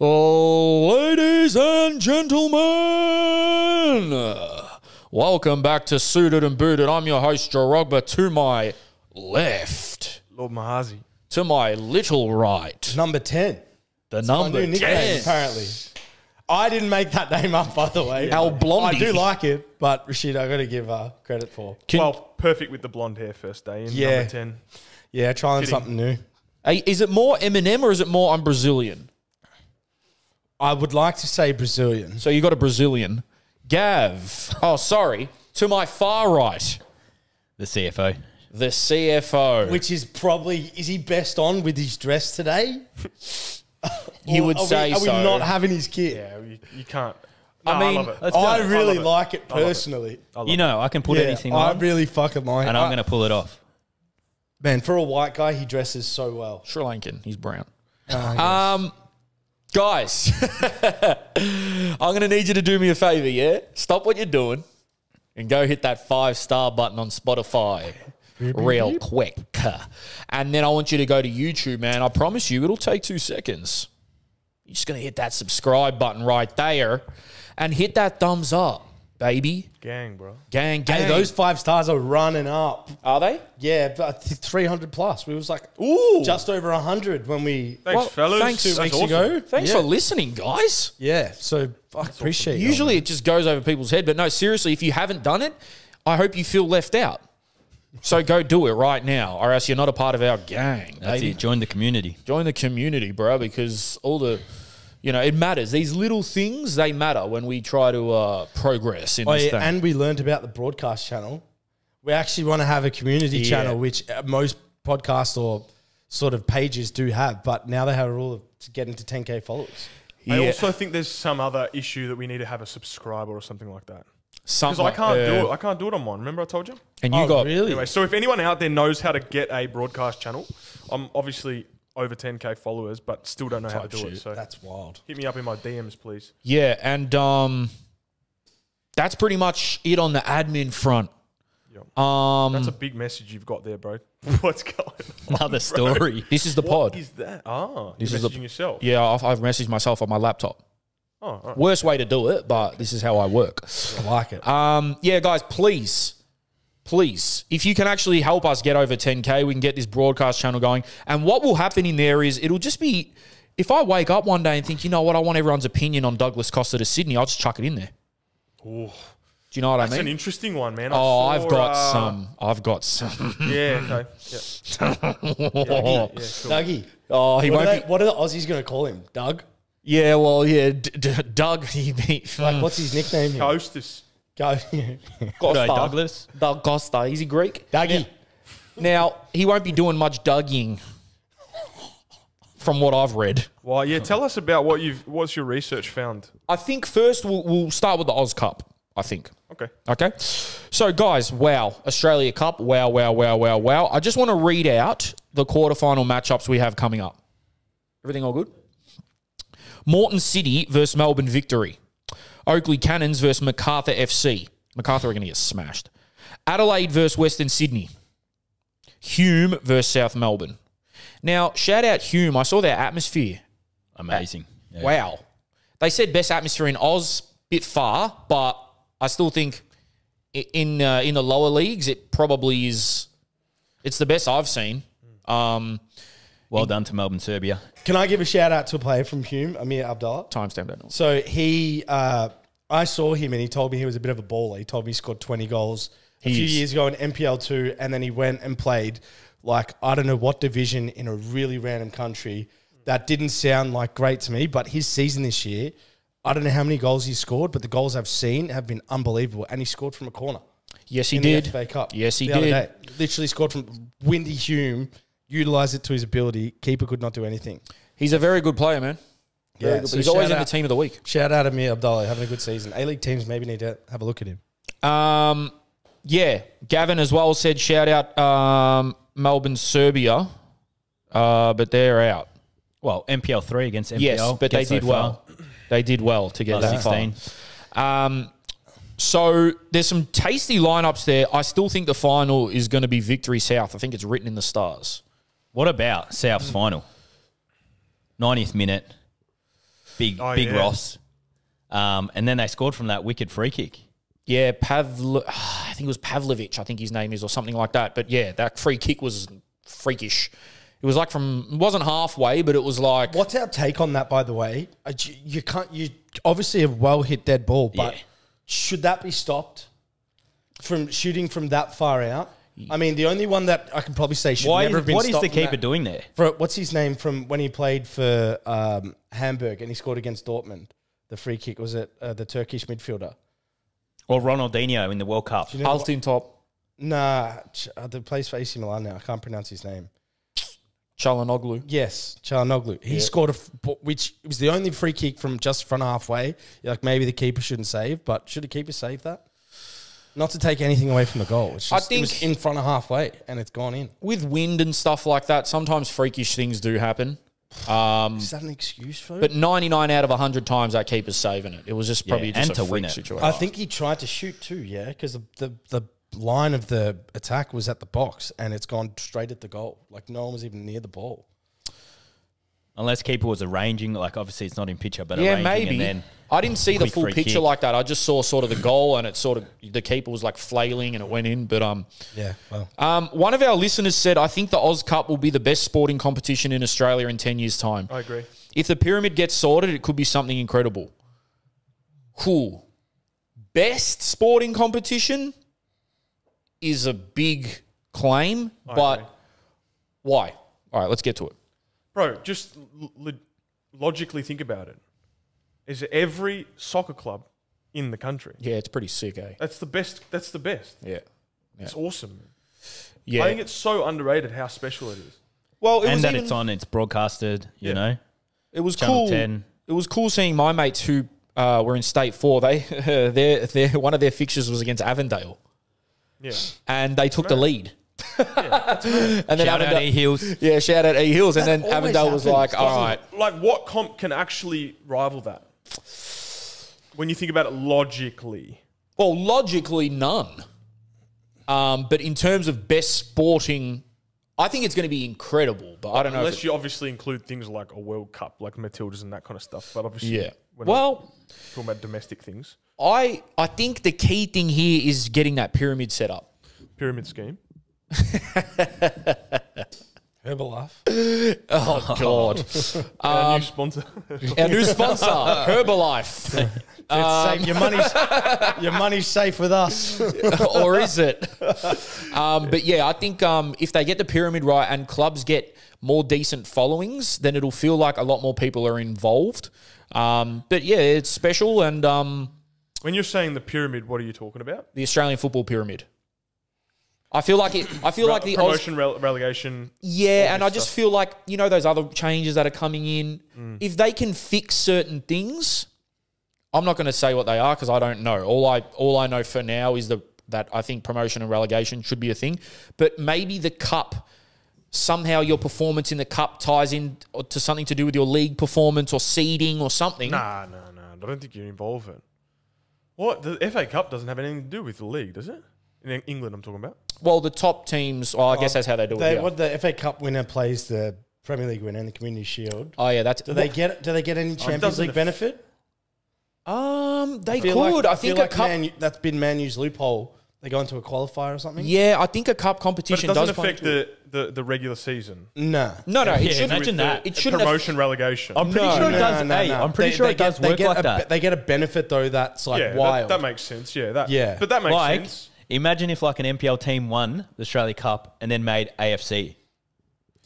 Ladies and gentlemen, welcome back to Suited and Booted. I'm your host, Joe Rogba. To my left, Lord Mahazi. to my little right, Number 10. the My number new nickname, 10. apparently. I didn't make that name up, by the way. Al Blondie. I do like it, but Rashid, i got to give uh, credit for. Can- well, perfect with the blonde hair first day in Yeah. number 10. Yeah, trying Fitting. something new. Hey, is it more Eminem or is it more I'm Brazilian? I would like to say Brazilian. So you got a Brazilian. Gav. Oh, sorry. To my far right, The CFO. the CFO. Which is probably, is he best on with his dress today? you Or would are we- say Are so. we not having his kit? Yeah, you, you can't. I No, mean, love it. let's go. I I really love it. like it I love it. personally. I love You know, I can put Yeah, anything I on, really fucking like and it. I'm going to pull it off. Man, for a white guy, he dresses so well. Sri Lankan. He's brown. Ah, Um, guys, I'm going to need you to do me a favor, yeah? Stop what you're doing and go hit that five star button on Spotify real quick. And then I want you to go to YouTube, man. I promise you, it'll take two seconds. You're just going to hit that subscribe button right there and hit that thumbs up, baby. Gang, bro. Gang, gang. Hey, those five stars are running up. are they? Yeah, but 300 plus. We was like Ooh. just over 100 when we Thanks, Well, fellas. thanks. two weeks awesome. ago. Thanks Yeah. for listening, guys. Yeah, so I appreciate it. Usually it just goes over people's head, but no, seriously, if you haven't done it, I hope you feel left out. So go do it right now, or else you're not a part of our gang. That's baby. it. Join the community. Join the community, bro, because all the, you know, it matters. These little things they matter when we try to uh, progress in Oh, this yeah, thing. and we learned about the broadcast channel. We actually want to have a community Yeah. channel, which uh, most podcasts or sort of pages do have, but now they have a rule of to get into 10k followers. I also think there's some other issue that we need to have a subscriber or something like that. Because I can't uh, do it. I can't do it on mine. Remember I told you? And you oh, got really? Anyway, so if anyone out there knows how to get a broadcast channel, I'm obviously over 10k followers, but still don't know how to Type do it. So That's wild. hit me up in my DMs, please. yeah, and um, that's pretty much it on the admin front. Yep. Um, That's a big message you've got there, bro. What's going on? Another story. this is the What pod. is that? Ah, This you're is the- messaging yourself. Yeah, I've, I've messaged myself on my laptop. Oh, all right. Worst way to do it, but this is how I work. I like it. Um, yeah, guys, please, please, if you can actually help us get over 10K, we can get this broadcast channel going. And what will happen in there is it'll just be if I wake up one day and think, you know what, I want everyone's opinion on Douglas Costa to Sydney, I'll just chuck it in there. Ooh, Do you know what that's I mean? That's an interesting one, man. I Oh, saw, I've got uh, some. I've got some. Yeah, okay. Yeah. yeah, yeah, cool. Dougie. Oh, he What are, won't they, be. what are the Aussies going to call him? Doug? Yeah, well, yeah, D- D- Doug. He be Like, what's his nickname here? Hostess. Go. G'day, Costa. Douglas. Doug Costa. Is he Greek? Dougie. Now he won't be doing much dugging, from what I've read. Well, yeah. Tell us about what you've. What's your research found? I think first we'll, we'll start with the Oz Cup. I think. Okay. Okay. So, guys, wow. Australia Cup. Wow, wow, wow, wow, wow. I just want to read out the quarterfinal matchups we have coming up. Everything all good? Moreton City versus Melbourne Victory. Oakley Cannons versus Macarthur FC. Macarthur are going to get smashed. Adelaide versus Western Sydney. Hume versus South Melbourne. Now, shout out Hume. I saw their atmosphere. Amazing. Yeah. Wow. They said best atmosphere in Oz, bit far, but I still think in uh, in the lower leagues it probably is. It's the best I've seen. Um, Well done to Melbourne, Serbia. Can I give a shout out to a player from Hume, Amir Abdullah? timestamp that. So he, uh, I saw him and he told me he was a bit of a baller. He told me he scored 20 goals a few is. years ago in NPL two, and then he went and played like I don't know what division in a really random country. That didn't sound like great to me, but his season this year, I don't know how many goals he scored, but the goals I've seen have been unbelievable, and he scored from a corner Yes, he in did. the FA Cup. Yes, he did. day. Literally scored from Windy Hume, utilized it to his ability. Keeper could not do anything. He's a very good player, man. Very Yeah, good. so He's always shout in the out- team of the week. Shout out Amir Abdullah having a good season. A League teams maybe need to have a look at him. Um, yeah, Gavin as well said shout out um, Melbourne, Serbia, uh, but they're out. Well, NPL three against NPL. Yes, but they Get so did far. well. They did well to get Last that far. 16. Um, so there's some tasty lineups there. I still think the final is going to be Victory South. I think it's written in the stars. What about South's final? 90th minute. Big Oh, big yeah. Ross. Um, and then they scored from that wicked free kick. Yeah, Pavlo, I think it was Pavlovich, I think his name is, or something like that. But yeah, that free kick was freakish. It was like from, it wasn't halfway, but it was like, What's our take on that, by the way? Uh, You, you can't. You obviously a well hit dead ball, but Yeah. should that be stopped from shooting from that far out? I mean, the only one that I can probably say should Why? never have been What is stopped the from keeper that- doing there? For what's his name from when he played for um, Hamburg and he scored against Dortmund? The free kick was it uh, the Turkish midfielder? Or Ronaldinho in the World Cup? Do you know what- Alston top, Nah, ch- uh, the place for AC Milan now. I can't pronounce his name. Calhanoglu. Yes, Calhanoglu. He scored a, f- b- which was the only free kick from just front halfway. You're like maybe the keeper shouldn't save, but should the keeper save that? Not to take anything away from the goal. It's I just, it was think- in front of halfway and it's gone in. With wind and stuff like that, sometimes freakish things do happen. Um, Is that an excuse for it? but 99 out of 100 times that keeper's saving it. It was just probably Yeah, just and a to win freak it. situation. I think he tried to shoot too, yeah, because the, the the line of the attack was at the box and it's gone straight at the goal. Like no one was even near the ball. Unless keeper was arranging, like obviously it's not in picture, but yeah, arranging maybe. and then I didn't see the full picture kick. like that. I just saw sort of the goal and it sort of, the keeper was like flailing and it went in. But um, Yeah, well, um, one of our listeners said, I think the Oz Cup will be the best sporting competition in Australia in 10 years' time. I agree. If the pyramid gets sorted, it could be something incredible. Cool. Best sporting competition is a big claim, I but agree. why? All right, let's get to it. Bro, just lo- logically think about it. Is every soccer club in the country? Yeah, it's pretty sick, eh? That's the best. That's the best. Yeah. It's awesome. Yeah. I think it's so underrated how special it is. well, it and was that even- it's on, it's broadcasted. You Yeah. know, It was Channel cool. 10. It was cool seeing my mates who uh, were in State Four. They their their one of their fixtures was against Avondale, Yeah. and they took the lead. And then shout out Avondale, E Hills. yeah, shout out E Hills, and then always Avondale was like, "All Like, what comp can actually rival that? When you think about it logically, well, logically none." Um, but in terms of best sporting, I think it's going to be incredible. But I don't know. Unless it- you obviously include things like a World Cup, like Matildas and that kind of stuff. But obviously, yeah. we're Well, talking about domestic things. I I think the key thing here is getting that pyramid set up. Pyramid scheme. Herbalife. Oh God! Our Um, new sponsor. Our new sponsor, Herbalife. It's safe. Your money's your money's safe with us. or is it? Um, but yeah, I think um, if they get the pyramid right and clubs get more decent followings, then it'll feel like a lot more people are involved. Um, but yeah, it's special and um, when you're saying the pyramid, what are you talking about? the Australian football pyramid. I feel like it. I feel like the Oz, promotion, rele- relegation. yeah, and I just stuff. feel like you know those other changes that are coming in. Mm. If they can fix certain things, I'm not going to say what they are because I don't know. All I all I know for now is the that I think promotion and relegation should be a thing, but maybe the cup somehow your performance in the cup ties in to something to do with your league performance or seeding or something. Nah, nah, nah. I don't think you involve it. What? The FA Cup doesn't have anything to do with the league, does it? In England, I'm talking about. Well, the top teams. Well, I guess that's how they do They, it. yeah. What the FA Cup winner plays the Premier League winner and the Community Shield. Oh yeah, that's Do they get? Do they get any Champions doesn't League aff- benefit? Um, they feel could. like- I think feel a like cup. Man that's been Man U's loophole. They go into a qualifier or something. yeah, I think a cup But it competition doesn't does affect the, the, the regular season. No. No, no, it Yeah, shouldn't. imagine that. It shouldn't promotion relegation. I'm pretty No, sure it no, does. hey, I'm pretty They- sure they it does get- they work get like a, that. They get a benefit though that's like yeah, that, wild. that makes sense. Yeah, that. Yeah. but that makes like, sense. Imagine if like an NPL team won the Australia Cup and then made AFC.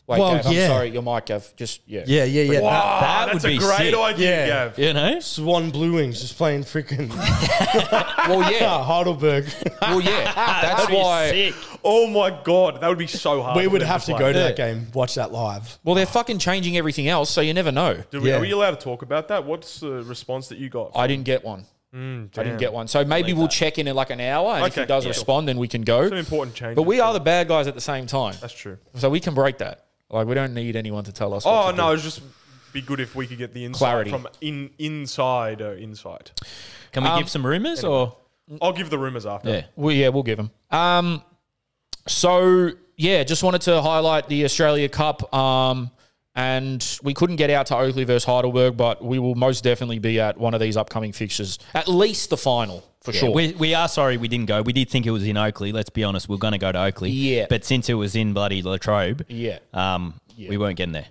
Wait, Well, Gav, I'm sorry, your mic, Gav. Just yeah. yeah, yeah, yeah. Wow, that that's would a be great sick. idea, Yeah. Gav. You know? Swan Blue Wings just playing freaking Well, yeah. Heidelberg. Well, yeah. That's why. Oh my god, that would be so hard. we for would them have to play. go to Yeah. that game, watch that live. Well, they're fucking changing everything else, so you never know. Do we, Yeah. Are we allowed to talk about that? What's the response that you got? I didn't get one. Mm, I didn't get one. So maybe we'll that. check in in like an hour, and if he does yeah. respond, then we can go. Some important change. But we are the bad guys at the same time, That's true. so we can break that. Like we don't need anyone to tell us. Oh what to no, do. it's just be good if we could get the insight Clarity. from in inside uh, insight. Can we Um, give some rumors or? I'll give the rumors after. Yeah. Well, yeah, we'll give them. Um, so yeah, just wanted to highlight the Australia Cup. Um, and we couldn't get out to Oakley versus Heidelberg, but we will most definitely be at one of these upcoming fixtures, at least the final for Yeah, sure. We, we are sorry we didn't go. We did think it was in Oakley. Let's be honest, we are going to go to Oakley. Yeah. But since it was in bloody Latrobe, yeah. um, we weren't getting there.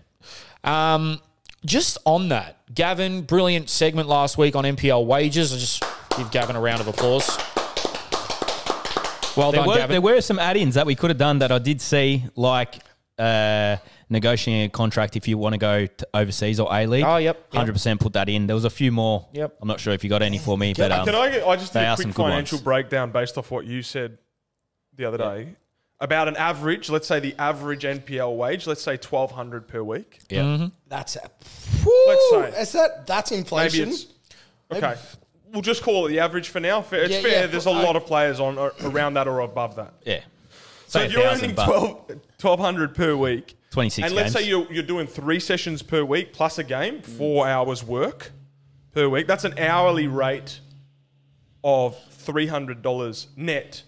Um, just on that, Gavin, brilliant segment last week on NPL wages. I just give Gavin a round of applause. Well There done, were, Gavin. there were some add-ins that we could have done that I did see, like uh, negotiating a contract if you want to go to overseas or A League. Oh, yep, yep. hundred percent put that in. There was a few more. Yep. I'm not sure if you got any for me, but um, Can I get? I just they did a quick financial breakdown based off what you said the other day about an average. Let's say the average NPL wage. Let's say twelve hundred per week. yeah. That's a, Let's say. Is that that's Maybe inflation? it's okay. We'll just call it the average for now. Fair- It's Yeah, fair. yeah, There's a lot of players on around that or above that. yeah. So Say if you're thousand, earning but 12, 1200 per week, 26 and let's say you're, you're doing three sessions per week plus a game, four hours work per week, that's an hourly rate of $300 net.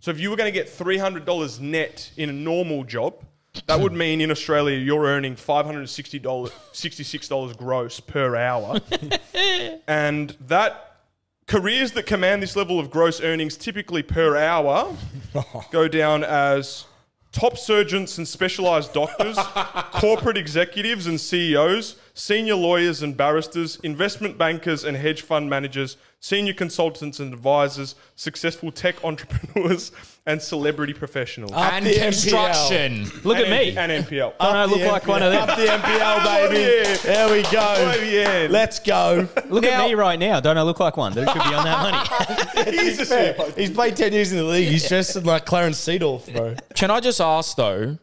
So if you were going to get $300 net in a normal job, that would mean in Australia you're earning $560, $66 gross per hour. and that careers that command this level of gross earnings typically per hour go down as top surgeons and specialized doctors, corporate executives and CEOs, senior lawyers and barristers, investment bankers and hedge fund managers, senior consultants and advisors, successful tech entrepreneurs, and celebrity professionals. and the NPL. construction. Look at me. And NPL. Don't I look the like one of them? Up the NPL, baby. There we go. Let's go. Look Now- at me right now. Don't I look like one? That should be on that money. He's a CFO. He's played 10 years in the league. He's dressed in like Clarence Seedorf, bro. Can I just ask though,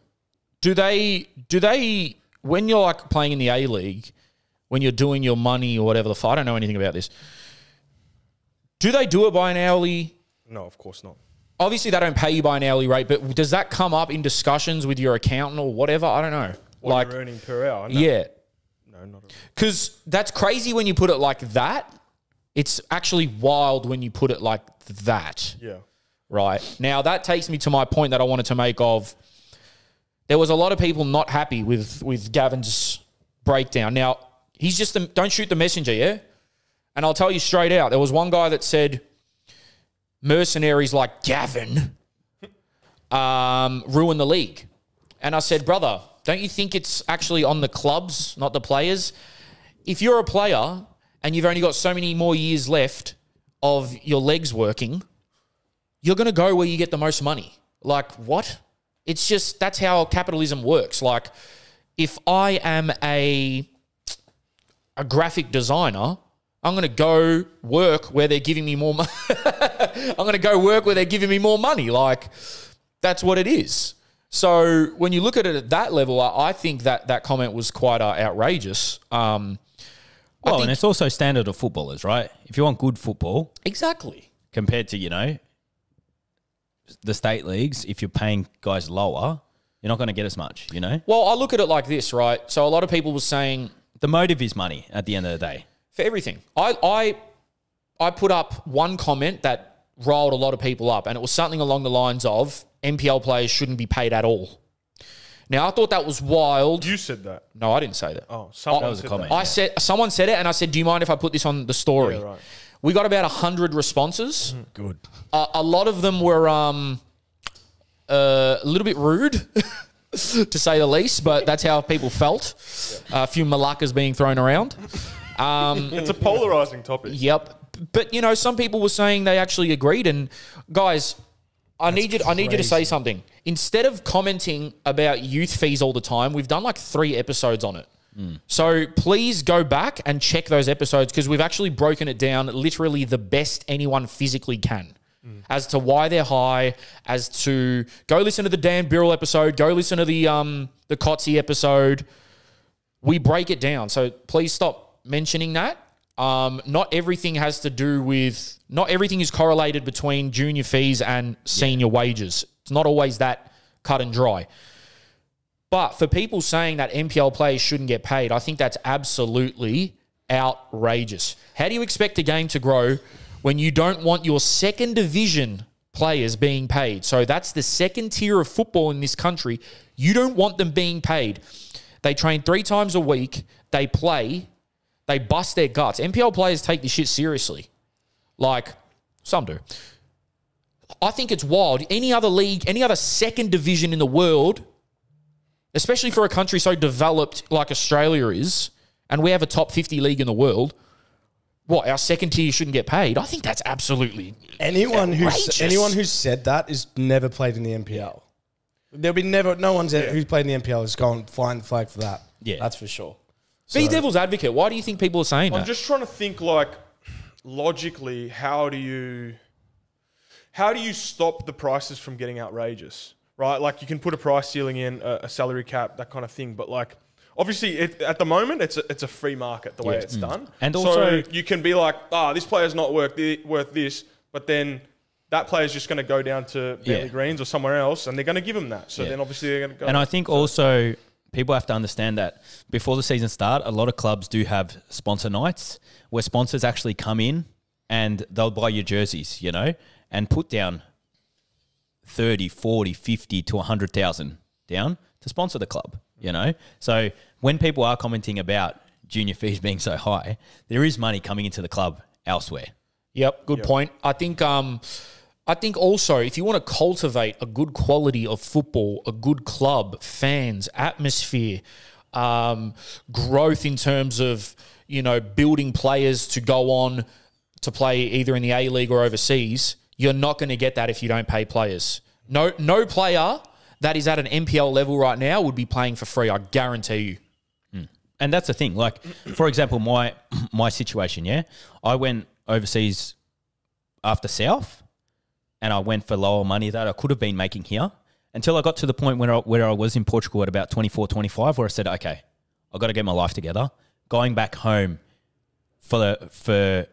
do they do they when you're like playing in the A League, when you're doing your money or whatever the fuck, I don't know anything about this. Do they do it by an hourly? No, of course not. Obviously, they don't pay you by an hourly rate, but does that come up in discussions with your accountant or whatever? I don't know. What like, you're earning per hour. No, yeah, No, not at all. because that's crazy when you put it like that. It's actually wild when you put it like that. Yeah. right? Now that takes me to my point that I wanted to make of there was a lot of people not happy with with Gavin's breakdown. Now, he's just the, don't shoot the messenger, yeah? And I'll tell you straight out, there was one guy that said mercenaries like Gavin um, ruin the league. And I said, brother, don't you think it's actually on the clubs, not the players? If you're a player and you've only got so many more years left of your legs working, you're going to go where you get the most money. Like, what? It's just that's how capitalism works. Like, if I am a a graphic designer, I'm going to go work where they're giving me more money. I'm going to go work where they're giving me more money. Like, that's what it is. So when you look at it at that level, I I think that that comment was quite uh, outrageous. Um, Well, and it's also standard of footballers, right? If you want good football exactly. compared to, you know, the state leagues, if you're paying guys lower, you're not going to get as much, you know? Well, I look at it like this, right? So a lot of people were saying The motive is money at the end of the day. for everything. I I I put up one comment that riled a lot of people up, and it was something along the lines of NPL players shouldn't be paid at all. Now I thought that was wild. You said that. no, I didn't say that. Oh, someone That was a comment. that. I said someone said it, and I said, "Do you mind if I put this on the story?" Yeah, right. We got about hundred responses. Good. Uh, a lot of them were um, uh, a little bit rude, to say the least, but that's how people felt. a few malakas being thrown around. Um, It's a polarizing topic. Yep. But you know, some people were saying they actually agreed. And guys, I need you. I need you to say something. Instead of commenting about youth fees all the time, we've done like three episodes on it. So please go back and check those episodes because we've actually broken it down literally the best anyone physically can. As to why they're high, as to go listen to the Dan Birrell episode, go listen to the um the Cotsy episode we break it down. So please stop mentioning that. Um, not everything has to do with, not everything is correlated between junior fees and senior wages. It's not always that cut and dry. But for people saying that NPL players shouldn't get paid, I think that's absolutely outrageous. How do you expect a game to grow when you don't want your second division players being paid? So that's the second tier of football in this country. You don't want them being paid. They train three times a week. They play. They bust their guts. NPL players take this shit seriously. Like some do. I think it's wild. Any other league, any other second division in the world, especially for a country so developed like Australia is, and we have a top 50 league in the world, what, our second tier shouldn't get paid? I think that's absolutely Anyone who's Outrageous. anyone who's said that is never played in the NPL. There'll be never no one's who's played in the NPL has gone flying the flag for that. Yeah. that's for sure. Be So- devil's advocate. Why do you think people are saying that? I'm just trying to think like logically, how do you how do you stop the prices from getting outrageous? Right? Like you can put a price ceiling in, a, a salary cap, that kind of thing, but like obviously it, at the moment it's a, it's a free market the way it's done. And so also- you can be like, ah, this player's not worth worth this, but then that player's just going to go down to Bentleigh Yeah. Greens or somewhere else, and they're going to give him that. So Yeah. then obviously they're going to go. And I think also people have to understand that before the season start, a lot of clubs do have sponsor nights where sponsors actually come in and they'll buy your jerseys, you know, and put down 30, 40, 50 to 100,000 down to sponsor the club, you know? So when people are commenting about junior fees being so high, there is money coming into the club elsewhere. Yep, good point. I think um I think also if you want to cultivate a good quality of football, a good club, fans, atmosphere, um, growth in terms of, you know, building players to go on to play either in the A League or overseas, you're not going to get that if you don't pay players. No no player that is at an NPL level right now would be playing for free, I guarantee you. Hmm. And that's the thing. Like, for example, my my situation, yeah, I went overseas after South, and I went for lower money that I could have been making here until I got to the point where I, where I was in Portugal at about 24, 25, where I said, okay, I've got to get my life together. Going back home for the, for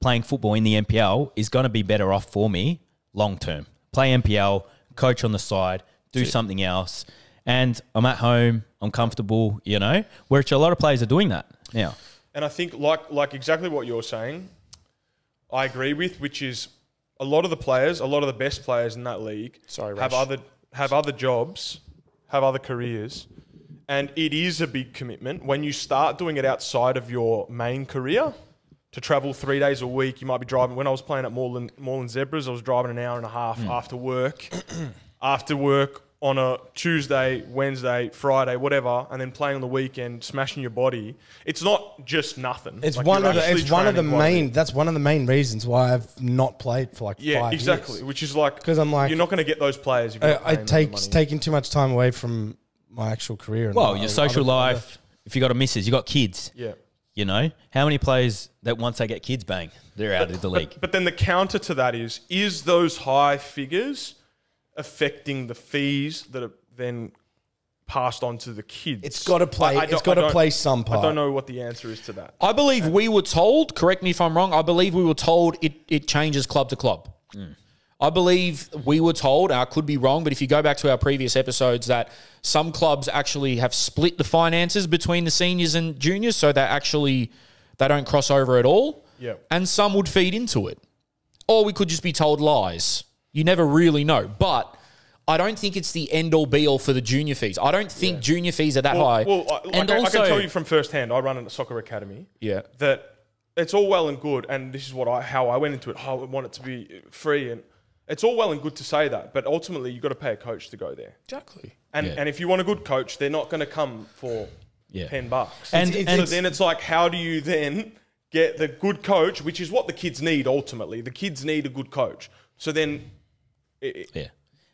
playing football in the NPL is going to be better off for me long term. Play NPL, coach on the side, do something else, and I'm at home. I'm comfortable, you know. Which a lot of players are doing that now. And I think like like exactly what you're saying, I agree with, which is a lot of the players, a lot of the best players in that league Sorry, have other have other jobs, have other careers. And it is a big commitment when you start doing it outside of your main career. To travel three days a week, you might be driving. When I was playing at Moreland, Moreland Zebras, I was driving an hour and a half hmm. after work. after work on a Tuesday, Wednesday, Friday, whatever, and then playing on the weekend, smashing your body. It's not just nothing. It's Like, one of the it's one of the training quite main that's one of the main reasons why I've not played for like Yeah, five exactly. years. Which is like because I'm like- you're not going to get those players. If you're not I, I paying them the take taking too much time away from my actual career. And Well, my your other- social other- life. If you got a missus, you got kids. Yeah. You know how many players that once they get kids, bang, they're out of the league. But, but then the counter to that is: is those high figures affecting the fees that are then passed on to the kids? It's gotta play- I- I it's don't- gotta play some part. I don't know what the answer is to that. I believe we were told, correct me if I'm wrong, I believe we were told it, it changes club to club. Mm. I believe we were told, I could be wrong, but if you go back to our previous episodes, that some clubs actually have split the finances between the seniors and juniors, so that actually they don't cross over at all. Yeah. And some would feed into it. Or we could just be told lies. You never really know. But I don't think it's the end all be all for the junior fees. I don't think junior fees are that Well, high. well, I, And I, I also- can tell you from firsthand. I run a soccer academy. yeah. that it's all well and good, and this is what I how I went into it. I want it to be free, and it's all well and good to say that, but ultimately you've got to pay a coach to go there. Exactly. And Yeah. and if you want a good coach, they're not going to come for Yeah. ten bucks. And- so and- then it's like, how do you then get the good coach, which is what the kids need ultimately? The kids need a good coach. So then, it, it- Yeah.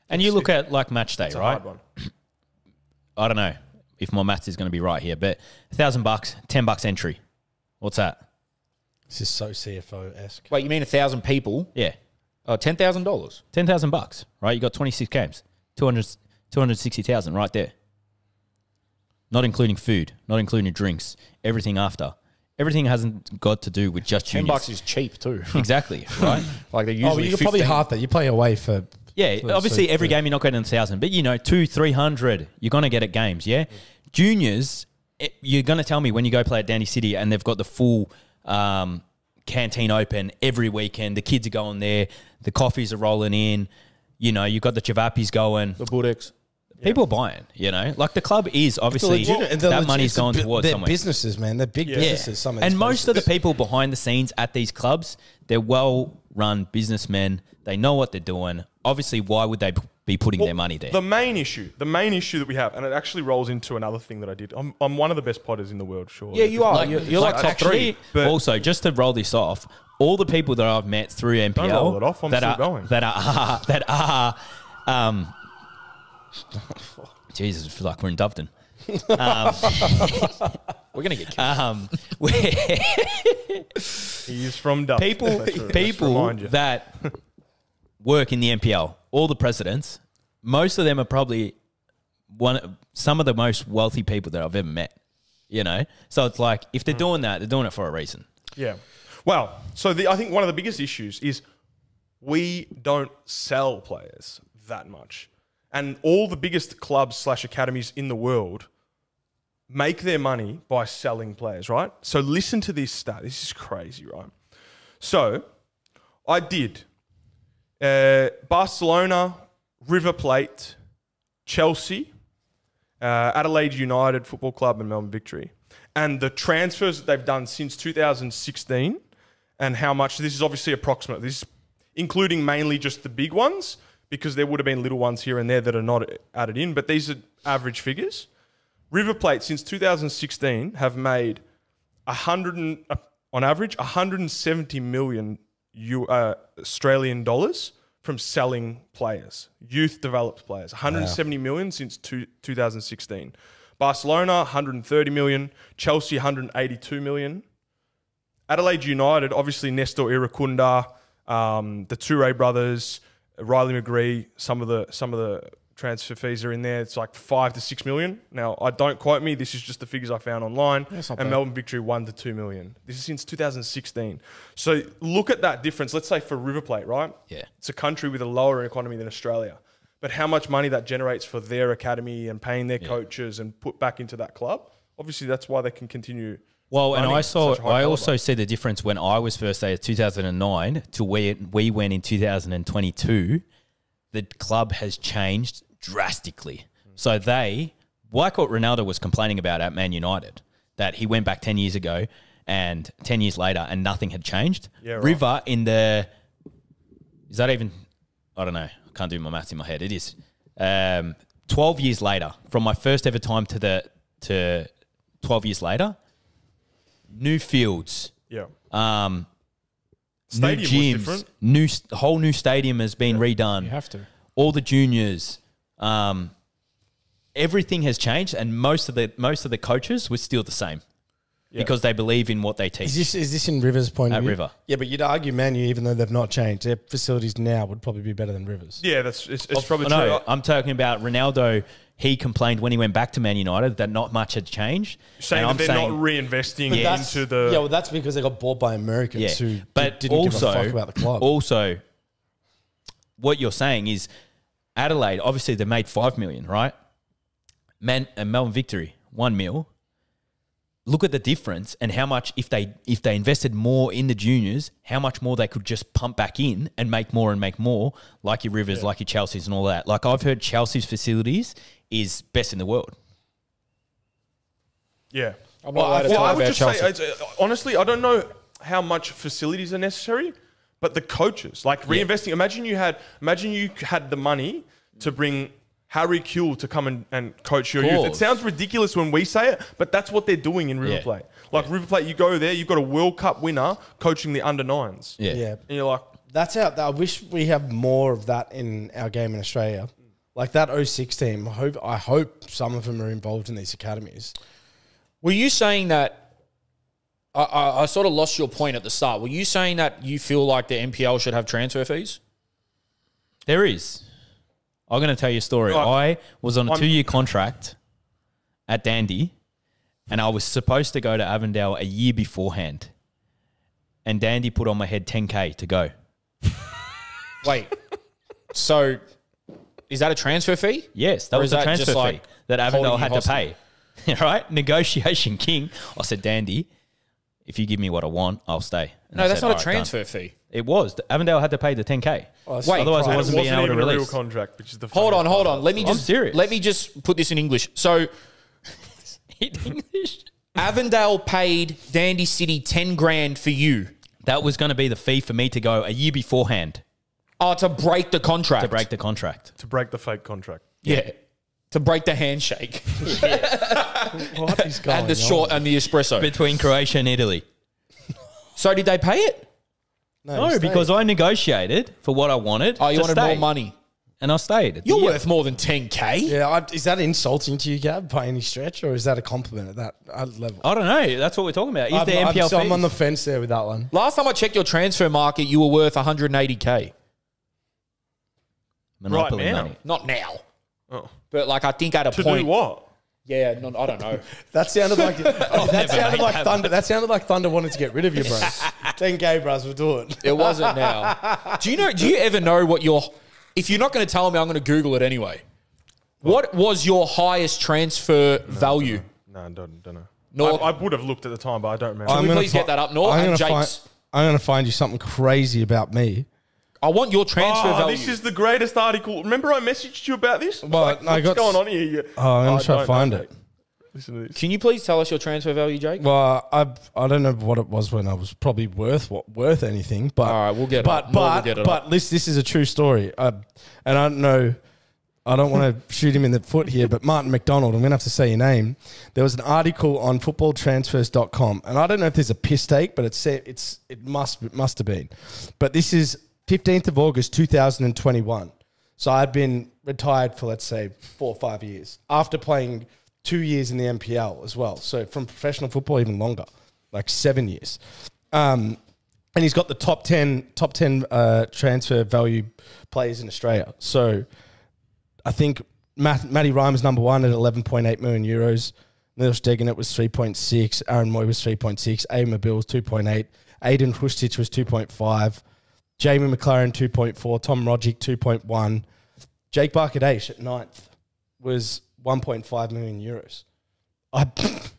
And you look at like match day, it's a right? hard one. I don't know if my maths is going to be right here, but a thousand bucks, ten bucks entry. What's that? This is so CFO esque. Wait, you mean a thousand people? Yeah, Oh, ten thousand dollars. ten thousand bucks, right? You got twenty six games, 200 260,000 right there. Not including food, not including drinks, everything after. Everything hasn't got to do with just Ten juniors. bucks is cheap too. exactly right. like they Oh, usually. but you're probably 15. half that. You play away for Yeah, So- obviously so- every yeah. game you're not getting a thousand, but you know, two, three hundred, you're gonna get at games. Yeah, juniors, it, you're gonna tell me when you go play at Dandy City and they've got the full um, canteen open every weekend. The kids are going there, the coffees are rolling in. You know, you've got the chavapis going, the Bulldogs. People are buying, you know, like the club is obviously Legit- and they're that legit- money's it's going bu- towards They're somewhere. businesses, man. They're big Yeah. businesses. Some of and these most of the people behind the scenes at these clubs, they're well run businessmen. They know what they're doing. Obviously, why would they p- be putting their money there? The main issue, the main issue that we have, and it actually rolls into another thing that I did. I'm, I'm one of the best potters in the world, sure. Yeah, you are. Like- you're, you're like, top actually, three. But- also, just to roll this off, all the people that I've met through NPL roll it off, I'm that still are going. that are that are um, Jesus, I feel like we're in Doveton. We're gonna get killed. Um, we- He is from Duff. people Let's- let's people that work in the NPL, all the presidents, most of them are probably one of some of the most wealthy people that I've ever met. You know, so it's like if they're Hmm. doing that, they're doing it for a reason. Yeah. Well, so the, I think one of the biggest issues is we don't sell players that much. And all the biggest clubs slash academies in the world make their money by selling players, right? So listen to this stat. This is crazy, right? So I did uh, Barcelona, River Plate, Chelsea, uh, Adelaide United Football Club, and Melbourne Victory. And the transfers that they've done since 2016 and how much this is obviously approximate. This is including mainly just the big ones because there would have been little ones here and there that are not added in, but these are average figures. River Plate since 2016 have made 100 and, uh, on average 170 million U, uh, Australian dollars from selling players, youth developed players. 170 million since two, 2016. Barcelona 130 million, Chelsea 182 million. Adelaide United, obviously Nestory Irankunda, um, the Toure brothers, Riley McGree, some of the some of the transfer fees are in there. It's like five to six million. Now, I don't quote me. This is just the figures I found online. And bad. Melbourne Victory one to two million. This is since 2016. So look at that difference. Let's say for River Plate, right? Yeah. It's a country with a lower economy than Australia. But how much money that generates for their academy and paying their coaches and put back into that club? Obviously, that's why they can continue. Well, and I saw. such a high I also see the difference when I was first there, 2009, to where we went in 2022. The club has changed drastically. So they, like what Ronaldo was complaining about at Man United, that he went back 10 years ago and 10 years later and nothing had changed. Yeah, right. River in the, is that even, I don't know, I can't do my maths in my head. It is. Um, 12 years later, from my first ever time to the, to 12 years later, new fields, Yeah. um, Stadium new was gyms, different. new whole new stadium has been redone. You have to. All the juniors, um, everything has changed, and most of the most of the coaches were still the same because they believe in what they teach. Is this is this in Rivers' point At of view? River. Yeah, but you'd argue Manu, even though they've not changed, their facilities now would probably be better than Rivers. Yeah, that's it's, it's probably no, true. I'm talking about Ronaldo. He complained when he went back to Man United that not much had changed. saying And that I'm they're saying- not reinvesting But that's- into the. yeah, well, that's because they got bought by Americans Yeah, who but didn't also, give a fuck about the club. Also, what you're saying is Adelaide. Obviously, they made five million, right? Man, and Melbourne Victory one mil. Look at the difference and how much if they if they invested more in the juniors, how much more they could just pump back in and make more and make more, like your Rivers, like your Chelsea's, and all that. Like I've heard Chelsea's facilities is best in the world. yeah. I'm not allowed to well, talk I would about just Chelsea. say, uh, honestly, I don't know how much facilities are necessary, but the coaches, like reinvesting. Imagine you had, imagine you had the money to bring Harry Kewell to come and, and coach your youth. It sounds ridiculous when we say it, but that's what they're doing in River Yeah. Plate. Like River Plate, you go there, you've got a World Cup winner coaching the under nines. Yeah. yeah, And you're like, that's how. I wish we have more of that in our game in Australia. Like that 06 team. I hope. I hope some of them are involved in these academies. Were you saying that? I, I, I sort of lost your point at the start. Were you saying that you feel like the NPL should have transfer fees? There is. I'm going to tell you a story. Right. I was on a I'm- two year contract at Dandy, and I was supposed to go to Avondale a year beforehand. And Dandy put on my head 10K to go. Wait. so, is that a transfer fee? Yes, that Or was is the that transfer just fee like that Avondale holding had you to pay. right? Negotiation king. I said, Dandy, if you give me what I want, I'll stay. And No, I that's said, not a "All right, done." transfer fee. It was. Avondale had to pay the 10k. that's Wait, Otherwise, And I it wasn't being able to even a real contract, which is the Hold on, hold on. Let me I'm just serious. let me just put this in English. So English. Avondale paid Dandy City ten grand for you. That was going to be the fee for me to go a year beforehand Oh, to break the contract. to break the contract. to break the fake contract. Yeah. To break the handshake What is going and the on? short and the espresso. Between Croatia and Italy. so did they pay it? No, you because. I negotiated for what I wanted. Oh, you to wanted stay, more money. And I stayed. You're Yeah. worth more than 10k. Yeah, I, is that insulting to you, Gab, by any stretch, or is that a compliment at that uh, level? I don't know. That's what we're talking about. Is I'm, the I'm, NPL so I'm on the fence there with that one. Last time I checked your transfer market, you were worth 180k. Monopoly Right now. money. Not now, Oh. But like I think at a To point. do what? Yeah, no, I don't know. That sounded like oh, that sounded like that. Thunder. That sounded like Thunder wanted to get rid of you, bro. 10k, bros, we'll do it. It wasn't now. Do you know? Do you ever know what your? If you're not going to tell me, I'm going to Google it anyway. What was your highest transfer value? No, I don't, don't know. Nor- I, I would have looked at the time, but I don't remember. Can we gonna please get that up, Nor? I'm And gonna find. I'm gonna find you something crazy about me. I want your transfer Oh, value. this is the greatest article. Remember, I messaged you about this. I was Well, like, I what's got- going on here? You- Oh, I'm gonna I try to don't find know, it. Listen to this. Can you please tell us your transfer value, Jake? Well, I I don't know what it was when I was probably worth what worth anything, but All right, we'll get it but up. Nor will but get it but up. this this is a true story, uh, and I don't know. I don't want to shoot him in the foot here, but Martin McDonald, I'm going to have to say your name. There was an article on footballtransfers.com, and I don't know if there's a piss take, but it's it's it must it must have been. But this is 15th of August 2021. So I'd been retired for let's say four or five years after playing two years in the NPL as well. So from professional football, even longer, like seven years. Um, and he's got the top 10 top 10 uh, transfer value players in Australia. So I think Matt, Matty Rhymes number one at 11.8 million euros. Niels Degenet was 3.6. Aaron Mooy was 3.6. Awer Mabil was 2.8. Ajdin Hrustic was 2.5. Jamie Maclaren 2.4. Tom Rogic 2.1. Jake Barker-Daish at ninth was 1.5 million euros. I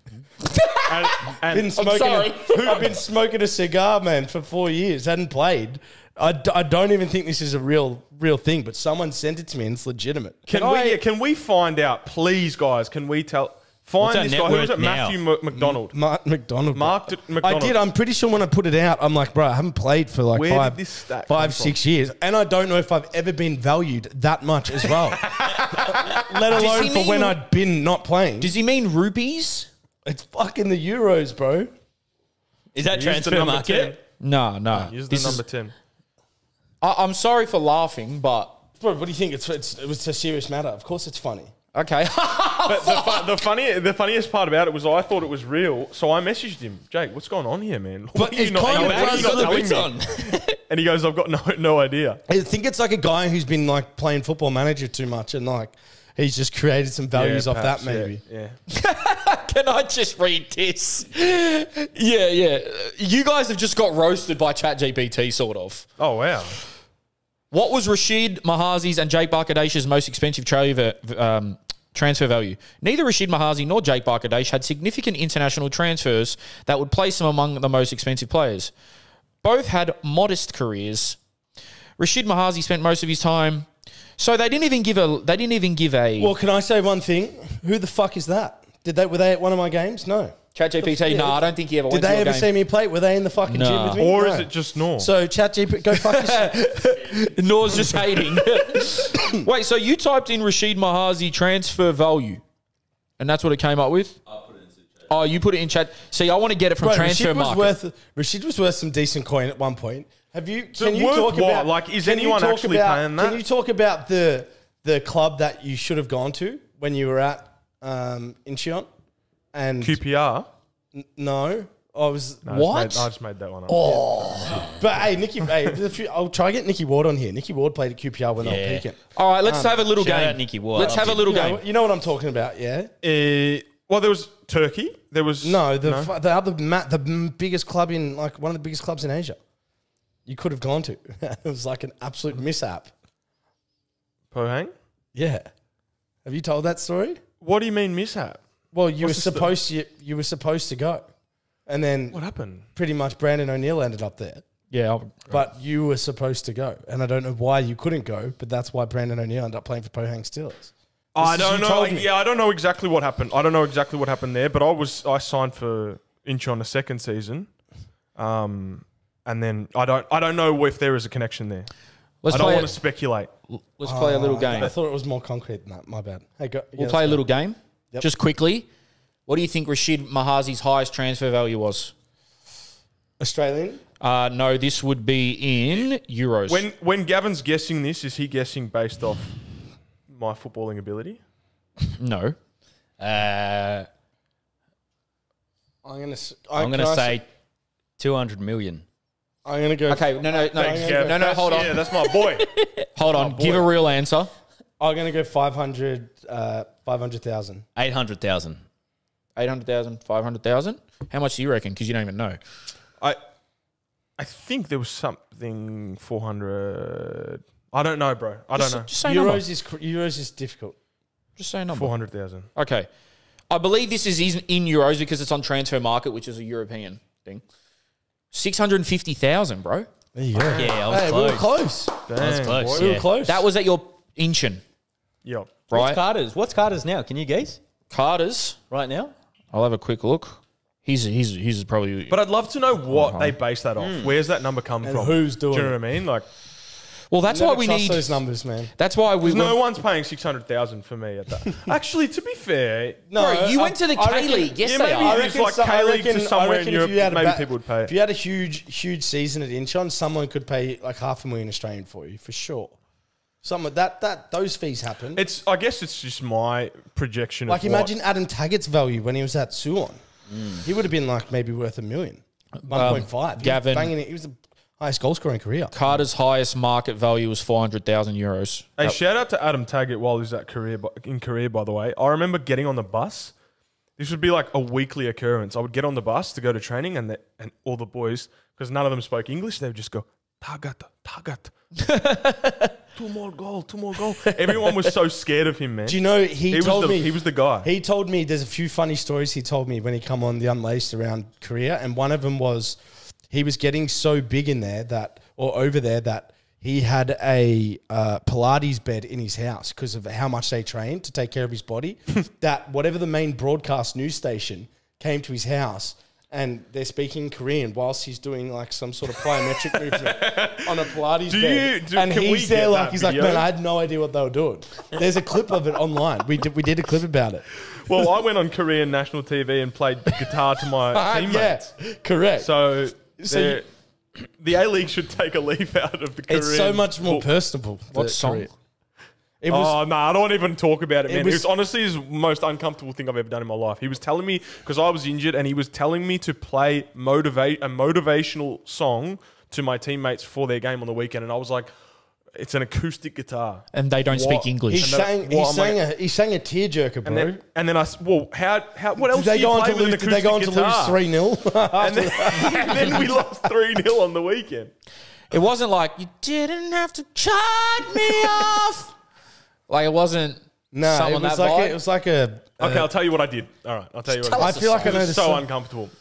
And, and been smoking. sorry. A, I've been smoking a cigar, man, for four years. Hadn't played. I, d- I don't even think this is a real real thing, but someone sent it to me and it's legitimate. can Can we I- yeah, can we find out, please, guys? Can we tell? What's Find our this guy. Who was it? now? Matthew M- McDonald. Mm. Mark McDonald. bro. Mark D- McDonald. I did. I'm pretty sure when I put it out, I'm like, bro, I haven't played for like Where did five, this stat five, come from? six years, and I don't know if I've ever been valued that much as well. Let alone he for when I'd been not playing. Does he mean rupees? it's fucking the euros, bro. Is that Use the transfer number market? No, no. 10. Use the This is- number ten. I, I'm sorry for laughing, but Bro, what do you think? It's it's it's a serious matter. Of course, it's funny. Okay. But the, fu- the funny, the funniest part about it was I thought it was real, so I messaged him, Jake, what's going on here, man? But it's not- kind of runs on the bits me? And he goes, I've got no no idea. I think it's like a guy who's been like playing football manager too much, and like he's just created some values Yeah, off perhaps, that. Maybe. Yeah. yeah. Can I just read this? Yeah, yeah. You guys have just got roasted by ChatGPT, sort of. Oh wow. What was Rashid Mahazi's and Jake Barker-Daish's most expensive tra- um, transfer value? Neither Rashid Mahazi nor Jake Barker-Daish had significant international transfers that would place them among the most expensive players. Both had modest careers. Rashid Mahazi spent most of his time, so they didn't even give a. They didn't even give a. Well, can I say one thing? Who the fuck is that? Did they were they at one of my games? No. ChatGPT. Yeah. No, I don't think he ever. Did went to they your ever game. see me play? Were they in the fucking gym Nah. with me? Or No. is it just Norm? So ChatGPT, go fuck yourself. Nor's just hating. Wait, so you typed in Rashid Mahazi transfer value, and that's what it came up with. I put it into chat. Oh, you put it in chat. See, I want to get it from Bro, transfer Rashid was market. worth Rashid was worth some decent coin at one point. Have you? Can it you worth talk what? about Like, is can you anyone talk actually about- paying that? Can you talk about the the club that you should have gone to when you were at um, Incheon? And QPR. n- no, I was. No, I just What? made- I just made that one up. Oh, But hey, Nikki, hey, if you- I'll try to get Nikki Ward on here. Nikki Ward played at QPR when they Yeah. were peaking. All right, let's have a little Shout game. out Nicky Ward. Let's have a little You game. know, you know what I'm talking about, yeah? Uh, well, there was Turkey. There was No, the fu- the other ma- the m- biggest club in like one of the biggest clubs in Asia. You could have gone to. it was like an absolute mishap. Pohang. Yeah. Have you told that story? What do you mean mishap? Well, you What's were the supposed to. You were supposed to go. and then What happened? pretty much Brandon O'Neill ended up there. Yeah, I'll- But you were supposed to go, and I don't know why you couldn't go. But that's why Brandon O'Neill ended up playing for Pohang Steelers. I is- don't you know. told me. Yeah, I don't know exactly what happened. I don't know exactly what happened there, but I was I signed for Incheon the second season, um, and then I don't I don't know if there is a connection there. let's I don't play. want a- to speculate. let's play a little Oh, game. I thought it was more concrete than that. My bad. Hey, go. We'll play a little game. Yep. Just quickly, what do you think Rashid Mahazi's highest transfer value was? Australian. Uh, no, this would be in euros. When when Gavin's guessing this, is he guessing based off my footballing ability? no, Uh, I'm gonna. s- I'm going to I say 200 million. I'm gonna go. okay, no, no, no, Thanks, no, Gav. no, hold on, Yeah, that's my boy. hold on. Give a real answer. I'm gonna go 500. Uh, 500,000. 800,000. 800,000, 500,000? How much do you reckon? Because you don't even know. I I think there was something four hundred. I don't know, bro. I don't know. just say a number. Euros is cr- Euros is difficult. Just say a number. Four hundred thousand. Okay. I believe this is in in euros because it's on transfer market, which is a European thing. 650,000, bro. There you go. Yeah, I was Hey, we were close. close. I was close. We yeah. were close. That was at your Incheon, Yep. right? What's Carter's? What's Carter's now? Can you guess? Carter's. Right now? I'll have a quick look. He's he's he's probably But I'd love to know what uh-huh. they base that off. Hmm. Where's that number come And from? who's doing Do you know what I mean? Like, well. That's Never why we trust need. those numbers, man. That's why we. no went- one's paying six hundred thousand for me at that. Actually, to be fair, No, Bro, you I- went to the I K reckon- League. Yes, yeah, they maybe are. you I It's reckon, like so- I K-League to reckon, somewhere I in reckon Europe, if you had a maybe ba- people would pay it. If you had a huge, huge season at Incheon, someone could pay like half a million Australian for you for sure. Some of that, that those fees happen. it's. I guess it's just my projection. like of what- imagine Adam Taggart's value when he was at Suwon. Mm. He would have been like maybe worth a million. Um, One point five. Gavin- banging it. He was the highest goal scorer in Korea. Carter's highest market value was four hundred thousand euros. Hey, shout out to Adam Taggart while he's at career in Korea. By the way, I remember getting on the bus. This would be like a weekly occurrence. I would get on the bus to go to training, and the, and all the boys, because none of them spoke English, they would just go Tagat, Tagat, two more goal, two more goal. Everyone was so scared of him, man. Do you know he, he was told the me he was the guy. He told me there's a few funny stories he told me when he come on the Unlaced around Korea, and one of them was he was getting so big in there that or over there that he had a uh, Pilates bed in his house because of how much they trained to take care of his body. that whatever the main broadcast news station came to his house. And they're speaking Korean whilst he's doing like some sort of plyometric movement on a Pilates Do bed. you- do- and can we he's there get like that he's like, man, I had no idea what they were doing. There's a clip of it online. We did, we did a clip about it. well, I went on Korean national TV and played guitar to my teammates. yeah, correct. So, So they're- the A League should take a leaf out of the Korean. it's so much more personable. What song? Korea. It was oh no, I don't even talk about it, It man. It was- was, honestly his most uncomfortable thing I've ever done in my life. He was telling me because I was injured, and he was telling me to play motivate a motivational song to my teammates for their game on the weekend, and I was like, "It's an acoustic guitar." And they don't What? speak English. he sang. he I'm sang like- a he sang a tearjerker, bro. And then, and then I s- well, how how what else did they do you go on to with lose? Did they go on to lose three 0 And then, and then we lost three 0 on the weekend. It wasn't like you didn't have to cut me off. Like it wasn't. No, it was that like a, it was like a. Uh, okay, I'll tell you what I did. All right, I'll tell you what tell I did. I feel like I It know was the so song. uncomfortable.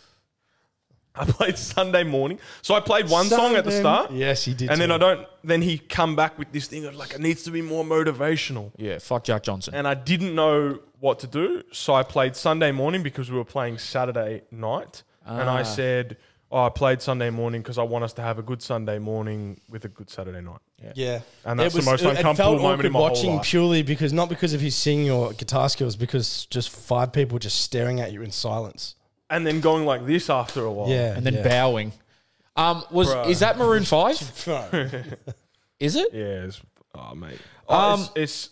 I played Sunday morning, so I played one song at the start. Yes, he did. and then. I don't. Then he come back with this thing of like it needs to be more motivational, yeah, fuck Jack Johnson. and I didn't know what to do, so I played Sunday morning because we were playing Saturday night, and I ah. said, "Oh, I played Sunday morning because I want us to have a good Sunday morning with a good Saturday night." Yeah, yeah. And that's It the most it- uncomfortable it felt moment in awkward my whole watching life. purely because not because of his singing or guitar skills, because just five people just staring at you in silence. And then going like this after a while. Yeah, and then yeah. bowing. Um, was Bruh. is that Maroon Five? No. Is it? Yeah. It's, oh mate. Oh, Um, it's, it's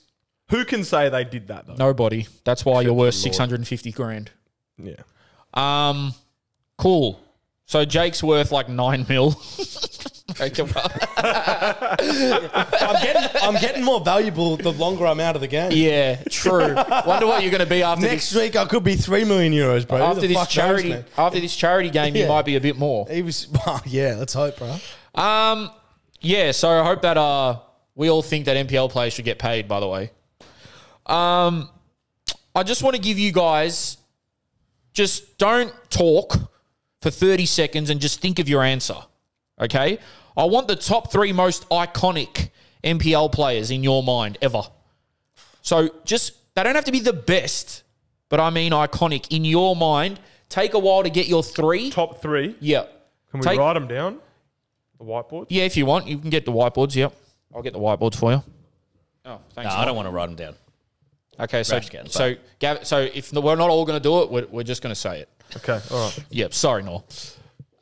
who can say they did that though? Nobody. That's why you're worth for the six Lord. hundred and fifty grand. Yeah. Um, cool. So Jake's worth like nine mil. I'm getting I'm getting more valuable the longer I'm out of the game. yeah, true. Wonder what you're going to be after Next this. week I could be three million euros, bro. Who After the this fuck knows, charity, man? after this charity game, you might be a bit more. He was, yeah. Let's hope, bro. Um, yeah. So I hope that uh, we all think that NPL players should get paid. By the way, um, I just want to give you guys, just don't talk for 30 seconds and just think of your answer. Okay? I want the top three most iconic NPL players in your mind ever. So just, they don't have to be the best, but I mean iconic in your mind. Take a while to get your three. Top three. Yeah. Can we Take- write them down? The whiteboard. Yeah, if you want, you can get the whiteboards. Yep. I'll get the whiteboards for you. Oh, thanks. No. I don't want to write them down. Okay, so Rash cans, so Gav, so if we're not all going to do it, we're, we're just going to say it. Okay. All right. Yep. Sorry, Nor.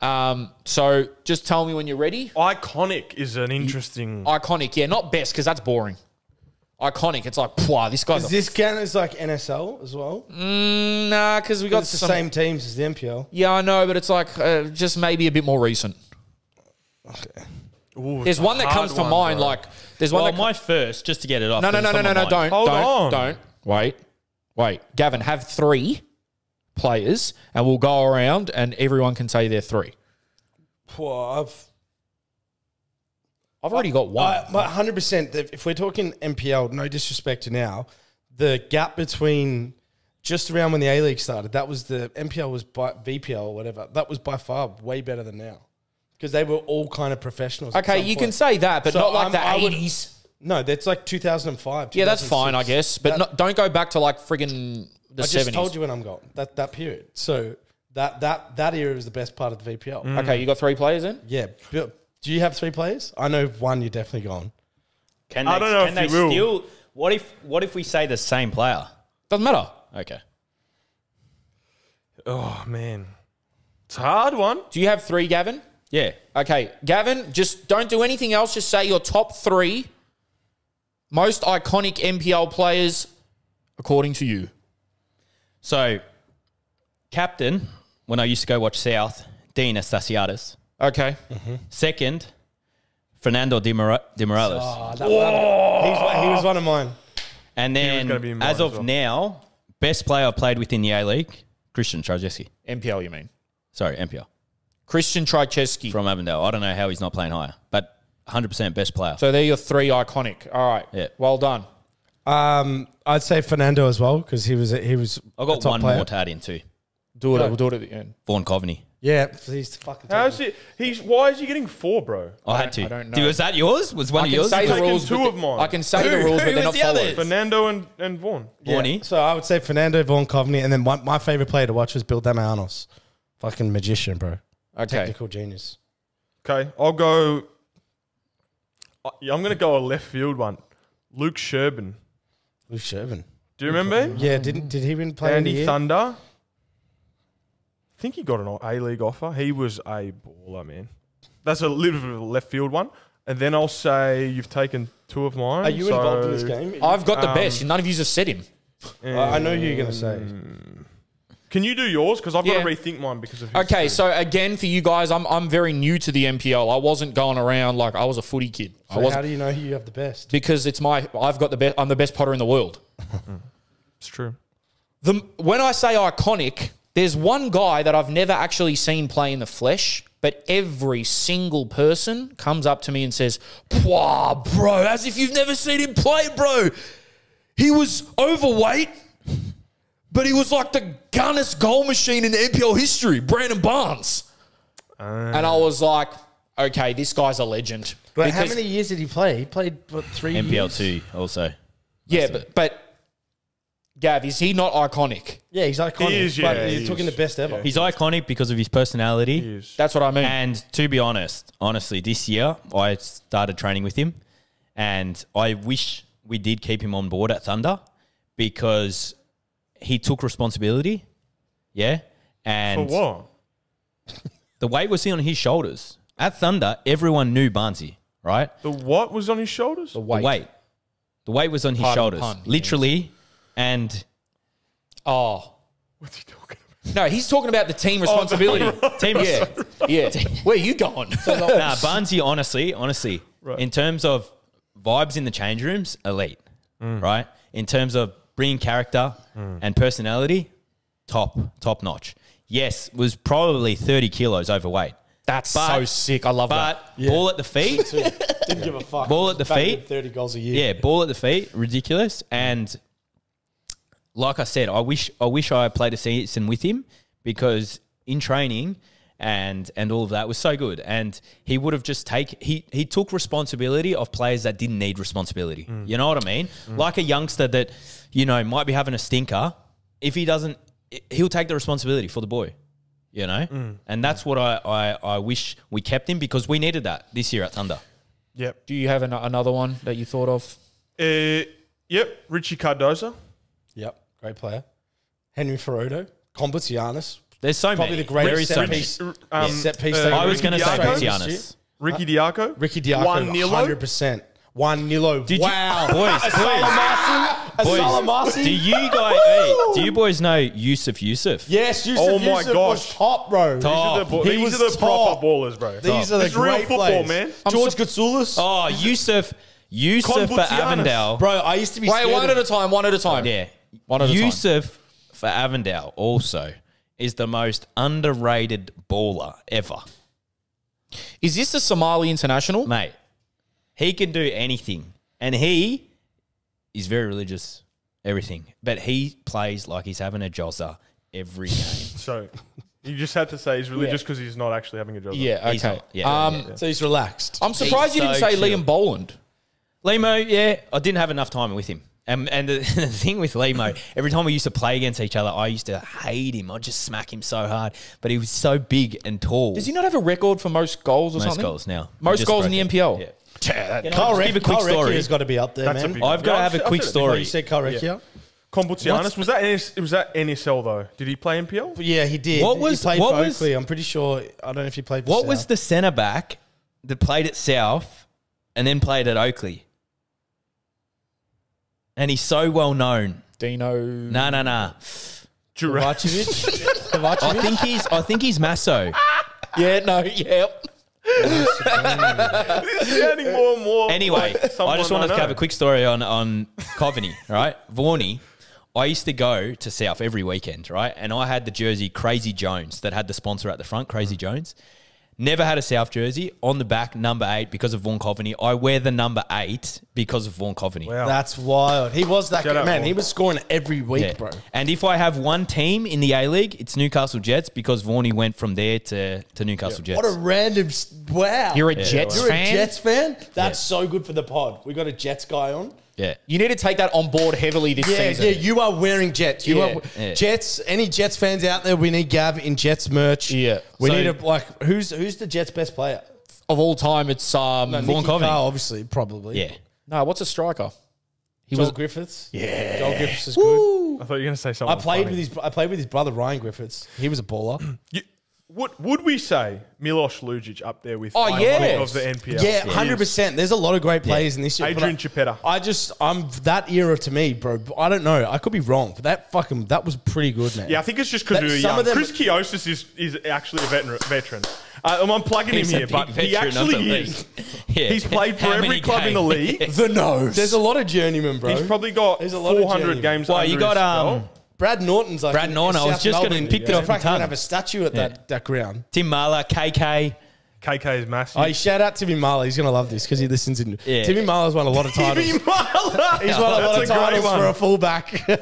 Um, so just tell me when you're ready. Iconic is an interesting. Iconic, yeah, not best because that's boring. Iconic, it's like, wow, this guy's Does a this count as like NSL as well? f- nah, because we got It's the some, same teams as the NPL. Yeah, I know, but it's like uh, just maybe a bit more recent. Okay. Ooh, There's it's a one that hard comes to one, mind, bro. like there's one Well, that my first, just to get it off. no, no, no, because no, it's no, on no, my don't. Hold don't, on. don't. Wait, wait, Gavin, have three players, and we'll go around, and everyone can say their three. Well, I've I've already got one. one hundred percent. If we're talking NPL, no disrespect to now, the gap between just around when the A League started, that was the NPL was by VPL or whatever. That was by far way better than now because they were all kind of professionals. okay, you point. can say that, but So not like I'm- the eighties. no. That's like two thousand and five. Yeah, that's fine, I guess, but That- not, don't go back to like friggin' the I just seventies. told you when I'm going. That that period. So that that that era is the best part of the VPL. Mm. Okay, you got three players in. Yeah. Bill, Do you have three players? I know one. You're definitely gone. Can I they, don't know can if they you will. still? What if? What if we say the same player? Doesn't matter. Okay. Oh man, it's a hard one. Do you have three, Gavin? Yeah. Okay, Gavin, just don't do anything else. Just say your top three most iconic NPL players according to you. So, captain, when I used to go watch South, Dean Anastasiadis. Okay. Mm-hmm. Second, Fernando de, Mora- de Moraes. Oh, that one, he's, one- he was one of mine. and then, be mine as as of well. now, best player I've played with in the A League, Christian Trajeski. NPL, you mean? Sorry, MPL. Christian Trycheski. From Avondale. I don't know how he's not playing higher, but 100% best player. So they're your three iconic. All right. Yeah. Well done. Um, I'd say Fernando as well because he was a- he was. I've a got top one player. more to add in too. Do it. Go. We'll do it at the end. Vaughan Coveney. Yeah, he's fucking. How's it? He's why is he getting four, bro? I, had to. I don't know. Dude, Was that yours? Was one I of can yours? say the rules. two of mine. I can say the rules, but who they're was not the others? followed. Fernando and and Vaughan. Yeah. So I would say Fernando Vaughan Coveney, and then my, my favorite player to watch was Bill Damanos. Fucking magician, bro. Okay. Technical genius. Okay, I'll go. I- I'm going to go a left field one. Luke Sherban. Luke Shervin. Do you remember him? Yeah, didn't did he win player of the Andy? Thunder. I think he got an A League offer. He was a baller, man. That's a little bit of a left field one. And then I'll say you've taken two of mine. Are you so- involved in this game? I've got the Um, best. None of you have said him. I I know who you're gonna say. Can you do yours? Because I've got Yeah. to rethink mine because of his Okay, so again for you guys, I'm I'm very new to the NPL. I wasn't going around like I was a footy kid. I So was how do you know you have the best? because it's my I've got the best. I'm the best potter in the world. it's true. The when I say iconic, there's one guy that I've never actually seen play in the flesh, but every single person comes up to me and says, "Wow, bro, as if you've never seen him play, bro. He was overweight." But he was like the gunnest goal machine in the NPL history, Brandon Barnes. Ah. and I was like, okay, this guy's a legend. But how Because- many years did he play? He played what three MPL years? two also. Yeah, but, but Gav, is he not iconic? Yeah, he's iconic. He is, yeah, you're he talking is. the best ever. He's iconic because of his personality. He is. That's what I mean. And to be honest, honestly, this year I started training with him, and I wish we did keep him on board at Thunder because he took responsibility. Yeah, For and what? the weight was on his shoulders at Thunder. Everyone knew Barnsey, right? The what was on his shoulders? the The weight. weight, the weight was on his Pardon shoulders, pun, yes. literally, and Oh. What's he talking about? No, he's talking about the team responsibility. team. Yeah. Yeah. Where are you going? nah, Barnsey, honestly, honestly, Right. in terms of vibes in the change rooms, elite, Mm. right? In terms of bringing character mm. and personality, top, top notch. Yes, was probably 30 kilos overweight. That's But- so sick. I love But that. ball at the feet, Didn't give a fuck. Ball at the feet. Thirty goals a year. yeah, ball at the feet, ridiculous. And like I said, I wish I wish I played a season with him because in training and and all of that was so good. And he would have just take he he took responsibility of players that didn't need responsibility. Mm. You know what I mean? Mm. Like a youngster that you know, might be having a stinker. If he doesn't, he'll take the responsibility for the boy, you know? Mm. And that's what I, I, I wish we kept him because we needed that this year at Thunder. Yep. Do you have an, another one that you thought of? Uh, yep. Richie Cardoza. Yep. Great player. Henry Ferrodo. Con Boutsianis. There's so Probably many. The greatest set, so piece, um, set piece. Uh, I was going to say Giannis. Ricky Diaco. Ricky Diaco. 100%. One nilo. Did wow, you, boys, boys, boys, do you guys? hey, do you boys know Yusuf Yusuf? Yes, Yusuf. Oh my Yusuf gosh, was top bro. Top. These are the, he these are the proper top. ballers, bro. These top. are the great real football, players. man. George so, Gatsoulis. Oh, Yusuf. Yusuf for Avondale, bro. I used to be wait one at a time, one at a time. Yeah, one at Yusuf a time. Yusuf for Avondale also is the most underrated baller ever. Is this a Somali international, mate? He can do anything, and he is very religious. Everything, but he plays like he's having a josser every game. So you just had to say he's religious because he's not actually having a job. Yeah. He's Okay. not. Yeah, um, yeah, So he's relaxed. I'm surprised you He's didn't so say chill. Liam Boland. Limo, yeah, I didn't have enough time with him. And, and the, the thing with Limo, every time we used to play against each other, I used to hate him. I'd just smack him so hard. But he was so big and tall. Does he not have a record for most goals or most something? goals now? Most Just goals in the broke it. NPL. Yeah. Yeah. You know, Carl just Reck, give a quick Carl story. has got to be up there, That's a man. big- I've got to Yeah, have a I've quick said it before. Oh, story. you said Carl Recchia? Con Boutsianis. Was that NS, was that NSL though? Did he play NPL? Yeah, he did. What was- he played what for was- Oakley? I'm pretty sure. I don't know if he played. For What South. was the centre back that played at South and then played at Oakley? And he's so well known. Dino. No, no, no. Giraffe. Kovacevic? I Kovacevic? think he's. I think he's Masso. Yeah. No. Yeah. Sounding more and more. Anyway, like I just wanted to have a quick story on on Coveney, right? Vorney. I used to go to South every weekend, right? And I had the jersey Crazy John's that had the sponsor at the front, Crazy mm. Jones. Never had a South jersey. On the back, number eight because of Vaughan Coveney. I wear the number eight because of Vaughan Coveney. Wow. That's wild. He was that Shout good, out, man. Paul. He was scoring every week, Yeah. bro. And if I have one team in the A League, it's Newcastle Jets because Vorney went from there to, to Newcastle Jets. What a random s- wow. You're a Jets fan. You're fan. a Jets fan. That's so good for the pod. We got a Jets guy on. Yeah. You need to take that on board heavily this Yeah, season. yeah. You are wearing Jets. You Yeah. are Yeah. Jets. Any Jets fans out there? We need Gav in Jets merch. Yeah. We So- need a like. Who's who's the Jets best player? Of all time, it's um. No, No, Nicky Coveney. Carr, obviously, probably. Yeah. No, what's a striker? He Joel was. Griffiths. Yeah, Joel Griffiths is good. I thought you were going to say something. I something. played with his. I played with his brother Ryan Griffiths. He was a baller. You, would would we say Miloš Lujic up there with Oh, iconic yes. of the NPL? Yeah, hundred percent. There's a lot of great players in this year. Adrian I- Chipetta. I just, I'm that era to me, bro. I don't know. I could be wrong, but that fucking that was pretty good, man. Yeah, I think it's just because we were some young. of them- Chris Kiosis is, is actually a veteran. veteran. Uh, I'm unplugging He's him here, but he veteran of the actually is. Yeah. He's played for every many club in the league. the nose. There's a lot of journeymen, bro. He's probably got There's a lot of 400 games. Well, under you got his um, belt. Brad Norton's like Brad in- Norton, I was South just gonna pick it They're off the practically gonna have a statue at that, that ground. Tim Marler, KK. KK is massive. Oh, shout out Timmy Marler. He's gonna love this because he listens in. Yeah. Timmy Marler's won a lot of titles. Timmy Marler. He's won a lot That's of a great titles one. for a fullback. me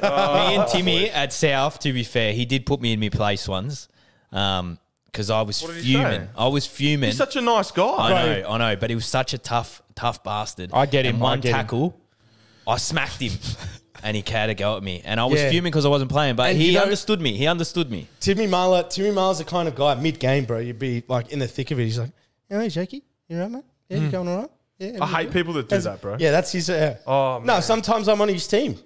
and Timmy at South, to be fair, he did put me in my place once. Um, because I was did he fuming. I was fuming. He's such a nice guy. I know, I know, but he was such a tough, tough bastard. I get him, And I one get him. tackle, I smacked him, and he had to go at me, and I was Yeah. fuming because I wasn't playing. But And he you know- understood me. He understood me. Timmy Marler. Timmy Marler's the kind of guy mid game, bro. You'd be like in the thick of it. He's like, "Hey, Jakey, you all right, mate? Yeah, you going all right? Yeah." Hmm. I hate people that do That's- that, bro. Yeah, that's his. Uh, Oh, no, man. sometimes I'm on his team.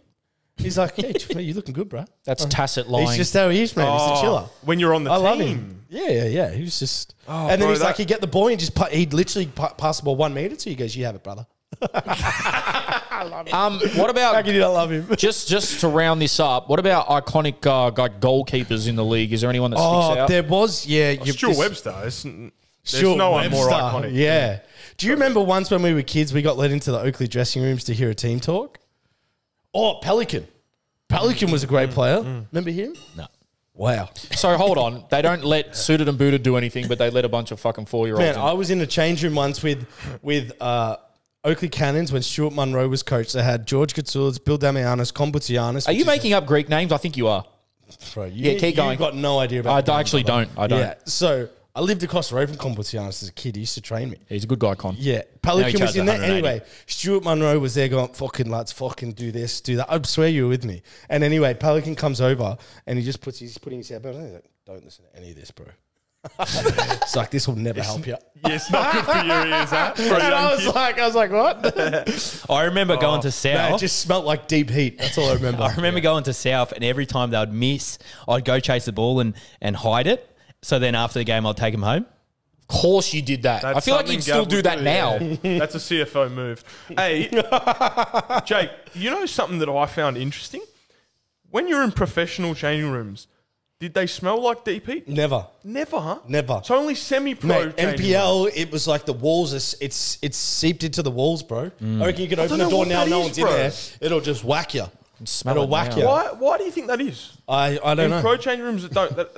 He's like, "Hey, mate, you looking good, bro." That's tacit lying. He's just how he is, man. He's a Oh, chiller. When you're on the I team. love him. Yeah, yeah, yeah. He was just, Oh, and then bro, he's like, he'd get the ball and just pa- he'd literally pa- pass the ball one meter to you. He goes, "You have it, brother." Um, what about How can you not love him? just just to round this up? What about iconic uh, like goalkeepers in the league? Is there anyone that sticks Oh, out? there was, yeah. you- Stuart this- Webster. It's, there's Stuart no one more Webster, iconic. Yeah. Do you remember once when we were kids, we got led into the Oakley dressing rooms to hear a team talk? Oh, Pelican. Pelican was a great player. Remember him? No. Wow. so hold on, they don't let suited and booted do anything, but they let a bunch of fucking four year olds. Man, I was in a change room once with with uh, Oakley Cannons when Stuart Munro was coach. They had George Katsoulis, Bill Damianis, Con Boutsianis. Are you making up Greek names? I think you are. Bro, you, Yeah, keep going. you going. got no idea about I actually brother. don't. I don't. Yeah. So I lived across the road from Con Boutsianis as a kid. He used to train me. He's a good guy, Con. Yeah, Pelican was in there 180. anyway. Stuart Munro was there going, "Fucking let's fucking do this, do that." I swear you were with me. And anyway, Pelican comes over and he just puts he's putting his head. Like, Don't listen to any of this, bro. It's like this will never help you. Yeah, it's not good for your ears, huh? For a And I was kid. like, I was like, what? I remember oh, going to Man, South. it just smelled like deep heat. That's all I remember. I remember going to South, and every time they'd miss, I'd go chase the ball and, and hide it. So then after the game, I'd take him home. Of course you did that. That's I feel like you'd still do that now. yeah. That's a CFO move. Hey, Jake, you know something that I found interesting? When you're in professional changing rooms, did they smell like deep heat? Never, Never, huh? never. So only semi-pro. Mate, changing rooms. MPL, it was like the walls. Is, it's it's seeped into the walls, bro. Mm. I reckon you could open don't the know door what now. that No is, one's in there. It'll just whack you. Smell It'll it whack now. you. Why? Why do you think that is? I I don't In know. pro changing rooms that don't. That,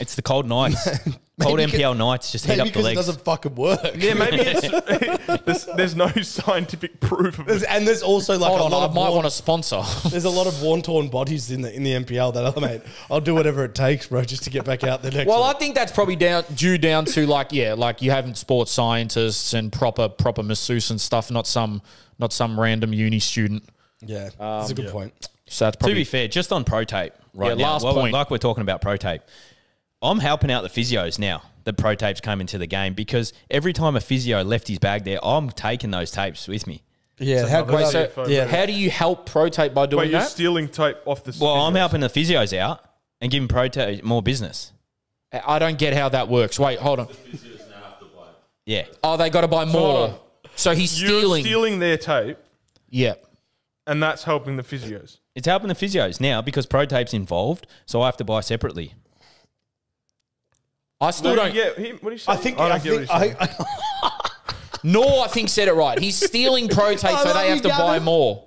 It's the cold nights. cold Maybe MPL nights just heat up the because it legs. doesn't fucking work. yeah, maybe it's there's, there's no scientific proof of There's- it. and there's also like Hold a on, lot I of might worn, want to sponsor. there's a lot of worn torn bodies in the in the MPL that oh mate, I'll do whatever it takes, bro, just to get back out there next. well, week. I think that's probably down due down to like yeah, like you having sports scientists and proper proper masseuse and stuff, not some not some random uni student. yeah, that's um, a good point. So that's to probably be fair, just on pro tape right Yeah, now, last well, point. like we're talking about pro tape, I'm helping out the physios now. The pro tapes came into the game because every time a physio left his bag there, I'm taking those tapes with me. Yeah, how another good Wait, are so yeah, how do you help pro tape by doing Wait, you're that? stealing tape off the. Well, I'm helping the physios out and giving pro tape more business. I don't get how that works. Wait, hold on. Yeah. Oh, they got to buy more. on. So he's You're stealing. stealing their tape, Yeah. and that's helping the physios. It's helping the physios now because pro tape's involved, so I have to buy separately. I still No, don't. you get him. What do you say? I think I I, don't get think I. I, Nor I think said it right. He's stealing pro tape, so they have to buy Gavin. more.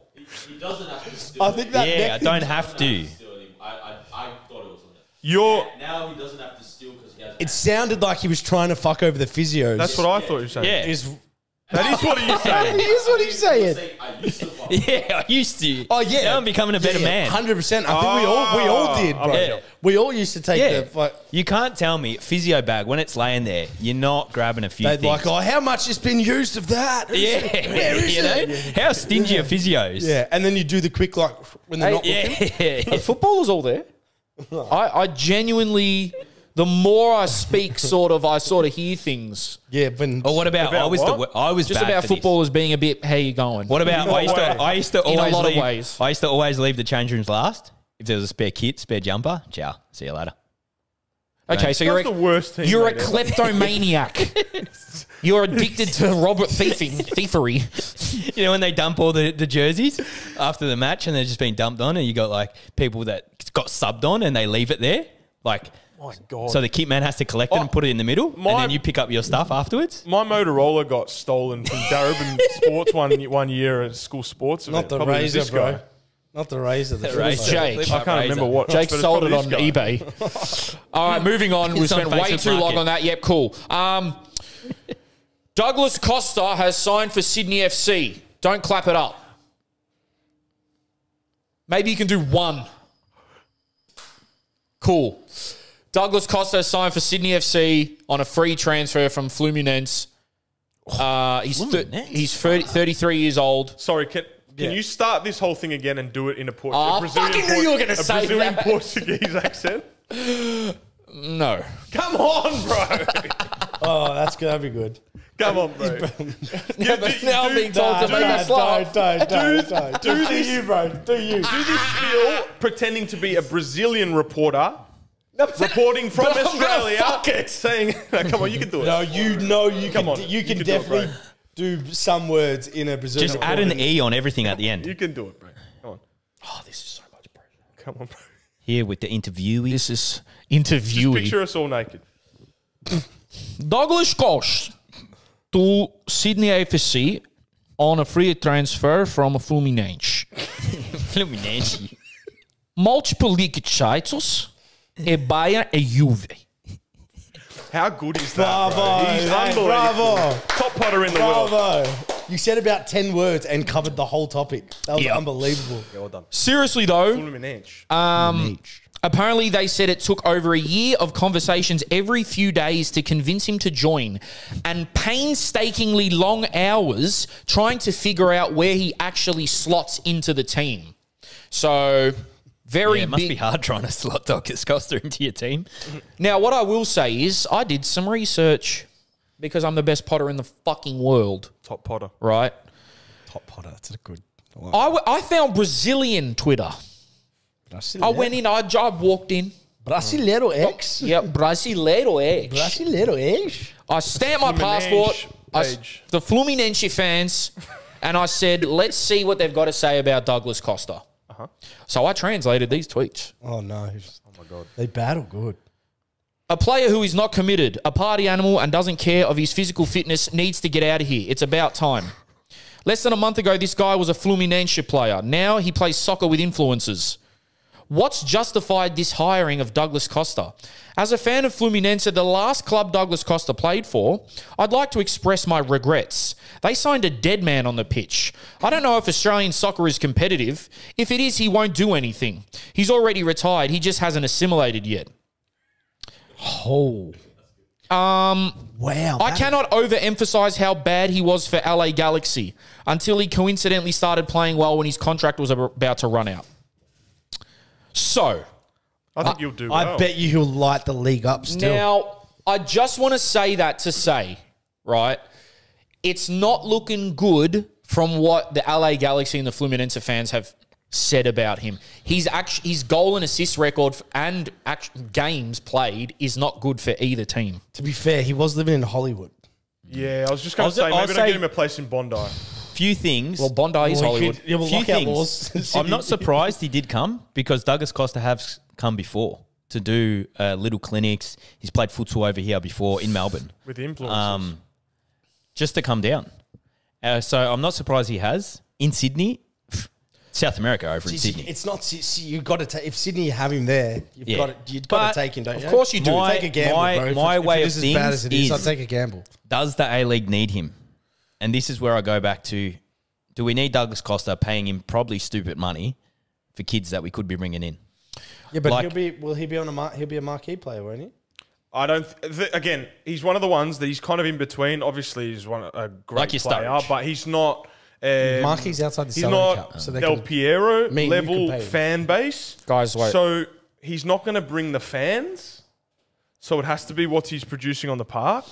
He doesn't have to steal. I think that yeah, I don't have to. I, I, I thought it was on there. You're. Now he doesn't have to steal because he has. It sounded like he was trying to fuck over the physios. That's what I thought you were saying. Yeah. is. That is what he's saying. That is what he's saying. Say, I used to buy. Yeah, I used to. Oh yeah, Now I'm becoming a better man. Hundred percent. I think we all we all ah, did, bro. Yeah. We all used to take Yeah. the. Like, You can't tell me physio bag when it's laying there. You're not grabbing a few they'd things. like, oh, how much has been used of that? yeah, Where is you know how stingy are physios? Yeah, and then you do the quick like when they're not looking. yeah. The footballers all there. I, I genuinely, the more I speak, sort of, I sort of hear things Yeah, when Or what about, About I was what? the I was just bad about for this. footballers being a bit. How you going? What about In I used what to way? I used to In a always lot of leave, ways. I used to always leave the change rooms last. If there was a spare kit, spare jumper, ciao. See you later. Okay, so you're That's a, the worst thing. you're a mate, ever. kleptomaniac. you're addicted to Robert thieving, thievery. You know when they dump all the, the jerseys after the match and they're just being dumped on, and you got like people that got subbed on and they leave it there, like. My God. So the kit man has to collect it and put it in the middle, my- and then you pick up your stuff afterwards. My Motorola got stolen from Darebin Sports one one year at school sports. not event. the Probably razor, this bro. guy. Not the razor. The, The flipper. razor. Jake. I can't remember what. Jake but it's sold it on this guy. eBay. All right, moving on. We It's on spent way Facebook too long Market. on that. Yep, cool. Um, Douglas Costa has signed for Sydney FC. Don't clap it up. Maybe you can do one. Cool. Douglas Costa signed for Sydney FC on a free transfer from Fluminense. Uh, he's thir- Fluminense? he's 30, 33 years old. Sorry, can, can you start this whole thing again and do it in a, Port- Oh, a Brazilian, fucking knew you were gonna a say Brazilian that. Portuguese accent? No. Come on, bro. Oh, that's good. That'd be good. Come on, bro. Yeah, but now I'm being told to Nah, make nah, us laugh. don't, don't, don't, don't. do Do this. you, bro? Do you? Do this spiel pretending to be a Brazilian reporter reporting from But I'm gonna Australia fuck it. saying, no, come on, you can do it. No, you know you Come can. on, you you can can do it, definitely do some words in a Brazilian. Just add an e on everything at the end. You can do it, bro. Come on. Oh, this is so much pressure. Come on, bro. Here with the interviewee. This is interviewee. Picture us all naked. Douglas Costa to Sydney FC on a free transfer from a Fluminense. Fluminense. Multiple league titles, e Bayern e Juve. How good is that? Bravo, bro? He's hey, unbelievable. bravo, Top potter in the world. bravo. You said about ten words and covered the whole topic. That was Yeah. unbelievable. Yeah, well done. Seriously though, Fluminense. um, Apparently, they said it took over a year of conversations every few days to convince him to join, and painstakingly long hours trying to figure out where he actually slots into the team. So, very Yeah, it must big. be hard trying to slot Douglas Costa into your team. Now, what I will say is, I did some research because I'm the best potter in the fucking world, Top Potter. right? Top Potter. That's a good. One. I, w- I found Brazilian Twitter. I went in, I, I walked in. Brasileiro oh, X. Yeah, Brasileiro X. Brasileiro X. I stamped my passport, I s- page. the Fluminense fans, and I said, let's see what they've got to say about Douglas Costa. Uh-huh. So I translated these tweets. Oh no. Oh my god. They battle good. A player who is not committed, a party animal, and doesn't care of his physical fitness needs to get out of here. It's about time. Less than a month ago, this guy was a Fluminense player. Now he plays soccer with influencers. What's justified this hiring of Douglas Costa? As a fan of Fluminense, the last club Douglas Costa played for, I'd like to express my regrets. They signed a dead man on the pitch. I don't know if Australian soccer is competitive. If it is, he won't do anything. He's already retired. He just hasn't assimilated yet. Oh. Um. Wow. I cannot overemphasize how bad he was for LA Galaxy until he coincidentally started playing well when his contract was about to run out. So, I think you'll do I well. bet you he'll light the league up still. now I just want to say that to say, right, it's not looking good from what the LA Galaxy and the Fluminense fans have said about him. He's actually his goal and assist record and act- games played is not good for either team. to be fair, he was living in Hollywood. yeah, I was just going to say, say- I'll maybe don't say- get him a place in Bondi. Few things. Well, Bondi is Well, he Hollywood. could- yeah, well, few lockout things. I'm not surprised he did come because Douglas Costa has come before to do uh, little clinics. He's played futsal over here before in Melbourne, With influences. um, just to come down. Uh, so I'm not surprised he has in Sydney, South America over in It's- Sydney. It's not. See, you got to take. If Sydney you have him there, you've Yeah. got to. You've got But to take him. Don't you? Of course you do. My- Take a gamble, my- bro. If my it- if way it of is as bad things as it is, is- I'll take a gamble. Does the A League need him? And this is where I go back to: Do we need Douglas Costa paying him probably stupid money for kids that we could be bringing in? Yeah, but Like- he'll be. Will he be on a? Mar- he'll be a marquee player, won't he? I don't. Th- th- again, he's one of the ones that he's kind of in between. Obviously, he's one a great Like your player, Sturridge. but he's not. Um, Marquee outside the He's salary not cap, so they Del can- Piero Me level can pay him. fan base, Guys, wait. So he's not going to bring the fans. So it has to be what he's producing on the park.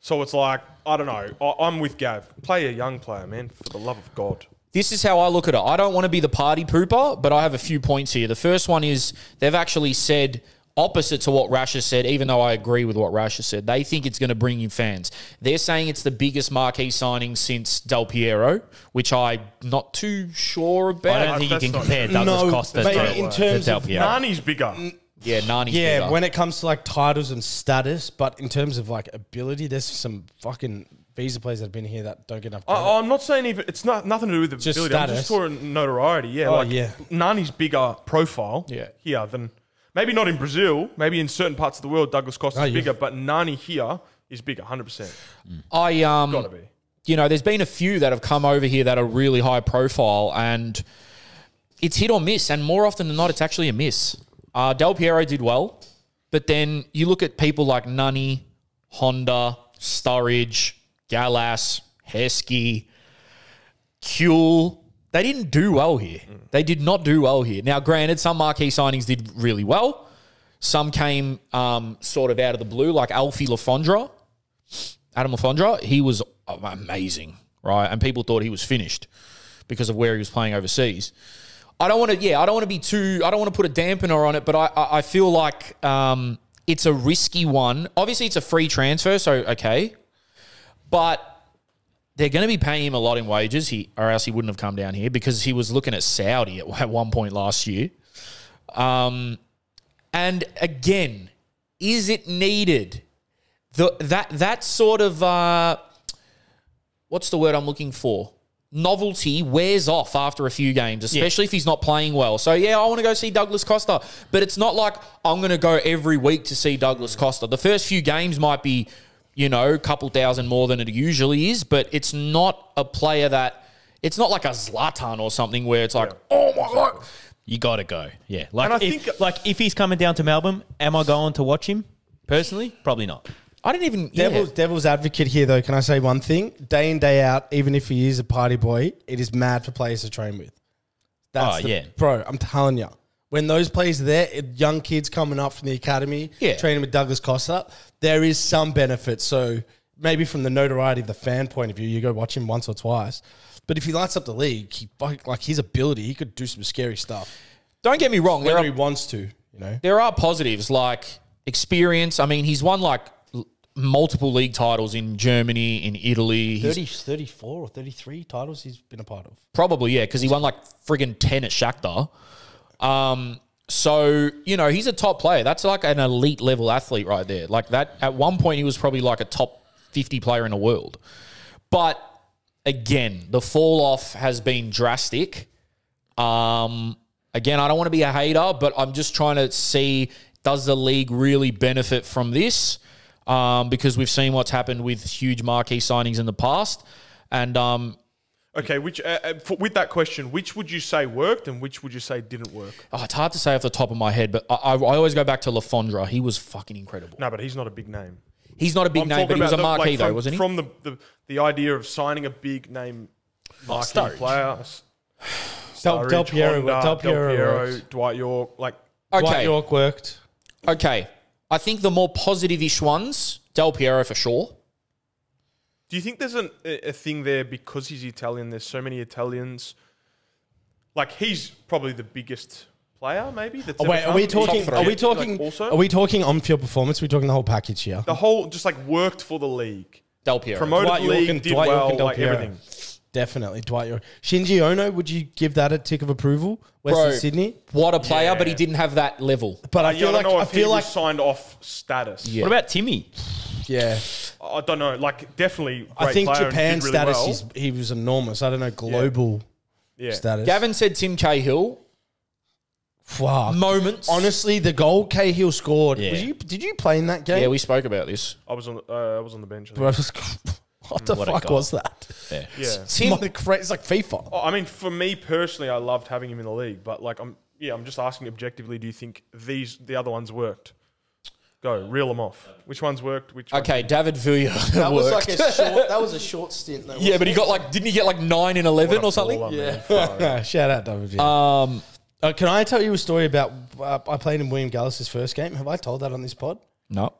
So it's like I don't know. I, I'm with Gav. Play a young player, man, for the love of God. This is how I look at it. I don't want to be the party pooper, but I have a few points here. The first one is they've actually said opposite to what Rash has said, even though I agree with what Rash has said. They think it's going to bring in fans. They're saying it's the biggest marquee signing since Del Piero, which I'm not too sure about. I don't think you can compare Douglas No, Costa to, in uh, to terms Del of Piero. Nani's bigger. Mm, yeah, Nani's Yeah, bigger. when it comes to like titles and status, but in terms of like ability, there's some fucking visa players that have been here that don't get enough. Credit. I, I'm not saying even it's not nothing to do with the Just ability. I'm just status. talking notoriety. Yeah, Oh, like yeah. Nani's bigger profile. Yeah. here than maybe not in Brazil. Maybe in certain parts of the world, Douglas Costa's Oh, yeah. bigger, but Nani here is bigger, hundred percent. I um, Gotta be. you know, there's been a few that have come over here that are really high profile, and it's hit or miss. And more often than not, it's actually a miss. Uh, Del Piero did well, but then you look at people like Nani, Honda, Sturridge, Gallas, Heskey, Kewell. They didn't do well here. They did not do well here. Now, granted, some marquee signings did really well. Some came um, sort of out of the blue, like Alfie Le Fondre. Adam Le Fondre, he was amazing, right? And people thought he was finished because of where he was playing overseas. I don't want to, yeah, I don't want to be too, I don't want to put a dampener on it, but I, I, I feel like um, it's a risky one. Obviously, it's a free transfer, so okay, but they're going to be paying him a lot in wages, he, or else he wouldn't have come down here because he was looking at Saudi at, at one point last year. Um, and again, is it needed? The, that that sort of uh, what's the word I'm looking for? Novelty wears off after a few games, especially if he's not playing well. So yeah, I want to go see Douglas Costa, but it's not like I'm going to go every week to see Douglas mm. Costa. The first few games might be, you know, a couple thousand more than it usually is, but it's not a player that it's not like a Zlatan or something where it's like, oh my god. You got to go. Yeah. Like, And I if, think- like if he's coming down to Melbourne, am I going to watch him personally? Probably not. I didn't even. Yeah. Devil's, devil's advocate here, though. Can I say one thing? Day in, day out, even if he is a party boy, it is mad for players to train with. That's Oh, the- yeah. Bro, I'm telling you. When those players are there, young kids coming up from the academy, Yeah. training with Douglas Costa, there is some benefit. So maybe from the notoriety of the fan point of view, you go watch him once or twice. But if he lights up the league, he, like his ability, he could do some scary stuff. Don't get me wrong. Whether are he wants to, you know. there are positives like experience. I mean, he's won like multiple league titles in Germany, in Italy. He's 30, 34 or 33 titles he's been a part of. Probably, yeah, because he won like friggin' 10 at Shakhtar. Um, so, you know, he's a top player. That's like an elite level athlete right there. Like that, at one point, he was probably like a top 50 player in the world. But again, the fall off has been drastic. Um, again, I don't want to be a hater, but I'm just trying to see does the league really benefit from this? Um, because we've seen what's happened with huge marquee signings in the past. And um, Okay, which uh, uh, for, with that question, which would you say worked and which would you say didn't work? Oh, it's hard to say off the top of my head, but I, I, I always go back to Le Fondre. He was fucking incredible. No, but he's not a big name. He's not a big I'm name, but he was a about the- marquee like, though, from, wasn't he? From the, the the idea of signing a big name marquee Sturridge. player, Del, Del Piero, Honda, Del Piero, worked. Dwight Yorke, like Dwight Yorke worked. okay. I think the more positive-ish ones, Del Piero for sure. Do you think there's an, a, a thing there because he's Italian? There's so many Italians. Like he's probably the biggest player, maybe. That's Oh, wait, are we talking? Are we talking? Like, also Are we talking on-field performance? Are we talking the whole package here? the whole just like worked for the league, Del Piero. promoted Dwight the Yorke league, and- did Dwight Yorke well, and Del like Piero. everything. Definitely, Dwight Yorke. Shinji Ono, would you give that a tick of approval? Western Bro, Sydney, What a player, but he didn't have that level. but I Yeah, feel I like don't know I if he feel was like signed off status. Yeah. What about Timmy? yeah. I don't know. Like definitely, great I think player and Japan did really status well. is he was enormous. I don't know global yeah. status. Gavin said Tim Cahill. wow. Moments. Honestly, the goal Cahill scored. Yeah. Was you? Did you play in that game? Yeah, we spoke about this. I was on. Uh, I was on the bench. I think. Bro, I was- what the What fuck was that? Yeah. Yeah. Tim, It's like, cra- it's like FIFA. Oh, I mean, for me personally, I loved having him in the league. But like, I'm yeah, I'm just asking objectively. Do you think these the other ones worked? Go reel them off. Which ones worked? Which ones okay, David Villa That was like a short. That was a short stint. Though, yeah, but he got like, didn't he get like nine in eleven or something? baller, man. Yeah. Shout out, David. Um, Uh, can I tell you a story about uh, I played in William Gallas's first game? Have I told that on this pod? no.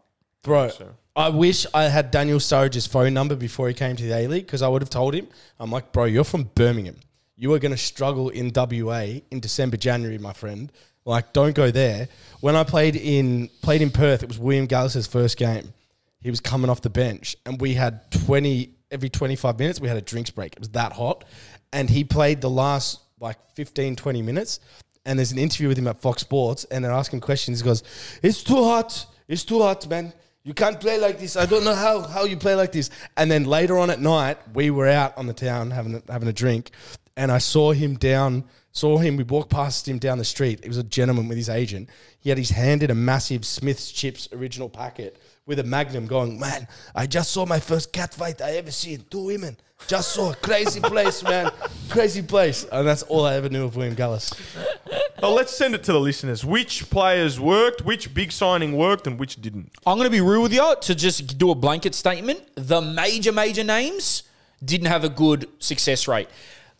Bro, so. I wish I had Daniel Sturridge's phone number before he came to the A League because I would have told him. I'm like, bro, you're from Birmingham. You are going to struggle in WA in December, January, my friend. Like, don't go there. When I played in played in Perth, it was William Gallas's first game. He was coming off the bench, and we had 20 every 25 minutes. We had a drinks break. It was that hot, and he played the last like 15, 20 minutes. And there's an interview with him at Fox Sports, and they're asking questions. He goes, "It's too hot. It's too hot, man. You can't play like this. I don't know how, how you play like this. And then later on at night, we were out on the town having a, having a drink, and I saw him down, saw him. We walked past him down the street. It was a gentleman with his agent. He had his hand in a massive Smith's Chips original packet with a Magnum, going, "Man, I just saw my first cat fight I ever seen. Two women. Just saw crazy place, man, crazy place." And that's all I ever knew of William Gallas. Well, let's send it to the listeners. Which players worked? Which big signing worked, and which didn't? I'm going to be real with you to just do a blanket statement. The major, major names didn't have a good success rate.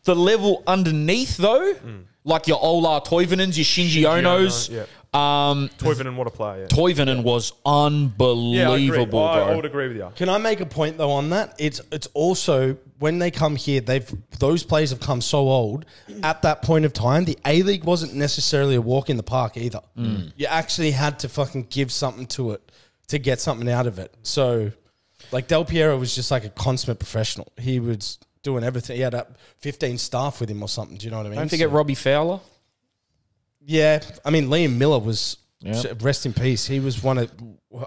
The level underneath, though, hmm. like your Ola Toivonens, your Shinji Onos, Yeah. Um, Toivonen, what a player. Yeah. Toivonen was Yeah, I, agree. unbelievable, I, I would agree with you. Can I make a point though on that? It's it's also when they come here, they've those players have come so old. At that point of time, the A League wasn't necessarily a walk in the park either. You actually had to fucking give something to it to get something out of it. So, like Del Piero was just like a consummate professional. He was doing everything. He had uh, fifteen staff with him or something. Do you know what I mean? Don't forget So- Robbie Fowler. Yeah, I mean Liam Miller was Yeah. rest in peace. He was one of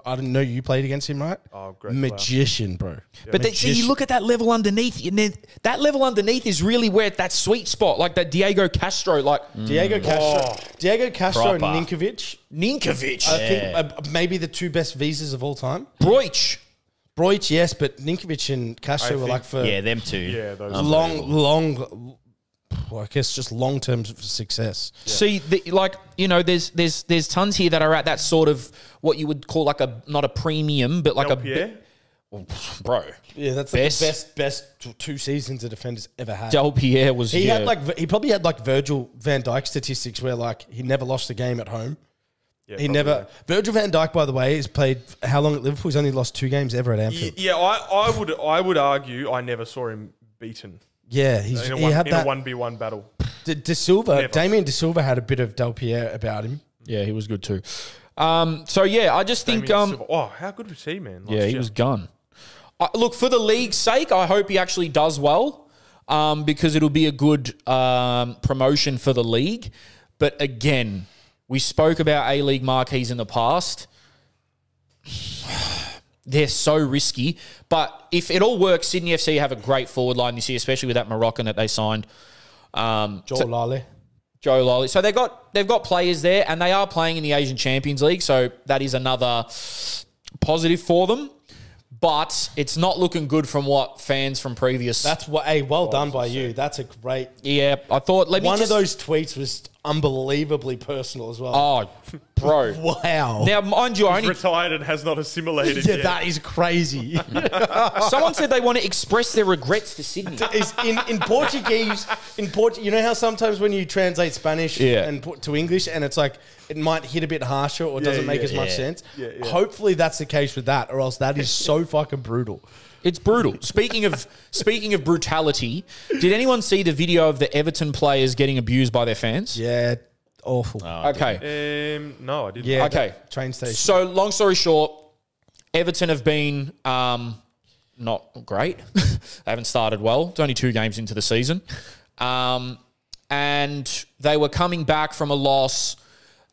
I didn't know you played against him, right? Oh, great player. magician, bro. But they, see, you Magician. look at that level underneath. You know, that level underneath is really where that sweet spot, like that Diego Castro, like Diego Castro, Diego Castro Proper. and Ninkovic. Ninkovic, I think uh, maybe the two best visas of all time. Broich. Broich, yes, but Ninkovic and Castro I were like for Yeah, them two. Yeah, those long, long. I guess just long term success. See, the, like you know, there's there's there's tons here that are at that sort of what you would call like a not a premium, but like Del a Pierre? bro. Yeah, that's Best. the best best two seasons a defender's ever had. Delpierre was he yeah. had like he probably had like Virgil Van Dijk statistics where like he never lost a game at home. Yeah, He probably, never Virgil Van Dijk, by the way, has played how long at Liverpool? He's only lost two games ever at Yeah, Anfield. yeah I, I would I would argue I never saw him beaten Yeah, he's in a he one had in a that. one v one battle. De, De Silva, Never. Damien De Silva had a bit of Delpierre about him. yeah, he was good too. Um, so yeah, I just think Damien um, oh, how good was he, man? yeah, he year? was gone. Uh, look for the league's sake, I hope he actually does well, um, because it'll be a good um, promotion for the league. But again, we spoke about A League marquees in the past. They're so risky, but if it all works, Sydney FC have a great forward line this year, especially with that Moroccan that they signed. Um, Joel Lale. Joe Lolly. So they got they've got players there, and they are playing in the Asian Champions League. So that is another positive for them. But it's not looking good from what fans from previous. That's what. Hey, well done by you. That's a great. yeah, I thought. Let me One just, of those tweets was unbelievably personal as well. Oh, bro. wow. now, mind you, I only retired and has not assimilated yeah, yet. that is crazy. someone said they want to express their regrets to Sydney. is in, in Portuguese, in Port, you know how sometimes when you translate Spanish Yeah. and put to English, and it's like it might hit a bit harsher or doesn't make yeah, as much sense. Yeah, yeah. Hopefully that's the case with that, or else that is so fucking brutal. It's brutal. Speaking of speaking of brutality, did anyone see the video of the Everton players getting abused by their fans? Yeah, awful. Okay. Um, no, I didn't. yeah, okay. Train station. So, long story short, Everton have been um, not great. they haven't started well. It's only two games into the season. Um, and they were coming back from a loss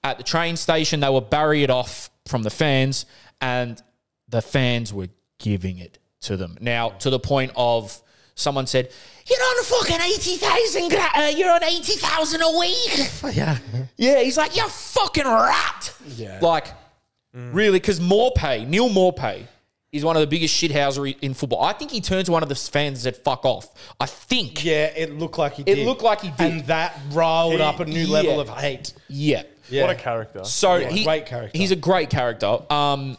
at the train station. They were barriered off from the fans, and the fans were giving it to them. Now, to the point of someone said, You're on fucking 80,000, gra- uh, you're on 80,000 a week. yeah, Yeah, he's like, "You're fucking rat. Yeah. Like, really, because Maupay, Neal Maupay, is one of the biggest shithouser in football. I think he turned to one of the fans and said, fuck off. I think. yeah. It looked like he. It did. looked like he did. and that riled He- up a new yeah. level of hate. Yeah. Yeah. What a character. So Yeah, he, great character. He's a great character. Um,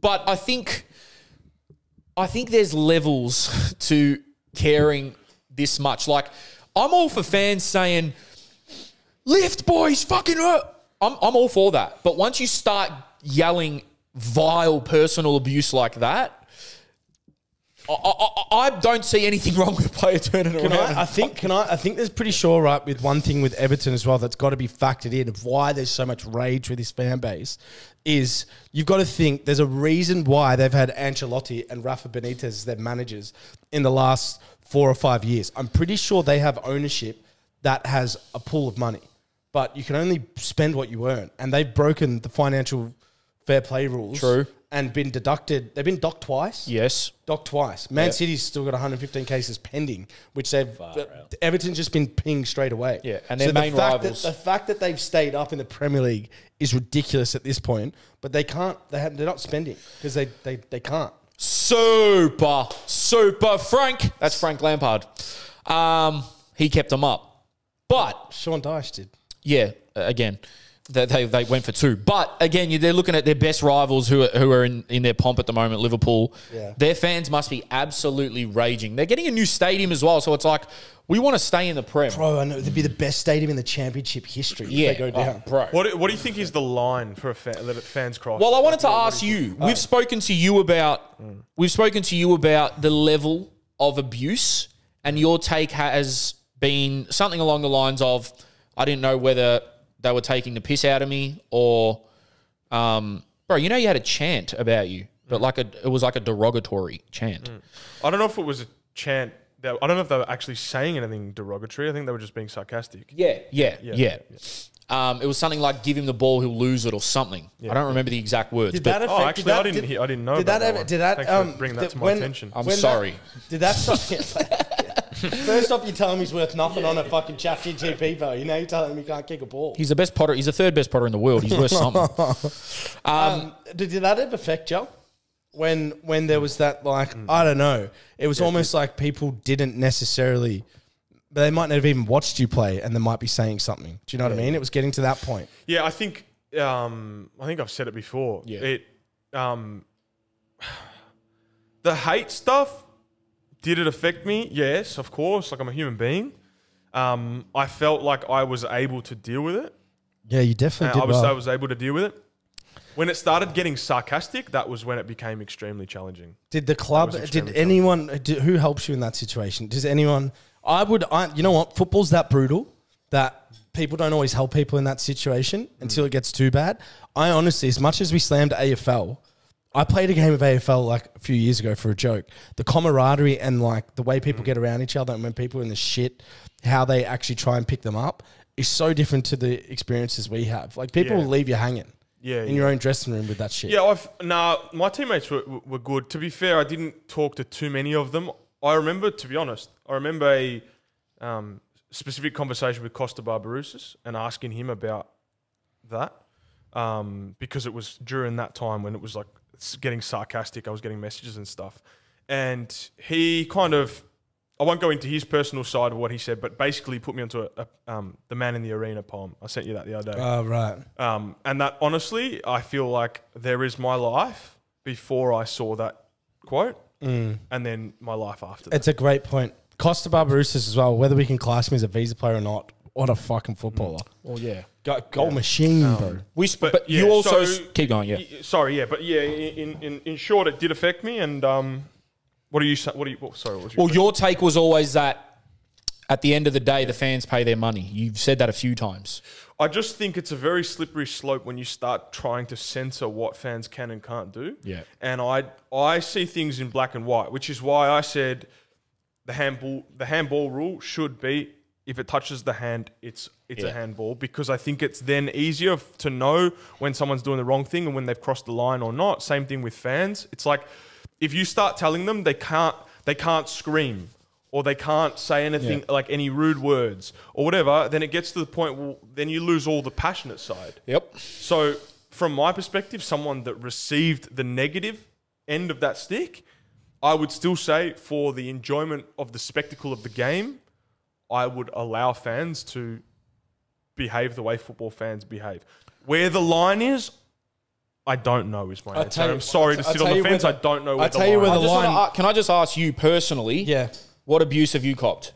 but I think, I think there's levels to caring this much. Like, I'm all for fans saying, "Lift, boys, fucking." uh," I'm I'm all for that. But once you start yelling vile personal abuse like that. I, I, I I don't see anything wrong with a player turning Can around. I, I think can I I think there's pretty sure right with one thing with Everton as well that's got to be factored in of why there's so much rage with this fan base is you've got to think there's a reason why they've had Ancelotti and Rafa Benitez as their managers in the last four or five years. I'm pretty sure they have ownership that has a pool of money, but you can only spend what you earn, and they've broken the financial fair play rules. True. And been deducted. They've been docked twice. yes. Docked twice. Man Yeah. City's still got 115 cases pending, which they've but Everton's just been pinged straight away. Yeah, and their the main fact rivals- That, the fact that they've stayed up in the Premier League is ridiculous at this point, but they can't. They have, they're not spending because they, they they can't. Super, super Frank. That's Frank Lampard. Um, he kept them up. But Sean Dyche did. yeah, uh, again, they, they, they went for two. But again, you- they're looking at their best rivals who are, who are in, in their pomp at the moment, Liverpool. Yeah. Their fans must be absolutely raging. They're getting a new stadium as well. So it's like, we want to stay in the Prem. Bro, I know it'd be the best stadium in the Championship history yeah. if they go Oh, down. bro. What, do- what do you think is the line for a fan, that fans cross? Well, I wanted to What- what ask do you you. We've spoken to you about. We've spoken to you about the level of abuse, and your take has been something along the lines of, "I didn't know whether they were taking the piss out of me or, um, bro. You know, you had a chant about you, but like a, it was like a derogatory chant. I don't know if it was a chant. That, I don't know if they were actually saying anything derogatory. I think they were just being sarcastic. Yeah, yeah, yeah. Um, it was something like "Give him the ball, he'll lose it" or something. I don't remember the exact words, Did but that Oh, affect? actually, did that, I didn't Did, hear- I didn't know Did about that that ever? one. Did that? Thanks for um, bringing that did- to my when- attention. I'm when sorry. Did that stop? First off, you tell him he's worth nothing on a fucking chat GTP, bro. You know, you tell him he can't kick a ball. he's the best potter. He's the third best potter in the world. He's worth something. Um, did, did that ever affect you? When when there was that like I don't know, it was almost like people didn't necessarily but they might not have even watched you play, and they might be saying something. Do you know what I mean? It was getting to that point. Yeah, I think um, I think I've said it before. Yeah. It um, the hate stuff did it affect me? Yes, of course. Like I'm a human being. Um, I felt like I was able to deal with it. Yeah, you Uh, definitely I was I was able to deal with it. When it started getting sarcastic, that was when it became extremely challenging. Did the club? Did anyone? Did, who helps you in that situation? Does anyone? I would. I, you know what? Football's that brutal that people don't always help people in that situation until it gets too bad. I honestly, as much as we slammed AFL, I played a game of AFL like a few years ago for a joke. The camaraderie and like the way people get around each other and when people are in the shit, how they actually try and pick them up is so different to the experiences we have. Like people Yeah. will leave you hanging Yeah, in yeah. your own dressing room with that shit. Yeah, I've nah. My teammates were, were good. To be fair, I didn't talk to too many of them. I remember, to be honest, I remember a um, specific conversation with Kosta Barbarouses and asking him about that um, because it was during that time when it was like getting sarcastic. I was getting messages and stuff, and he kind of. I won't go into his personal side of what he said, but basically put me onto a, a, um, the man in the arena poem. I sent you that the other day. Oh right. Um, and that honestly, I feel like there is my life before I saw that quote, and then my life after that. It's a great point. Kosta Barbarouses as well. Whether we can class him as a visa player or not, what a fucking footballer! Well, yeah. Go, goal machine, bro. We sp- But, but, yeah, you also so- keep going. Yeah. Y- Sorry, yeah, but yeah, in, in, in short, it did affect me. And um, what are you? sa- What are you? What, sorry, what was your? Well, your take was always that at the end of the day, the fans pay their money. You've said that a few times. I just think it's a very slippery slope when you start trying to censor what fans can and can't do. Yeah. And I I see things in black and white, which is why I said the handball the handball rule should be if it touches the hand, it's it's a handball because I think it's then easier to know when someone's doing the wrong thing and when they've crossed the line or not. Same thing with fans. It's like if you start telling them they can't they can't scream or they can't say anything Yeah. like any rude words or whatever, then it gets to the point well, then you lose all the passionate side. Yep. So, from my perspective, someone that received the negative end of that stick, I would still say for the enjoyment of the spectacle of the game, I would allow fans to behave the way football fans behave. Where the line is, I don't know. Is my I'll answer. tell you- I'm sorry to I'll sit on the fence. where I don't know. Where I'll the tell you where the just wanna line- can I just ask you personally? Yeah. What abuse have you copped,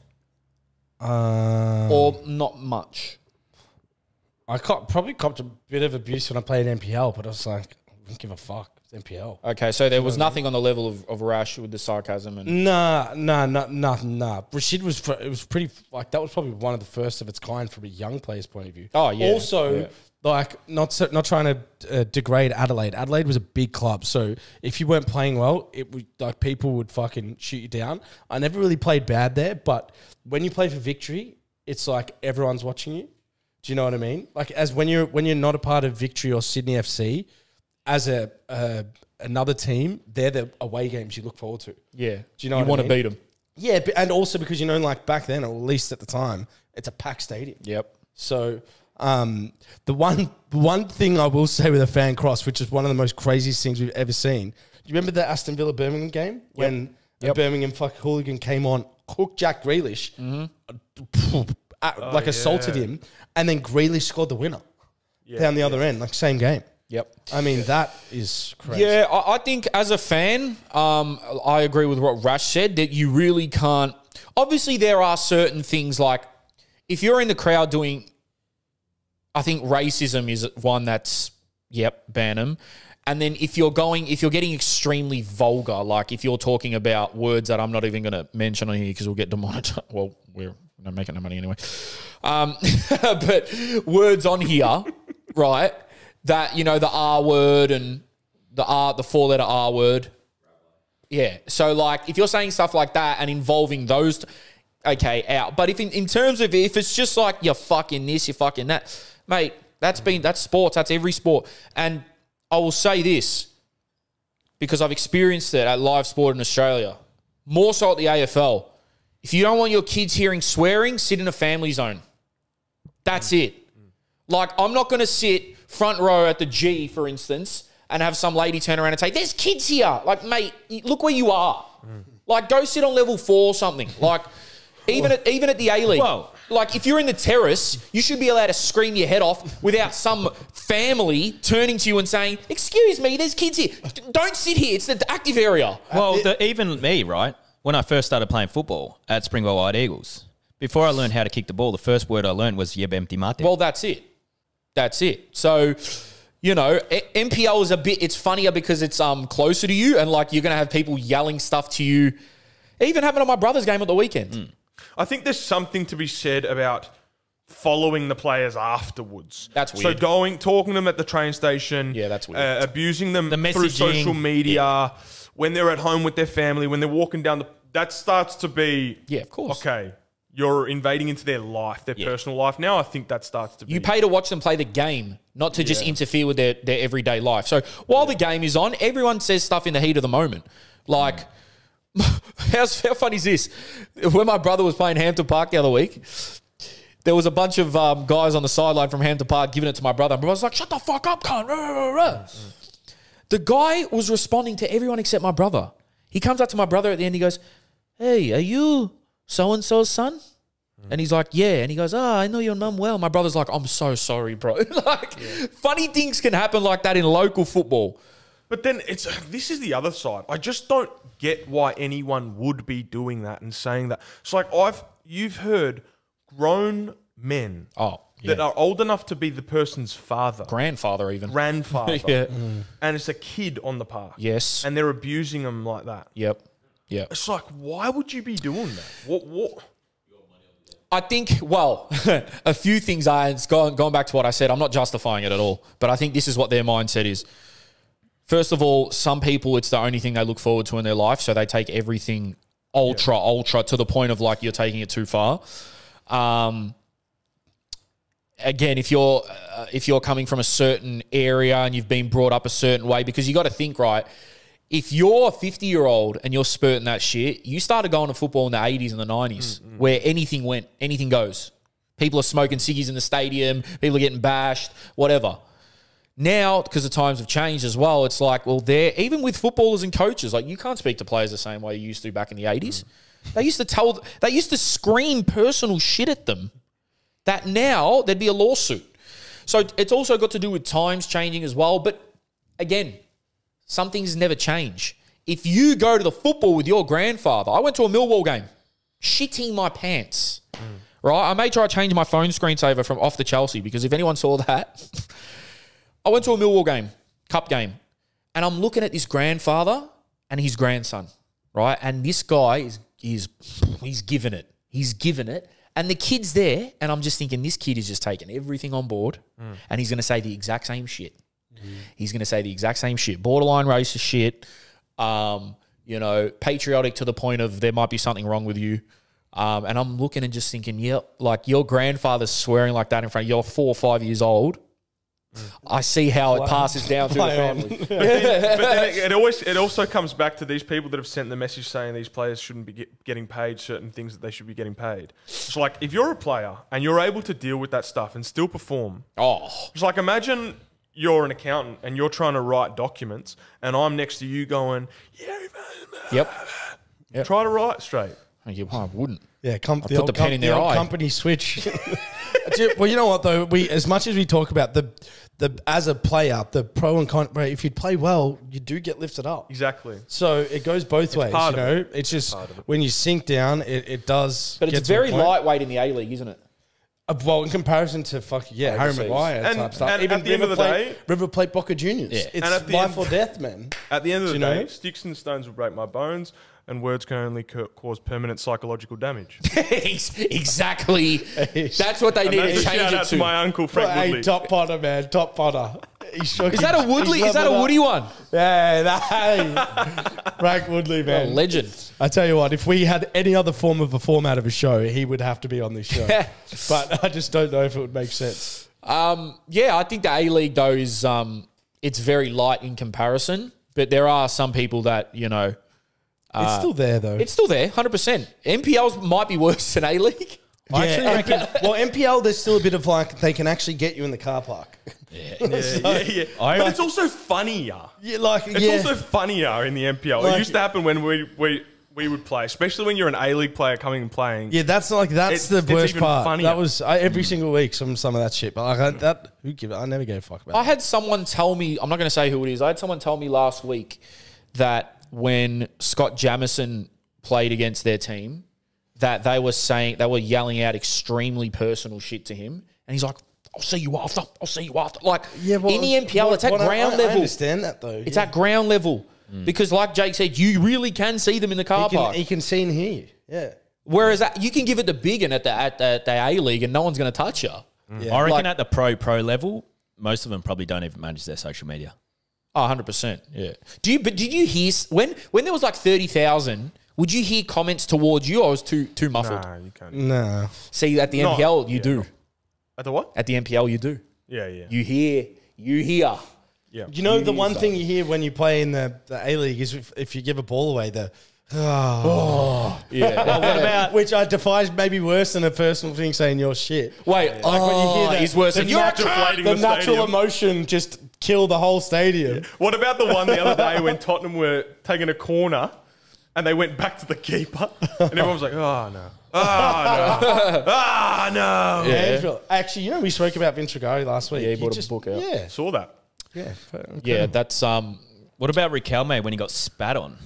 Uh, or not much? I cop, probably copped a bit of abuse when I played NPL, but I was like, I don't give a fuck. NPL. Okay, so there was nothing on the level of, of Rash with the sarcasm and Nah, nah, nah, nah, nah. Rashid was fr- it was pretty like that was probably one of the first of its kind from a young player's point of view. Oh, yeah, Also, yeah. like not so, not trying to uh, degrade Adelaide. Adelaide was a big club, so if you weren't playing well, it would like people would fucking shoot you down. I never really played bad there, but when you play for victory, it's like everyone's watching you. Do you know what I mean? Like as when you're when you're not a part of Victory or Sydney FC, as a uh, another team, they're the away games you look forward to. yeah, Do you know you want to beat them? Yeah, but, and also because you know, like back then, or at least at the time, it's a packed stadium. Yep. So um, the one one thing I will say with a fan cross, which is one of the most craziest things we've ever seen. Do you remember the Aston Villa Birmingham game when a Birmingham fuck hooligan came on, hooked Jack Grealish, uh, like assaulted yeah. him, and then Grealish scored the winner Yeah, down the other end, like same game. Yep. I mean, that is crazy. Yeah, I, I think as a fan, um, I agree with what Rash said that you really can't. Obviously, there are certain things like if you're in the crowd doing, I think racism is one that's yep, ban 'em. And then if you're going, if you're getting extremely vulgar, like if you're talking about words that I'm not even going to mention on here because we'll get demonetized. Well, we're not making no money anyway. Um, but words on here, right? That you know the R word and the R, the four letter R word. Yeah. So like if you're saying stuff like that and involving those, okay, out. But if in, in terms of if it's just like you're fucking this, you're fucking that, mate, that's been that's sports. That's every sport. And I will say this because I've experienced it at live sport in Australia, more so at the AFL. If you don't want your kids hearing swearing, sit in a family zone. That's it. Like, I'm not going to sit front row at the G, for instance, and have some lady turn around and say, There's kids here. Like, mate, look where you are. Like, go sit on level four or something. Like, Even at even at the A League. Well- like if you're in the terrace, you should be allowed to scream your head off without some family turning to you and saying, "Excuse me, there's kids here. Don't sit here. It's the active area." Well, the, even me, right? When I first started playing football at Springvale White Eagles, before I learned how to kick the ball, the first word I learned was "yeb empty mate." Well, that's it. That's it. So, you know, NPL is a bit. It's funnier because it's um closer to you, and like you're gonna have people yelling stuff to you. It even happened on my brother's game at the weekend. I think there's something to be said about following the players afterwards. That's weird. So going, talking to them at the train station. Yeah, that's weird. Uh, abusing them The through social media, when they're at home with their family, when they're walking down the. That starts to be. Yeah, of course. Okay. You're invading into their life, their personal life. Now I think that starts to be. You pay to watch them play the game, not to just interfere with their, their everyday life. So while the game is on, everyone says stuff in the heat of the moment. Like, how's, how funny is this? When my brother was playing Hampton Park the other week, there was a bunch of um, guys on the sideline from Hampton Park giving it to my brother. And my brother was like, shut the fuck up, cunt. Rah, rah, rah, rah." The guy was responding to everyone except my brother. He comes up to my brother at the end. He goes, hey, are you so-and-so's son? Hmm. And he's like, yeah. And he goes, oh, I know your mum well. My brother's like, I'm so sorry, bro. like, funny things can happen like that in local football. But then it's this is the other side. I just don't get why anyone would be doing that and saying that. It's like I've you've heard grown men Oh, that are old enough to be the person's father, Grandfather, even. grandfather, yeah. and it's a kid on the park. Yes. and they're abusing them like that. Yep. Yep. It's like, why would you be doing that? What? What? I think, well, a few things are, it's going, going back to what I said, I'm not justifying it at all, but I think this is what their mindset is. First of all, some people, it's the only thing they look forward to in their life, so they take everything ultra, ultra to the point of like you're taking it too far. Um, again, if you're uh, if you're coming from a certain area and you've been brought up a certain way, because you got to think right. If you're a 50 year old and you're spurting that shit, you started going to football in the 80s and the 90s, mm, mm. where anything went, anything goes. People are smoking ciggies in the stadium, people are getting bashed, whatever. Now, because the times have changed as well, it's like, well, they're even with footballers and coaches, like you can't speak to players the same way you used to back in the 80s. Mm. They used to tell, they used to scream personal shit at them that now there'd be a lawsuit. So it's also got to do with times changing as well. But again, some things never change. If you go to the football with your grandfather, I went to a Millwall game, shitting my pants. Hmm. Right, I made sure I changed my phone screensaver from off the Chelsea because if anyone saw that, I went to a Millwall game, cup game, and I'm looking at this grandfather and his grandson, right? And this guy is is he's given it. He's given it. And the kid's there, and I'm just thinking this kid is just taking everything on board hmm. and he's gonna say the exact same shit. He's gonna say the exact same shit. Borderline racist shit. Um, you know, patriotic to the point of there might be something wrong with you. Um, and I'm looking and just thinking, yeah, like your grandfather's swearing like that in front of you. You're four or five years old. I see how it passes down through the Play on. family. but then it, it always it also comes back to these people that have sent the message saying these players shouldn't be get, getting paid certain things that they should be getting paid. It's like if you're a player and you're able to deal with that stuff and still perform, Oh, it's like imagine you're an accountant and you're trying to write documents and I'm next to you going, yeah, yep. try to write straight. You, I wouldn't. Yeah, com- the put old the pen com- in their old eye. company switch. Well, you know what though, we as much as we talk about the the as a player, the pro and con. Bro, if you play well, you do get lifted up. Exactly. So it goes both ways. part You of know, it. it's just when you sink down, it, it does. But get it's to a very point. lightweight in the A League, isn't it? Uh, well, in comparison to fuck yeah, Harry Overseas. Maguire And- type stuff. and Even at the end of River the Plate, day- River Plate Boca Juniors. Yeah. It's And at the life end- or death, man. At the end of the Do you know? day, sticks and stones will break my bones, and words can only ca- cause permanent psychological damage. exactly. That's what they And need that's to a change shout it out to to. my uncle Frank hey, Woodley. top potter, man, top potter. He's shook Is that a his- Woodley? he's Is that a leveled up. Woody one? Yeah, that, hey, Frank Woodley, A man. legend. I tell you what, if we had any other form of a format of a show, he would have to be on this show. but I just don't know if it would make sense. Um, yeah, I think the A League though is um, it's very light in comparison, but there are some people that you know it's uh, still there though. it's still there, hundred percent. NPLs might be worse than A League. I actually yeah, reckon. Well, NPL, there's still a bit of like they can actually get you in the car park. yeah, yeah, yeah. I- but it's also funnier. Yeah, like It's yeah, also funnier in the NPL. Like- it used to happen when we, we we would play, especially when you're an A League player coming and playing. Yeah, that's like that's It's- the it's worst even part. funnier. That was I, every single week some some of that shit. But like I, that, who give? I never gave a fuck about. I it. had someone tell me, I'm not going to say who it is. I had someone tell me last week that when Scott Jamieson played against their team, that they were saying, they were yelling out extremely personal shit to him. And he's like, I'll see you after. I'll see you after. Like in the NPL, what- it's at what I- ground I, level. I understand that though. It's yeah. at ground level. Mm. Because, like Jake said, you really can see them in the car he can, park. he can see and hear. You. Yeah. Whereas that, you can give it to big and at the at the, the A League, and no one's going to touch you. Yeah. Mm. I reckon Like- at the pro pro level, most of them probably don't even manage their social media. Oh, 100%. Yeah. Do you but did you hear when when there was like 30,000, would you hear comments towards you or was too too muffled? Nah, you can't. No. See at the Not- NPL you yeah, do. not- At the what? At the NPL you do. Yeah, yeah, You hear you hear. yeah. You know the one is, thing you hear when you play in the, the A League is if, if you give a ball away, the oh, Yeah. What about which I defy maybe worse than a personal thing saying your shit. Wait, Like when you hear oh, that, is worse the than you're a natural, cunt. the, the natural stadium. emotion just kill the whole stadium. What about the one the other day when Tottenham were taking a corner and they went back to the keeper and everyone was like, oh no. Ah, no. Ah, no. Yeah. Anfield. Actually, you know we spoke about Vince Rugari last week. Yeah, he bought a book out. Yeah, Saw that. yeah. Yeah, that's um what about Riquelme when he got spat on,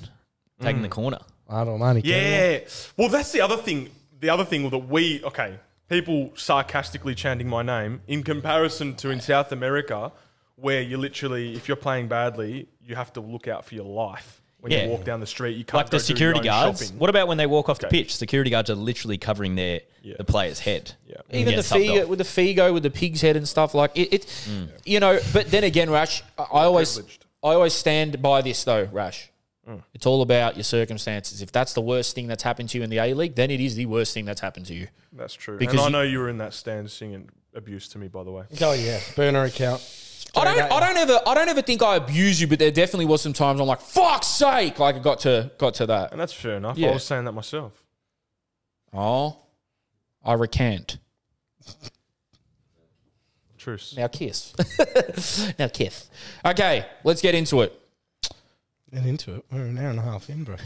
taking the corner? I don't know. Yeah. Well, that's the other thing. The other thing that we, okay, people sarcastically chanting my name in comparison to in South America, where you literally, if you're playing badly, you have to look out for your life when Yeah. you walk down the street. You can't Like go the do your security guards. shopping. What about when they walk off the pitch? Security guards are literally covering their Yeah. the player's head. Yeah. Even the subbed Figo with the Figo with the pig's head and stuff like it, it mm. you know, but then again, Rash, I I always Privileged. I always stand by this though, Rash. Mm. It's all about your circumstances. If that's the worst thing that's happened to you in the A League, then it is the worst thing that's happened to you. That's true. Because and I you- know you were in that stand singing abuse to me, by the way. Oh yeah, burner account. I don't, I don't ever, I don't ever think I abuse you, but there definitely was some times I'm like, fuck's sake, like it got to, got to that. And that's fair enough. Yeah. I was saying that myself. Oh, I recant. Truce. Now kiss. now kiss. Okay, let's get into it. And into it. We're an hour and a half in, bro.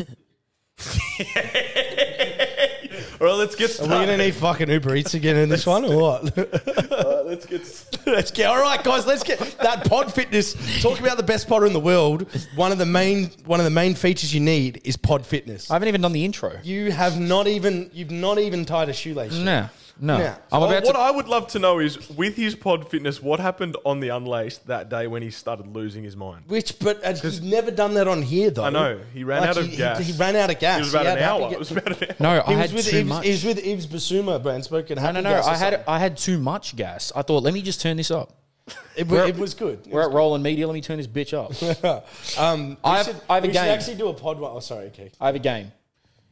All right, let's get Are we started. gonna need fucking Uber Eats again in this one or what? let's get let's get all right, guys. Let's get that pod fitness. Talk about the best podder in the world. One of the main one of the main features you need is pod fitness. I haven't even done the intro. You have not even you've not even tied a shoelace. yet. No, no. Yeah. I'm Well, about what to. I would love to know is with his pod fitness, what happened on the Unlaced that day when he started losing his mind? Which, but uh, he's never done that on here though. I know he ran Like, out of he, gas. He, he ran out of gas. It was about He an had to hour. get- It was about an hour. no, I He had was with too Ibs, much. he was with Ibs Basuma, Brand spoken. no, no, no. I had I had too much gas. I thought, let me just turn this up. It, We're- wa- it was good. It We're at Rolling Media. Let me turn this bitch up. um, I have- should- I have a we should game. actually do a pod. one- Oh, sorry. Okay. I have a game.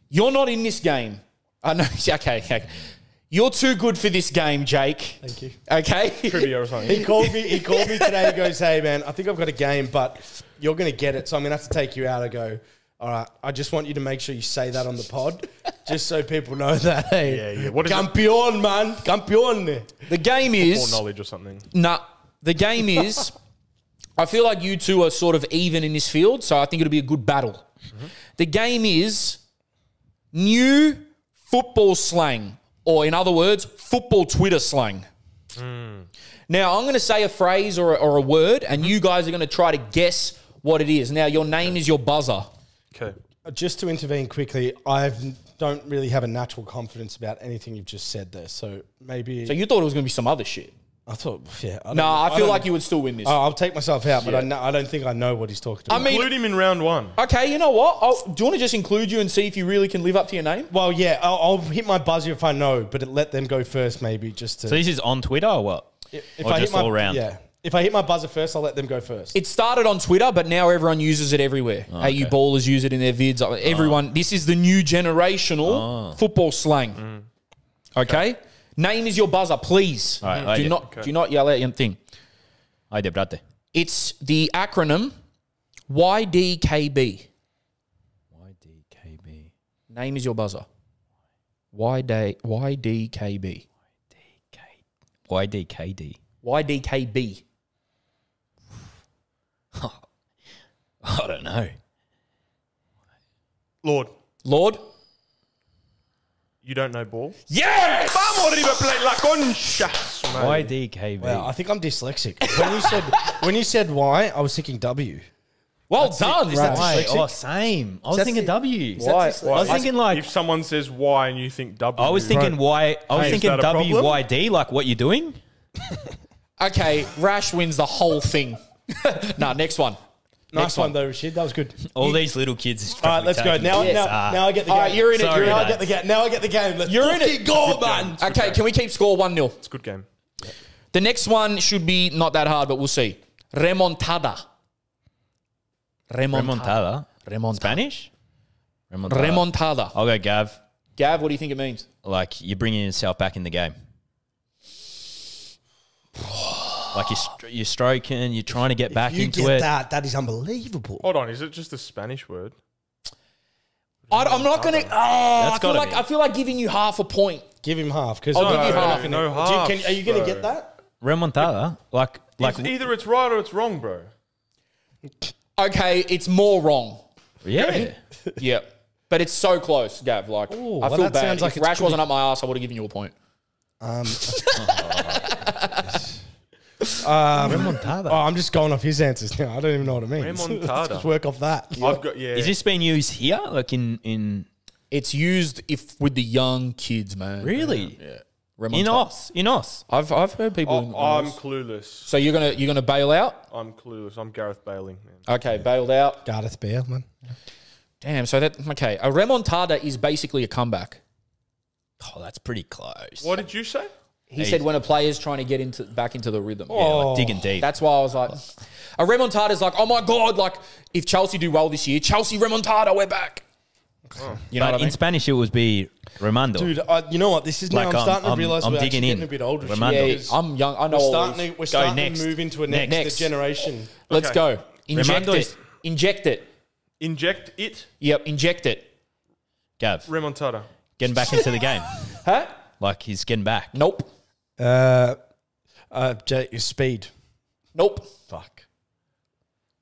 You're not in this game. I know. Okay, okay. You're too good for this game, Jake. Thank you. Okay. Trivia or something. He called me. He called me today. He goes, "Hey man, I think I've got a game, but you're going to get it, so I'm going to have to take you out." I go, "All right. I just want you to make sure you say that on the pod, just so people know that." Hey, Yeah, yeah. What is it? campeón, man, campeón. the game is More knowledge or something. Nah, the game is. I feel like you two are sort of even in this field, so I think it'll be a good battle. Mm-hmm. The game is new football slang, or in other words, football Twitter slang. Hmm. Now, I'm going to say a phrase or a, or a word, and you guys are going to try to guess what it is. Now, your name is your buzzer. Okay. Uh, just to intervene quickly, I don't really have a natural confidence about anything you've just said there. So maybe So you thought it was going to be some other shit. I thought, yeah. I No, I feel don't- like you would still win this. Oh, I'll take myself out, but Yeah. I, know, I don't think I know what he's talking about. I about. mean, Include him in round one. okay, you know what? I'll, do you want to just include you and see if you really can live up to your name? well, yeah, I'll, I'll hit my buzzer if I know, but let them go first, maybe just to. So this is on Twitter or what? if or I just hit my, all round? yeah, if I hit my buzzer first, I'll let them go first. It started on Twitter, but now everyone uses it everywhere. Oh, AU okay. ballers use it in their vids. Oh. Everyone, this is the new generational oh. football slang. Mm. Okay? Name is your buzzer, please. All right, I do get- not do not yell out your thing. Ay de brate. It's the acronym YDKB. YDKB. Name is your buzzer. YD, YDKB. YDKD. YDKB. I don't know. Lord. Lord. You don't know ball? Yes. Vamos arriba, play la concha. YDKV. Wow, I think I'm dyslexic. When you said when you said why, I was thinking W. Well done. Is that Why? dyslexic? Oh, same. I was that thinking the- W. Why? Why? I was thinking like if someone says why and you think W, I was thinking Y. I was Hey, is thinking that a problem? WYD, like what you're doing. Okay, Rash wins the whole thing. nah, next one. Nice one one. though, Rashid. That was good. All these little kids. All right, let's go. Now, Yes. now, Ah. now I get the game. right, you're in it, Sorry, you're in now it. I get the game. Now I get the game. Let's You're in it. fucking go, man. Okay, can we keep score 1 0? it's a good game. The next one should be not that hard, but we'll see. Remontada. Remontada. Remontada. Remontada. Spanish. Remontada. Remontada. I'll go Gav. Gav, what do you think it means? Like you're bringing yourself back in the game. Like you're, you're stroking, you're trying to get back you into get it. that. That is unbelievable. Hold on, is it just a Spanish word? I, am not going to. Oh, I feel gotta like be. I feel like giving you half a point. Give him half because I'll give you half. No Do you, half. can, are you going to get that? Remontada. Like like It's either it's right or it's wrong, bro. Okay, it's more wrong. yeah. Yeah. But it's so close, Gav. Like, Ooh, I well, feel that bad. sounds like if it's Rash pretty- wasn't up my ass, I would have given you a point. Um, Um, remontada. oh, I'm just going off his answers now. I don't even know what it means. Remontada. Let's just work off that. I've got yeah. Is this being used here? Like in in It's used if with the young kids, man. really Yeah. Remontada. in Remontada. us in us. I've I've heard people. Oh, in- Oh, I'm clueless. so you're gonna you're gonna bail out? I'm clueless. I'm Gareth Bailing. Man. Okay, bailed out. Gareth Bale, man. Damn. So that okay. A remontada is basically a comeback. Oh, that's pretty close. What did you say? He said when a player's trying to get into back into the rhythm. Yeah, like oh. digging deep. That's why I was like, a remontada is like, oh my god, like if Chelsea do well this year, Chelsea remontada, we're back. You know but what I in mean? Spanish, it would be Remando. Dude, I, you know what? This is now. Like, I'm I'm- starting to I'm- realize I'm we're digging in. getting a bit older. We're Yeah, because I'm young. I know. We're all starting, these. to, we're starting next. to move into a next, Next. generation. Let's Okay. go. Inject Remando it. is- Inject it. Inject it. Yep. Inject it. Gav, Remontada. getting back into the game. Huh? Like he's getting back. Nope. Uh, uh, J- speed. Nope. Fuck.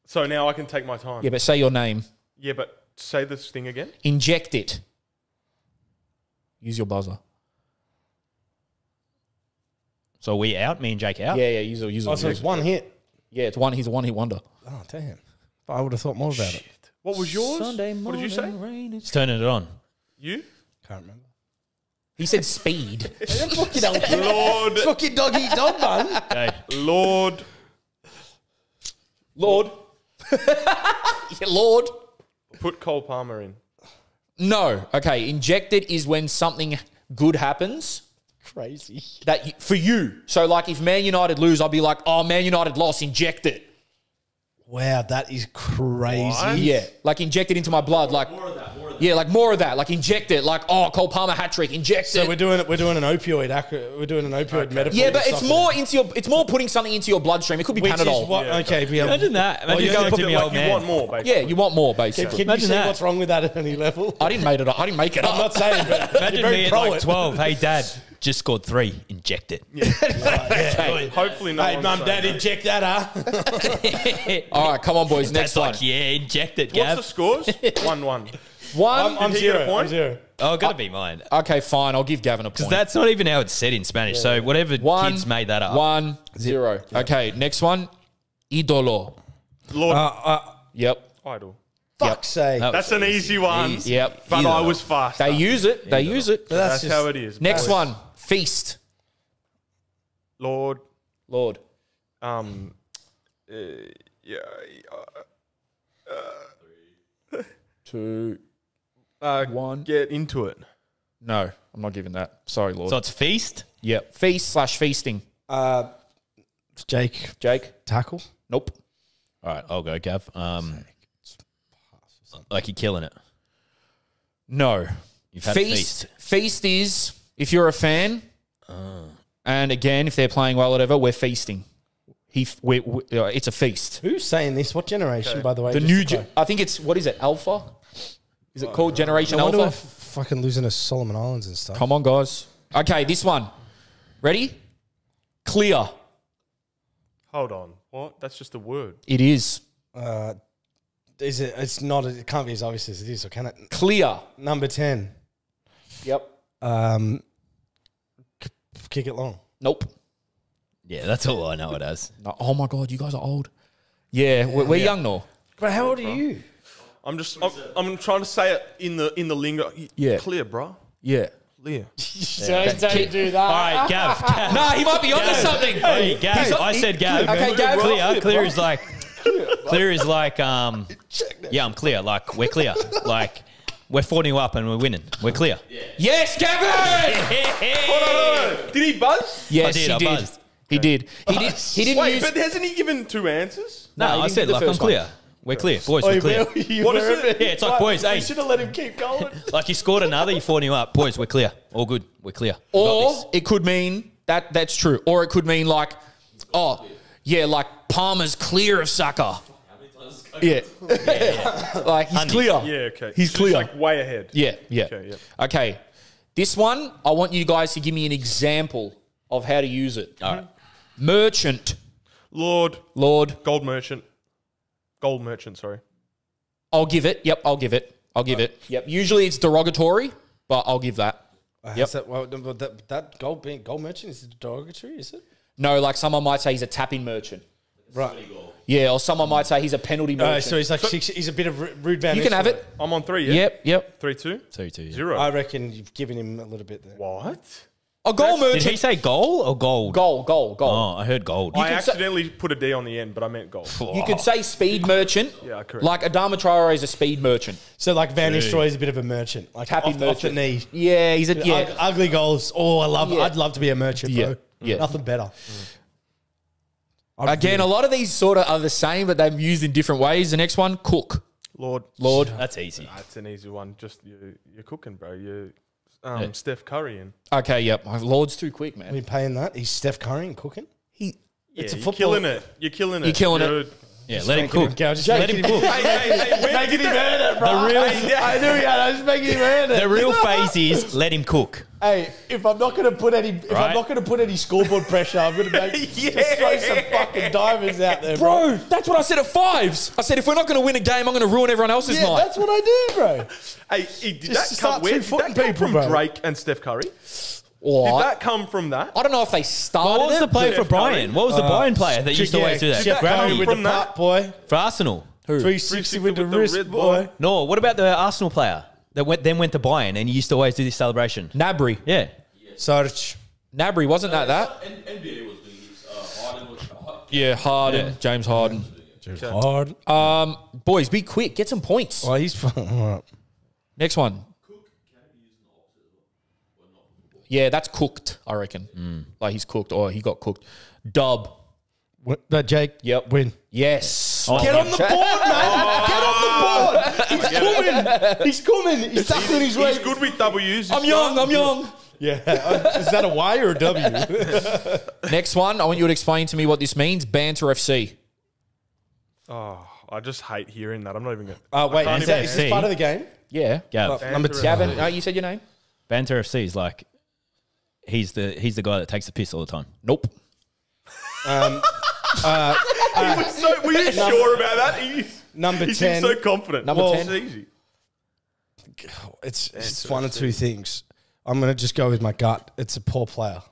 So now I can take my time. Yeah, but say your name. Yeah, but say this thing again. Inject it. Use your buzzer. So we out? Me and Jake out. Yeah, yeah. Use it. Use it. Oh, so it's one hit. Yeah, it's one. He's a one-hit wonder. Oh, damn. I would have thought more about it. What was yours? what did you say? Just turning it on. You? Can't remember. He said speed. fucking Lord. fucking dog eat dog, man. Okay. Lord. Lord. Yeah, Lord. Put Cole Palmer in. No. Okay. Injected is when something good happens Crazy. that y- for you. So like if Man United lose, I'll be like, oh, Man United lost. Inject it. Wow, that is crazy. What? Yeah. Like inject it into my blood. Like More of that, more of that. yeah, like more of that. Like inject it. Like oh, Cole Palmer hat trick. Inject So it. we're doing we're doing an opioid. We're doing an opioid metaphor. yeah, but it's something. more into your. It's more putting something into your bloodstream. It could be Which Panadol. what? Yeah. okay, we have, Imagine that. Imagine you going put to it Like old you want more, basically. yeah, you want more Can, basically. can you Imagine see that. what's wrong with that at any level? I didn't make it. up. I didn't make it I'm not saying, but Imagine me at like it. 12. Hey, dad, just scored three. Inject it. Yeah. Hopefully no Hey, one's mum, dad, that. inject that, huh? All right, come on, boys. Next That's one. like, yeah, inject it, What's Gav. the scores? 1 1. One. I'm, I'm he get a zero. point? I'm zero. Oh, gotta be mine. okay, fine. I'll give Gavin a point. Because that's not even how it's said in Spanish. So whatever One, kids made that up. One, zero. Okay, next one. Idolo. Lord Uh, uh, Yep. Idol. fuck's sake. That That's an easy one. Easy. Yep. But Either I was fast. They use it. They use it. That's, just- how it is. Next boys. one. Feast. Lord. Lord. Um. Uh, yeah. Two. Uh, One. Get into it. No, I'm not giving that. Sorry, Lord. So it's feast. yep. Feast slash feasting. Uh, Jake, Jake. tackle. Nope. All right, I'll go, Gav. Um, like you're killing it. No. You've had feast. feast. Feast is if you're a fan, and again, if they're playing well, whatever, we're feasting. He, f- we, we, uh, it's a feast. Who's saying this? What generation, by the way? The just new, to ge- clarify? I think it's what is it? Alpha. Is it called Generation No wonder we're Alpha? fucking losing to Solomon Islands and stuff. Come on, guys. Okay, this one. Ready? Clear. Hold on. What? That's just a word. It is. Uh, Is it? It's not. It can't be as obvious as it is, or can it? Clear. Number ten. Yep. Um, k- kick it long. Nope. Yeah, that's all I know it as. No, oh my god, you guys are old. Yeah, we're, we're young now. But how old are you? I'm just. I'm, I'm trying to say it in the in the lingo. Yeah. Clear, bro. Yeah. Clear. Don't, don't do that. All right, Gav. Gav. Nah, he might be onto something. Hey, Gav. He's- I said Gav. Okay, Gav. Clear. Clear is like. Clear is like. Um. Yeah, I'm clear. Like we're clear. Like we're four 0 up and we're winning. We're clear. Yes, Gavin. Did he buzz? Yes, I did, he I did. buzzed. He did. He did. He didn't Wait, use. but hasn't he given two answers? No, he I didn't said do the like I'm first one. clear. We're clear, boys. Oh, We're clear. you What is it? Yeah, it's like boys. You Hey, should have let him keep going. like he scored another, you four 0 up, boys. We're clear. All good. We're clear. We got Or it could mean that that's true. Or it could mean like, oh, yeah, like Palmer's clear of Saka. Yeah. like he's clear. Yeah, okay. He's So clear. like way ahead. Yeah, yeah. Okay, Okay. This one, I want you guys to give me an example of how to use it. All right. Merchant, Lord, Lord. gold merchant. Gold merchant, sorry. I'll give it. Yep, I'll give it. I'll give it. Yep. Usually it's derogatory, but I'll give that. Yep. That, well, no, but that, that gold being gold merchant is it derogatory? Is it? No, like someone might say he's a tapping merchant. Right. Yeah, or someone might say he's a penalty Uh, merchant. so he's like six, he's a bit of ru- rude Van. you can have Nistelrooy. it. I'm on three, yeah? Yep, yep. Three, two, Two two. zero. I reckon you've given him a little bit there. what? A goal Did merchant. Did he say goal or gold? goal, goal, goal. Oh, I heard gold. I can say- accidentally put a D on the end, but I meant gold. You could say speed merchant. Yeah, correct. Like Adama Traore is a speed merchant. So like Van Nistelrooy is a bit of a merchant, like Happy off, the- off the merchant. knee. Yeah, he's a Ug- yeah. ugly goals. Oh, I love. Yeah. I'd love to be a merchant, Yeah, bro. yeah. Nothing better. Again, a lot of these sort of are the same, but they're used in different ways. The next one, cook. Lord, Lord. That's easy. that's an easy one. Just you, you're cooking, bro. You, um, Steph Curry and Okay, yep. My Lord's too quick, man. Are man. we paying that? He's Steph Curry and cooking. He, yeah, It's a you're football- killing it. You're killing it. You're killing it. You're- Yeah, let him cook. go, just Let him cook. Hey, hey, hey, where Making him earn it, bro. The real- I knew he had. I was making him earn it. The real phase is let him cook. Hey, if I'm not going to put any, if I'm not going to put any scoreboard pressure, I'm going to make Yeah. just throw some fucking diamonds out there, bro. bro, that's what I said at fives. I said if we're not going to win a game, I'm going to ruin everyone else's Yeah, night. that's what I do, bro. Hey, hey, did Just that start come, where, did two-footing that come people, from bro. Drake and Steph Curry? Did that come from that? I don't know if they started What was it, the player Jeff for Brian? Curry. What was the Brian player that used to always do that? Jeff that Curry with from the that? putt, boy. For Arsenal. Who? 360 with the wrist, red boy. No, what about the Arsenal player that went, then went to Bayern and he used to always do this celebration? Gnabry. Yeah. Sarge. Gnabry, wasn't that that? N- NBA was doing this. Uh, Harden was. Uh, Yeah, Harden, James Harden. Hard. Um, boys, be quick. Get some points. Oh, he's. All right. Next one. Yeah, that's cooked, I reckon. Like he's cooked or he got cooked. Dub. What- But Jake, Yep. win. Yes. Get on the board, man. Get on the board. He's coming. He's coming. He's tackling his way. He's good with W's. I'm young. I'm young. Yeah. Uh, Is that a Y or a W? Next one. I want you to explain to me what this means. Banter FC. Oh, I just hate hearing that. I'm not even going to. Uh, wait, is, that, even is see. this part of the game? Yeah. Gav. Number two. Gavin, no, you said your name? Banter FC is like he's the he's the guy that takes the piss all the time. Nope. Um, So, were you sure about that? He, Number he 10. seems so confident. Number Well, 10. It's easy. It's, it's one of two things. I'm going to just go with my gut. It's a poor player.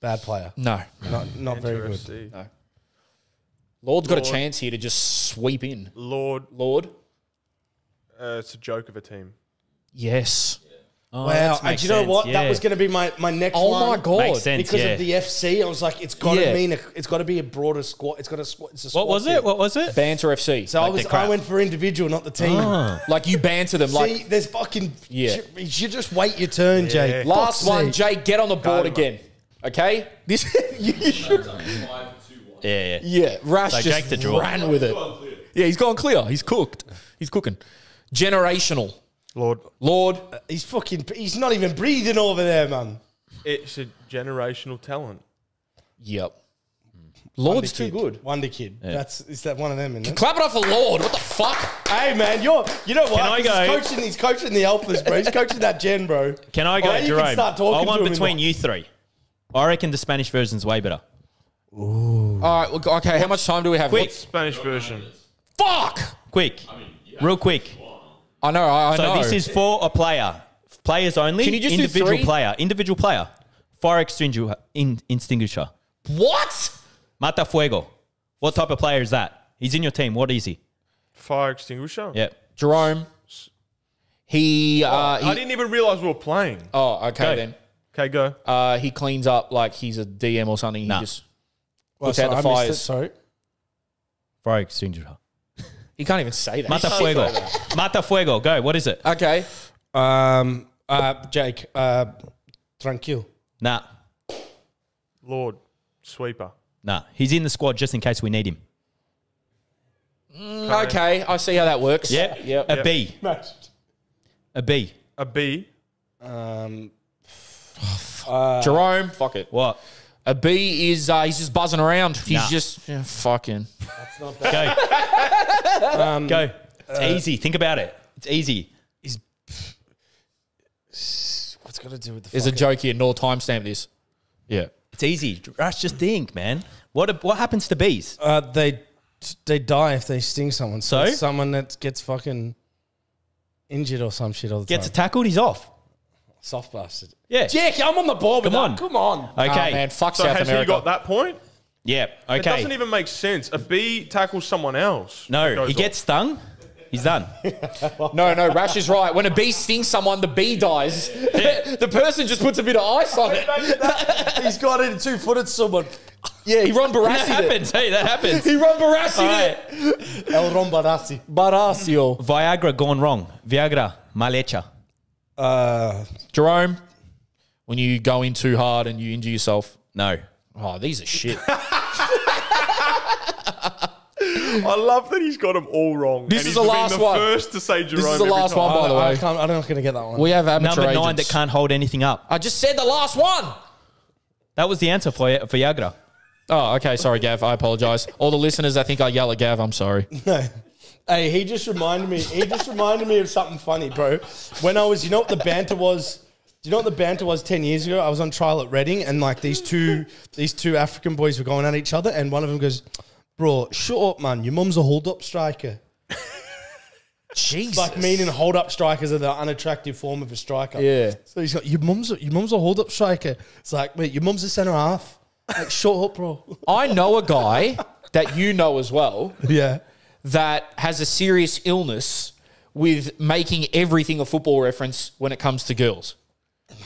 Bad player. No. Not, not very good. FC. Lord's got a Lord. chance here to just sweep in. Lord, Lord? uh, it's a joke of a team. Yes. Oh, Wow. And do you know sense, what? yeah. That was going to be my, my next Oh one. my God. Makes sense, Because yeah. of the FC, I was like, it's got to Yeah. mean a, it's got to be a broader squad. It's got a squad. It's a squad What was thing. it? What was it? Banter FC. So I was. I went for individual, not the ah. team. like you banter them. See, Like there's fucking Yeah. You should just wait your turn, Jake. last Fuck's one, sake. Jake, get on the board again. Okay? This you should Yeah, yeah. Yeah, Rash So just Jake to draw. ran with it. Yeah, he's gone clear. He's cooked. He's cooking. Generational. Lord, Lord. Uh, he's fucking. He's not even breathing over there, man. it's a generational talent. Yep. Lord's Wonder too Kid. good. Wonder kid. That's is that one of them? Isn't it? Clap it up for Lord. What the fuck? Hey man, you're. You know what? Can I He's go? coaching. He's coaching the alphas, bro. He's coaching that gen, bro. Can I go, Alright, you can Jerome? start talking I to want him between the- you three. I reckon the Spanish version's way better. All right. well, Okay. How much time do we have? Quick. Spanish version. Fuck. Quick. real quick. I know. I, I So know. this is for a player, players only. Can you just do individual three? player? Individual player. Fire extinguisher. In, extinguisher. what? Mata fuego. What type of player is that? He's in your team. What is he? Fire extinguisher. Yep. Jerome. He. Uh, he I didn't even realize we were playing. oh, okay Go. then. Okay, go. Uh, he cleans up like he's a DM or something. He Nah. just Well, puts out the I missed it, fires. sorry. Fire extinguisher. He can't even say that. Mata fuego. Mata fuego. Go. What is it? Okay. Um, uh, Jake, uh, tranquil. Nah. Lord, sweeper. Nah. He's in the squad just in case we need him. Okay. I see how that works. Yep. Yep. A B. A B. A B. Um, Jerome. Fuck it. What? A B is uh, he's just buzzing around. He's Nah. just yeah, fucking. Go. Go. It's easy. Think about it. It's easy. what's got to do with the There's a fucking- joke here. Nor timestamp this. Yeah. It's easy. Rush, just think, man. What what happens to bees? Uh, they they die if they sting someone. So, So? it's someone that gets fucking injured or some shit all the Gets time. tackled, he's off. Soft bastard. Yeah. Jake, I'm on the ball with Come that. on. Come on. Okay. Okay. man. Fuck So South has America. he got that point? Yeah. Okay. It doesn't even make sense. A bee tackles someone else. No, Goes he gets stung. He's done. No, no, Rash is right. When a bee stings someone, the bee dies. the person just puts a bit of ice on it. He's got it two footed someone. Yeah, he Ron that Barassi it. happens. Hey, that happens. He Ron Barassi All it. right. El Rombarassi. Barasio. Oh. Viagra gone wrong. Viagra mal hecha. Uh, Jerome, when you go in too hard and you injure yourself. No. Oh, these are shit. I love that he's got them all wrong. This and is he's the been last the one. First to say Jerome. This is the every last time. one, by the I, I way. can't, I'm not going to get that one. We have amateur Number nine agents. that can't hold anything up. I just said the last one. That was the answer for for Viagra. Oh, okay. Sorry, Gav. I apologize. All the listeners, I think I yell at Gav. I'm sorry. Hey, he just reminded me. He just reminded me of something funny, bro. When I was, you know what the banter was. Do you know what the banter was ten years ago? I was on trial at Reading, and like these two, these two African boys were going at each other, and one of them goes, "Bro, shut up, man. Your mum's a hold-up striker." Jesus. Like meaning hold-up strikers are the unattractive form of a striker. Yeah. So he's got your mum's a, your mum's a hold-up striker. It's like, mate, your mum's a centre half. Like, shut up, bro. I know a guy that you know as well yeah. That has a serious illness with making everything a football reference when it comes to girls.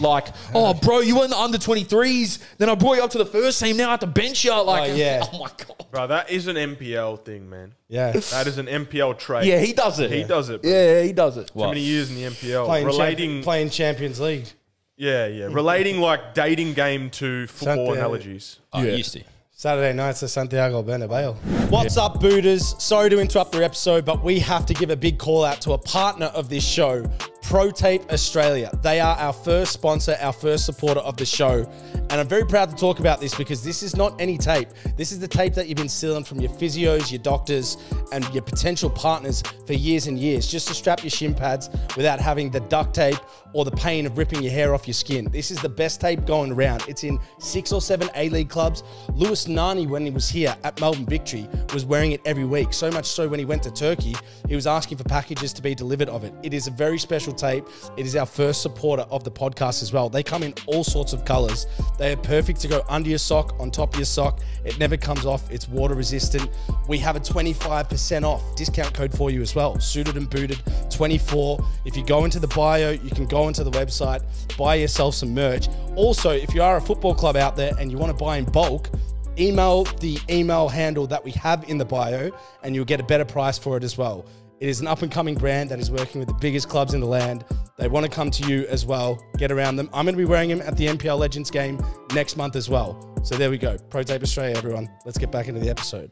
Like, oh, bro, you were in the under 23s. Then I brought you up to the first team. Now I have to bench you. Like, Oh, yeah. oh my God. Bro, that is an NPL thing, man. Yeah. That is an NPL trait. Yeah, he does it. He does it. Bro. Yeah, he does it. How many years in the NPL? Playing, relating, champion, playing Champions League. yeah, yeah, relating like dating game to football Santiago. analogies. I Yeah. used to. Saturday nights at Santiago Bernabeu. What's up, Booters? Sorry to interrupt the episode, but we have to give a big call out to a partner of this show, ProTape Australia. They are our first sponsor, our first supporter of the show. And I'm very proud to talk about this because this is not any tape. This is the tape that you've been stealing from your physios, your doctors, and your potential partners for years and years, just to strap your shin pads without having the duct tape or the pain of ripping your hair off your skin. This is the best tape going around. It's in six or seven A League clubs. Luís Nani, when he was here at Melbourne Victory, was wearing it every week. So much so when he went to Turkey, he was asking for packages to be delivered of it. It is a very special tape. It is our first supporter of the podcast as well. They come in all sorts of colors. They are perfect to go under your sock, on top of your sock. It never comes off. It's water resistant. We have a 25% off discount code for you as well. Suited and booted 24. If you go into the bio, you can go into the website, buy yourself some merch. Also, if you are a football club out there and you want to buy in bulk, email the email handle that we have in the bio and you'll get a better price for it as well. It is an up and coming brand that is working with the biggest clubs in the land. They want to come to you as well, get around them. I'm going to be wearing them at the NPL Legends game next month as well. So there we go. Pro Tape Australia, everyone. Let's get back into the episode.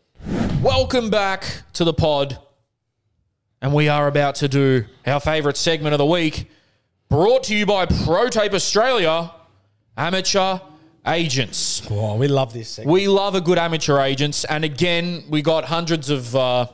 Welcome back to the pod. And we are about to do our favorite segment of the week, brought to you by Pro Tape Australia, Amateur Agents. Oh, we love this segment. We love a good amateur agents, and again, we got hundreds of uh,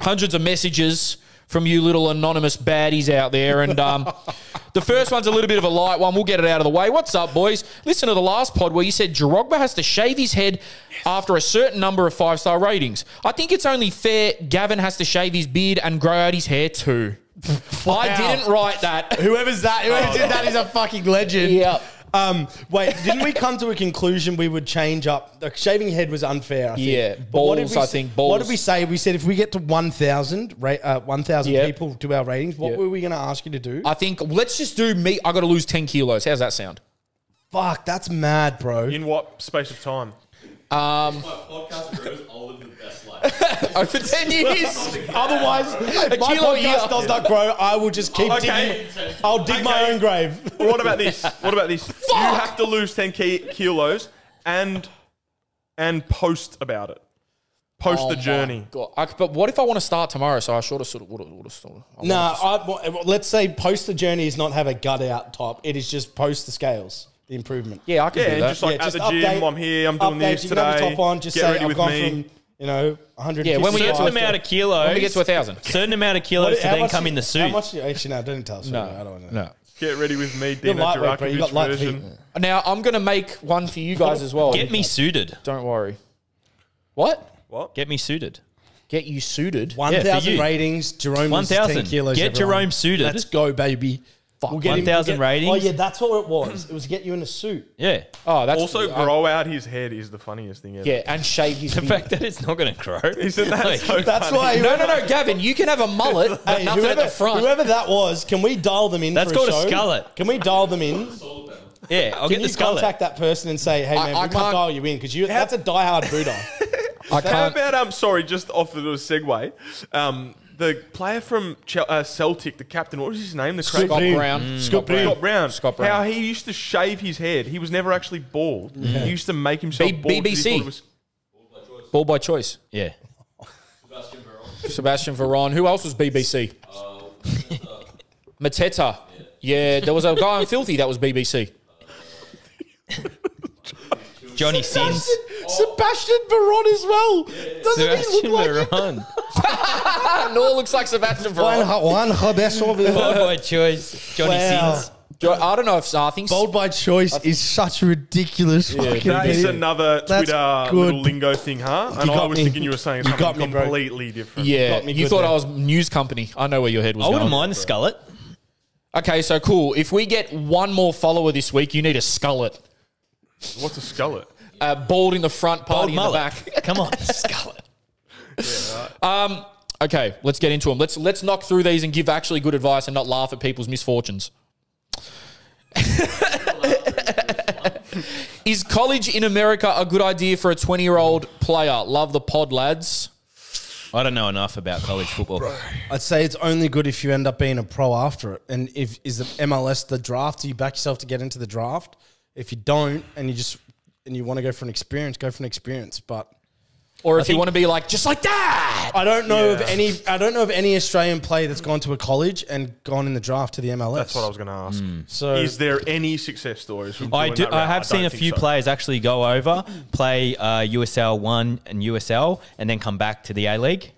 hundreds of messages from you little anonymous baddies out there. And um, the first one's a little bit of a light one. We'll get it out of the way. What's up, boys? Listen to the last pod where you said Jirogba has to shave his head after a certain number of five star ratings. I think it's only fair Gavin has to shave his beard and grow out his hair too. I didn't write that. Whoever's that, whoever did that is a fucking legend. Yep. Um, wait, didn't we come to a conclusion we would change up? The shaving head was unfair. I think. Yeah, But what did balls, we I s- think, What did we say? We said if we get to 1,000 ra- uh, 1,000 Yeah. people do our ratings, what Yeah. were we going to ask you to do? I think let's just do me. I got to lose 10 kilos. How's that sound? Fuck, that's mad, bro. In what space of time? My podcast grows, I'll live the best life. Over 10 years. Otherwise, if my kilo a year. podcast does not grow, I will just keep Okay. digging. I'll dig my Okay. own grave. What about this? What about this? You have to lose 10 ki- kilos and and post about it. Post Oh the my journey. God. I, but what if I want to start tomorrow? So I should have sort of would have would have started. I wanted Nah, to- I, well, let's say post the journey is not have a gut out top. It is just post the scales, the improvement. yeah, I can Yeah, do that. just like Yeah, at just the gym, I'm here, I'm doing Updates, this you can have today. your top on, just Get say ready I've with gone me. from, you know, 100. Yeah, when we get to certain the- amount of kilos. when we get to a thousand. certain amount of kilos to then much come you- in the suit. How suit. much? you- Actually, no, don't tell us. No, I don't want to know. no. Get ready with me, You're Dino. You got light version. feet. Now I'm gonna make one for you guys as well. Get me suited. Don't worry. What? What? Get me suited. Get you suited? 1,000 you. ratings. Jerome was 10 1,000. kilos. Get everyone. Jerome suited. Let's go, baby. Fuck, get him- 1,000 get- ratings. Oh, yeah, that's what it was. It was get you in a suit. Yeah. Oh, that's Also, uh, grow out his head is the funniest thing ever. Yeah, and shave his The beard. fact that it's not going to grow. Isn't that Like, so That's funny? why. No, no, no, Gavin. You can have a mullet, but Hey, nothing whoever, at the front. whoever that was, can we dial them in? That's for called a show? skullet. Can we dial them in? Yeah, I'll Can get you the skull. contact that person and say, "Hey man, I we might can't- dial you in because you that's a diehard Buddha." I How can't. How about I'm um? Sorry, just off the little segue. Um, the player from Chel- uh, Celtic, the captain. What was his name? The crazy Scott Brown. Brown. Mm. Scott Brown. Scott Brown. Scott Brown. How he used to shave his head. He was never actually bald. He used to make himself B- bald. 'cause he BBC. thought it was- Ball by choice. Yeah. Sebastian Veron. Sebastian Veron. Who else was BBC? Mateta. Yeah, there was a guy on Filthy that was BBC. Johnny Sins. Oh. Sebastian Veron as well. Doesn't Sebastian he look like Veron. Nor looks like Sebastian Veron. one Sebastian Veron? Bold by choice. Johnny Wow. Sins. Jo- I don't know if I think Bold by choice is such a ridiculous fucking That is thing. another That's Twitter good. little lingo thing, huh? And I got was me. thinking you were saying You something got me, bro. completely different. Yeah, got me you good thought there. I was news company. I know where your head was I wouldn't going. mind the skullet. Okay, so cool. If we get one more follower this week, you need a skull it. What's a skullet? Uh, bald in the front, party in the mullet. back. Come on, skullet. Okay, let's get into them. Let's let's knock through these and give actually good advice and not laugh at people's misfortunes. Is college in America a good idea for a 20 year old player? Love the pod, lads. I don't know enough about college football. I'd say it's only good if you end up being a pro after it. And if is the MLS the draft? Do you back yourself to get into the draft? If you don't, and you just and you want to go for an experience, go for an experience. But Or if you want to be like, just like that. I don't know of any. I don't know of any Australian player that's gone to a college and gone in the draft to the MLS. That's what I was going to ask. So Is there any success stories from I do. that I route? have seen a few so. players actually go over, play uh, USL one and USL, and then come back to the A League.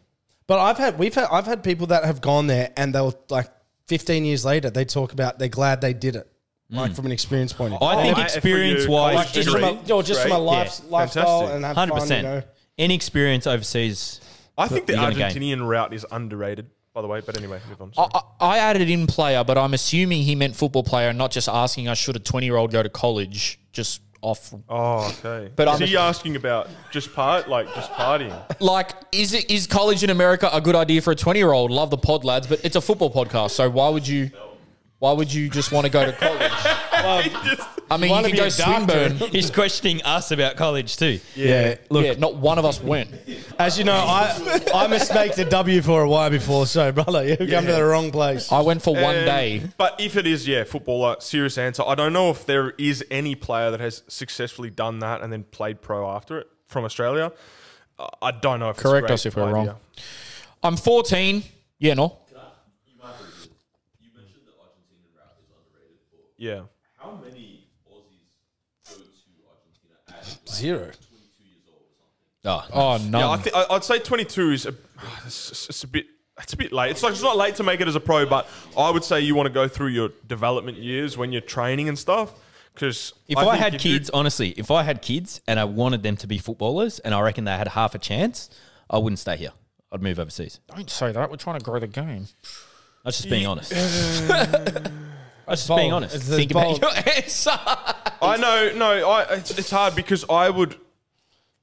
But I've had we've had I've had people that have gone there and they'll like 15 years later they talk about they're glad they did it, like from an experience point of view. I think I- for you, experience college wise, just from a, or just from a Great. life, Yeah. lifestyle Fantastic. and have hundred fun. You percent. know. Any experience overseas. I think the You're gonna gain. Argentinian route is underrated, by the way. But anyway, move on. I, Sorry. I I added in player, but I'm assuming he meant football player and not just asking us should a 20 year old go to college just off. oh, okay. But is I'm he a- asking about just part, like just partying? Like, is it is college in America a good idea for a 20 year old? Love the pod, lads, but it's a football podcast, so why would you? Why would you just want to go to college? I mean, you wanna can go a doctor. Swinburne. He's questioning us about college too. Yeah, look, yeah, not one of us went. as you know, I I mistaked a W for a Y before, so brother, you've come to the wrong place. I went for one Um, day. But if it is, yeah, footballer, serious answer. I don't know if there is any player that has successfully done that and then played pro after it from Australia. I don't know if Correct it's a us if we're idea. wrong. I'm 14. Yeah, no. You mentioned the Argentinian route is underrated. For Yeah. how many Aussies go to Argentina at like Zero. 22 years old or something? Oh, Oh no. Yeah, I think I- I'd say 22 is a, it's, it's a bit it's a bit late. It's like it's not late to make it as a pro, but I would say you want to go through your development years when you're training and stuff. Because If I, had kids, honestly, if I had kids and I wanted them to be footballers and I reckon they had half a chance, I wouldn't stay here. I'd move overseas. Don't say that. We're trying to grow the game. I was just being honest. I was just being honest. It's- Think bold. about your answer. I know, no, I, it's, it's hard because I would,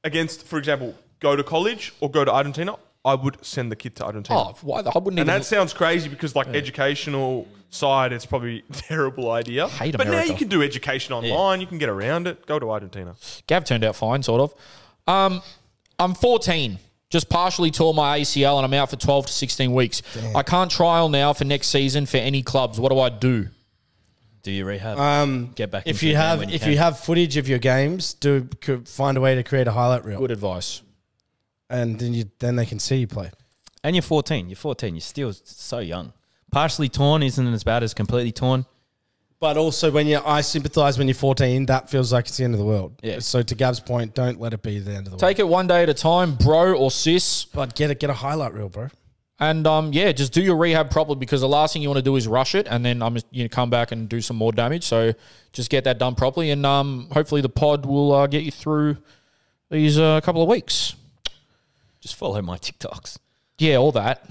against, for example, go to college or go to Argentina. I would send the kid to Argentina. Oh, why? The, I wouldn't And even. that sounds crazy because, like, educational side, it's probably a terrible idea. Hate but now America. you can do education online. You can get around it. Go to Argentina. Gav turned out fine, sort of. Um, I'm 14. Just partially tore my ACL and I'm out for 12 to 16 weeks. I can't trial now for next season for any clubs. What do I do? Do you rehab? Um, Get back if into you the game have when you if can. you have footage of your games, do co- find a way to create a highlight reel, Good advice. and then you then they can see you play. and you're 14. You're 14. You're still so young. Partially torn isn't as bad as completely torn. But also, when you I sympathise when you're 14, that feels like it's the end of the world. Yeah. So to Gav's point, don't let it be the end of the world. Take it one day at a time, bro or sis. But get it, get a highlight reel, bro. And um, yeah, just do your rehab properly because the last thing you want to do is rush it, and then um, you know, come back and do some more damage. So just get that done properly, and um, hopefully the pod will uh, get you through these uh, couple of weeks. Just follow my TikToks. Yeah, all that.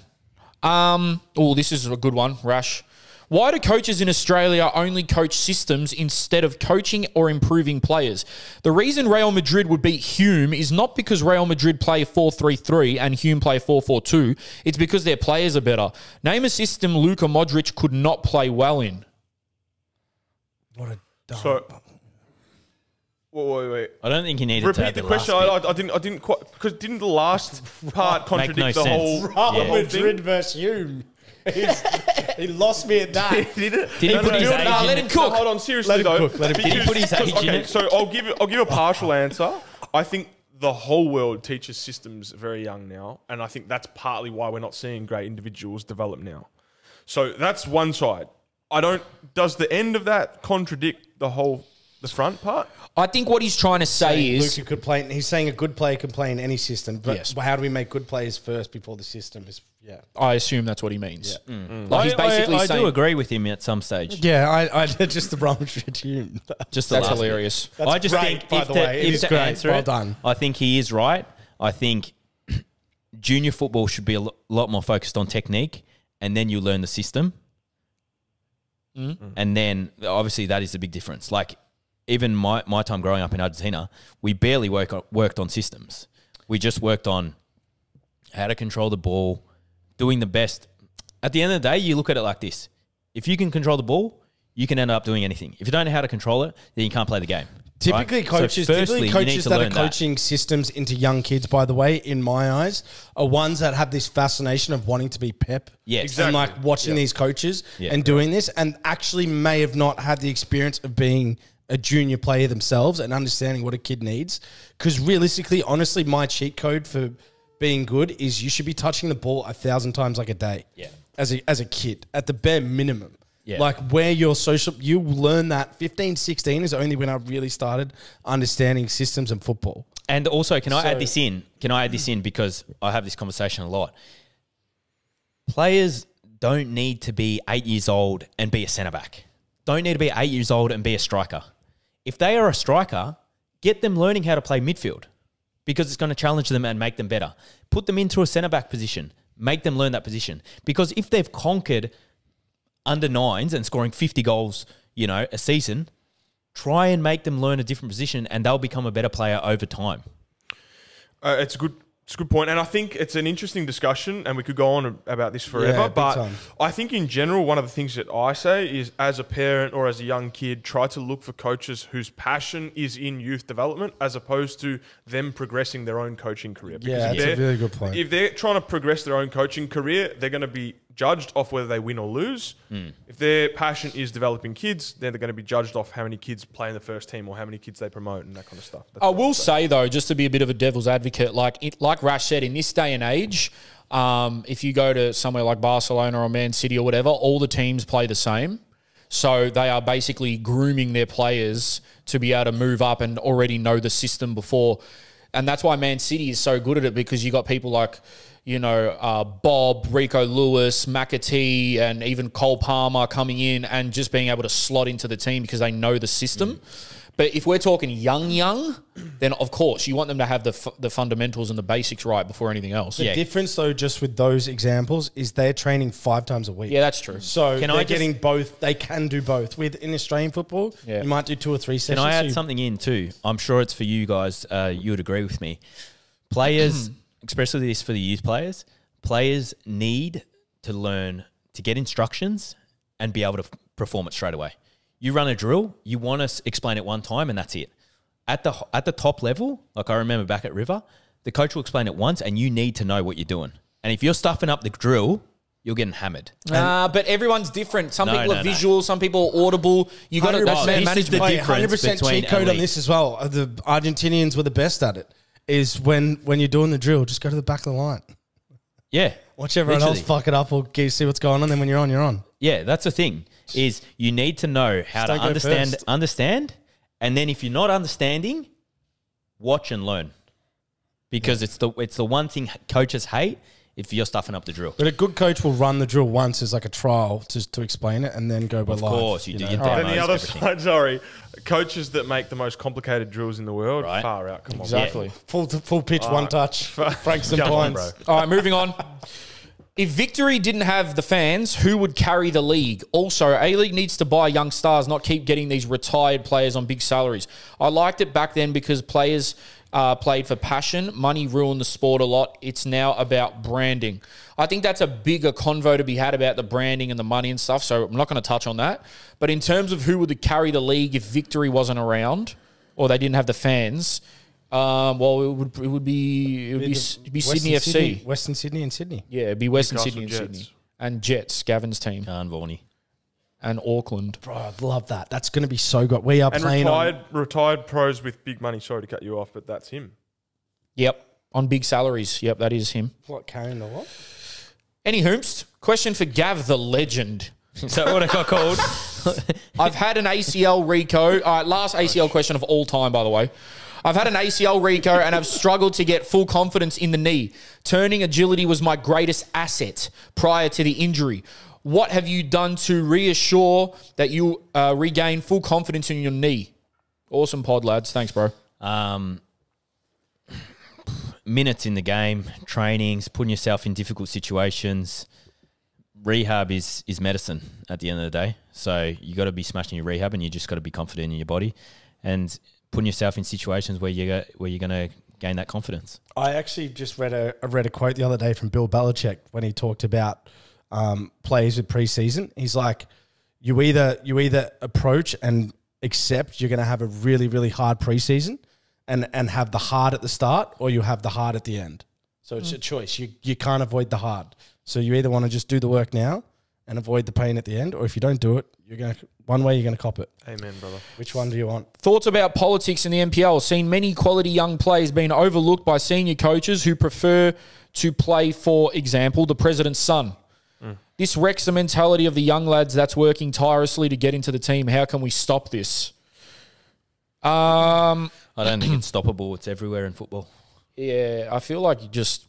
Um, oh, this is a good one, Rash. Why do coaches in Australia only coach systems instead of coaching or improving players? The reason Real Madrid would beat Hume is not because Real Madrid play 4-3-3 and Hume play 4-4-2. It's because their players are better. Name a system Luka Modric could not play well in. What a dumb. So, wait, wait, wait. I don't think you needed to Repeat the the question. last I. I, I didn't. I didn't quite because didn't the last part contradict no the sense. whole, Real the Real whole Madrid versus Hume. He's- he lost me at that. Did it? Did he No, put no, his no, age no, in let it? him cook. hold on, seriously Let him though. cook, let him cook. Did he put his because- age in it? So I'll give. I'll give a partial answer. I think the whole world teaches systems very young now, and I think that's partly why we're not seeing great individuals develop now. So that's one side. I don't. Does the end of that contradict the whole the front part? I think what he's trying to say is Luka could play. He's saying a good player can play in any system, but Yes. how do we make good players first before the system is? Yeah, I assume that's what he means. Mm. Mm. Like he's I- basically I, I saying do agree with him at some stage. yeah. I, I just the Real Madrid Hume. Just the that's last bit. hilarious. That's I just great, think by if the way. It if is to great. answer Well it, done. I think he is right. I think junior football should be a lot more focused on technique, and then you learn the system. Mm. And then obviously that is the big difference. Like even my, my time growing up in Argentina, we barely work worked on systems. We just worked on how to control the ball, doing the best. At the end of the day, you look at it like this: if you can control the ball, you can end up doing anything. If you don't know how to control it, then you can't play the game. Typically, right? So coaches, firstly, typically you need coaches to that are learn coaching systems into young kids, by the way, in my eyes, are ones that have this fascination of wanting to be Pep. Yes. Exactly. And like watching these coaches Yeah. and doing this, and actually may have not had the experience of being a junior player themselves and understanding what a kid needs. Because realistically, honestly, my cheat code for being good is you should be touching the ball a thousand times like a day. Yeah. As a as a kid, at the bare minimum. Yeah. Like where your social, you learn that 15, 16 is only when I really started understanding systems and football. And also, can I So- add this in? Can I add this in because I have this conversation a lot. Players don't need to be eight years old and be a centre back. Don't need to be eight years old and be a striker. If they are a striker, get them learning how to play midfield because it's going to challenge them and make them better. Put them into a centre back position, make them learn that position. Because if they've conquered under nines and scoring 50 goals, you know, a season, try and make them learn a different position and they'll become a better player over time. Uh, it's a good. It's a good point, and I think it's an interesting discussion, and we could go on about this forever. Yeah, but time. I think in general, one of the things that I say is, as a parent or as a young kid, try to look for coaches whose passion is in youth development, as opposed to them progressing their own coaching career. Because Yeah, that's a really good point. If they're trying to progress their own coaching career, they're going to be judged off whether they win or lose. Hmm. If their passion is developing kids, then they're going to be judged off how many kids play in the first team or how many kids they promote and that kind of stuff. That's I will say. say though, just to be a bit of a devil's advocate, like it, like Rash said, in this day and age, um, if you go to somewhere like Barcelona or Man City or whatever, all the teams play the same. So they are basically grooming their players to be able to move up and already know the system before. and that's why Man City is so good at it because you got people like, you know, uh, Bobb, Rico Lewis, McAtee, and even Cole Palmer coming in and just being able to slot into the team because they know the system. But if we're talking young, young, then of course you want them to have the f- the fundamentals and the basics right before anything else. The Yeah, difference, though, just with those examples, is they're training five times a week. yeah, that's true. So Can they're I just- getting both. They can do both. With in Australian football, Yeah. you might do two or three Can sessions. I so add you- something in too? I'm sure it's for you guys. Uh, you would agree with me. Players, especially this for the youth players, players need to learn to get instructions and be able to f- perform it straight away. You run a drill, you want to explain it one time, and that's it. At the at the top level, like I remember back at River, the coach will explain it once, and you need to know what you're doing. And if you're stuffing up the drill, you're getting hammered. Uh, but everyone's different. Some No, people no, are no. visual, some people are audible. You got to 100%. that's man the management. difference Hundred percent cheat code on this as well. The Argentinians were the best at it. Is when when you're doing the drill, just go to the back of the line. Yeah, Watch everyone else fuck it up or get, see what's going on. Then when you're on, you're on. Yeah, that's the thing. Is you need to know how Just to go understand first. understand, and then if you're not understanding, watch and learn. Because it's the it's the one thing coaches hate if you're stuffing up the drill. But a good coach will run the drill once as like a trial to, to explain it, and then go by Of live. course, you do know? your Then demos, the other everything. side, sorry, coaches that make the most complicated drills in the world, Right. far out. Come on, Exactly. Full full pitch, one uh, touch. Frankston Come on, Pines. bro. All right, moving on. If Victory didn't have the fans, who would carry the league? Also, A League needs to buy young stars, not keep getting these retired players on big salaries. I liked it back then because players uh, played for passion. Money ruined the sport a lot. It's now about branding. I think that's a bigger convo to be had about the branding and the money and stuff. So I'm not going to touch on that. But in terms of who would carry the league if Victory wasn't around or they didn't have the fans, um, well, it would it would be it would be, s- it'd be Western Sydney FC. Western Sydney and Sydney. Yeah, it'd be Western Newcastle Sydney and Jets. Sydney. And Jets, Gavin's team. Can't Vorney. And Auckland. Bro, I love that. That's going to be so good. We are And playing retired on. retired pros with big money. Sorry to cut you off, but that's him. Yep. On big salaries. Yep, that is him. What carrying the what? Any hoomst? Question for Gav the legend. Is that what it got called? I've had an ACL reco. All right, last ACL question of all time, by the way. I've had an ACL reco and I've struggled to get full confidence in the knee. Turning agility was my greatest asset prior to the injury. What have you done to reassure that you uh, regain full confidence in your knee? Awesome pod, lads. Thanks, bro. Um, minutes in the game, trainings, putting yourself in difficult situations. Rehab is is medicine at the end of the day. So you got to be smashing your rehab, and you just got to be confident in your body, and putting yourself in situations where you where you're going to gain that confidence. I actually just read a I read a quote the other day from Bill Belichick when he talked about um, players with preseason. He's like, you either you either approach and accept you're going to have a really really hard preseason, and and have the hard at the start, or you have the hard at the end. So it's a choice. You you can't avoid the hard. So you either want to just do the work now and avoid the pain at the end, or if you don't do it, you're gonna one way you're gonna cop it. Amen, brother. Which one do you want? Thoughts about politics in the NPL? Seen many quality young players being overlooked by senior coaches who prefer to play, for example, the president's son. This wrecks the mentality of the young lads that's working tirelessly to get into the team. How can we stop this? Um, I don't think it's stoppable. It's everywhere in football. yeah, I feel like you just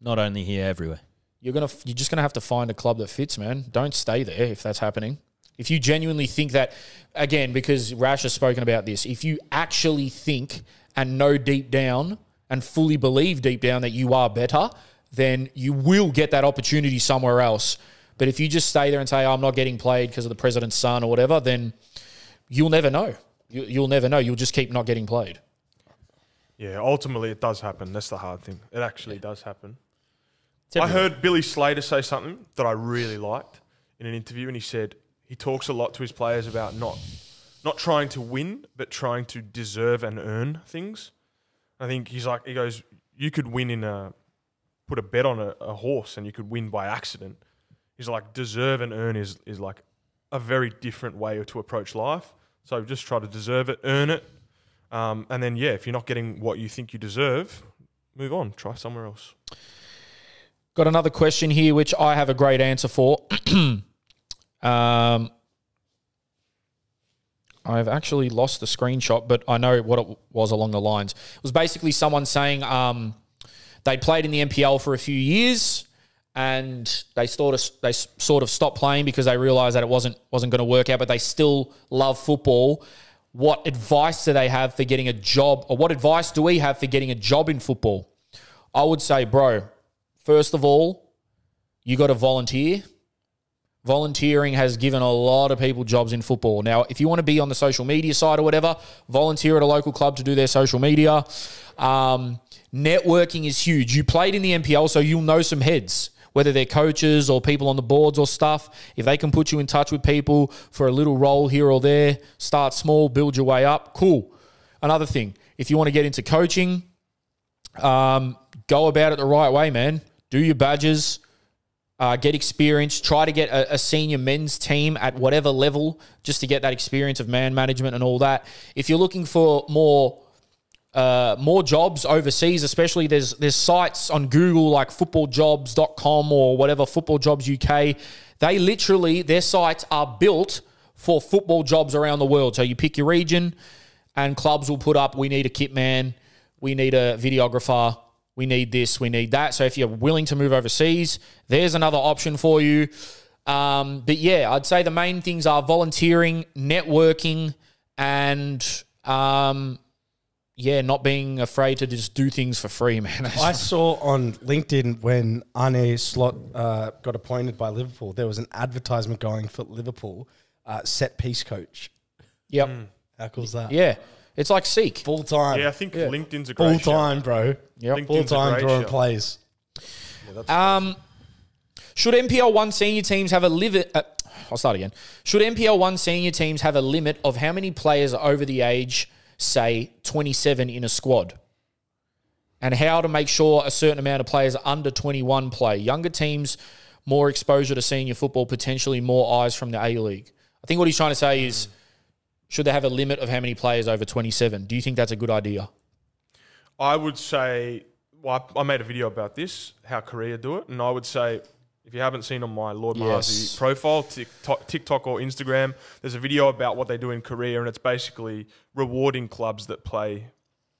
Not only here, everywhere. you're gonna you're just gonna have to find a club that fits, man. Don't stay there if that's happening. If you genuinely think that, again, because Rash has spoken about this, if you actually think and know deep down and fully believe deep down that you are better, then you will get that opportunity somewhere else. But if you just stay there and say, oh, I'm not getting played because of the president's son or whatever, then you'll never know. You, you'll never know. You'll just keep not getting played. Yeah, ultimately it does happen. That's the hard thing. It actually does happen. I heard Billy Slater say something that I really liked in an interview, and he said he talks a lot to his players about not not trying to win, but trying to deserve and earn things. I think he's like he goes, you could win in a put a bet on a, a horse, and you could win by accident. He's like deserve and earn is is like a very different way to approach life. So just try to deserve it, earn it, um, and then yeah, if you're not getting what you think you deserve, move on, try somewhere else. Got another question here, which I have a great answer for. um, I've actually lost the screenshot, but I know what it was along the lines. It was basically someone saying um, they played in the NPL for a few years and they sort of they sort of stopped playing because they realized that it wasn't wasn't going to work out, but they still love football. What advice do they have for getting a job, or what advice do we have for getting a job in football? I would say, bro, first of all, you got to volunteer. Volunteering has given a lot of people jobs in football. Now, if you want to be on the social media side or whatever, volunteer at a local club to do their social media. Um, networking is huge. You played in the NPL, so you'll know some heads, whether they're coaches or people on the boards or stuff. If they can put you in touch with people for a little role here or there, start small, build your way up. Cool. Another thing, if you want to get into coaching, um, go about it the right way, man. Do your badges, uh, get experience. Try to get a, a senior men's team at whatever level, just to get that experience of man management and all that. If you're looking for more uh, more jobs overseas, especially there's there's sites on Google like footballjobs.com or whatever, Football Jobs UK. They literally their sites are built for football jobs around the world. So you pick your region, and clubs will put up, we need a kit man, we need a videographer, we need this, we need that. So if you're willing to move overseas, there's another option for you. Um, but yeah, I'd say the main things are volunteering, networking, and um, yeah, not being afraid to just do things for free, man. I saw on LinkedIn when Arne Slot uh, got appointed by Liverpool, there was an advertisement going for Liverpool uh, set piece coach. yep. How cool's that? Yeah. It's like Seek. Full time. Yeah, I think LinkedIn's a Full great shout. time, bro. Yep. LinkedIn's Full time great drawing shout. plays. Um, should NPL one senior teams have a limit? Uh, I'll start again. Should NPL one senior teams have a limit of how many players are over the age, say, 27 in a squad? And how to make sure a certain amount of players under 21 play? Younger teams, more exposure to senior football, potentially more eyes from the A League. I think what he's trying to say is should they have a limit of how many players over 27? Do you think that's a good idea? I would say, well, I I made a video about this, how Korea do it, and I would say, if you haven't seen on my Lord Yes. Mahazi profile, TikTok, TikTok or Instagram, there's a video about what they do in Korea, and it's basically rewarding clubs that play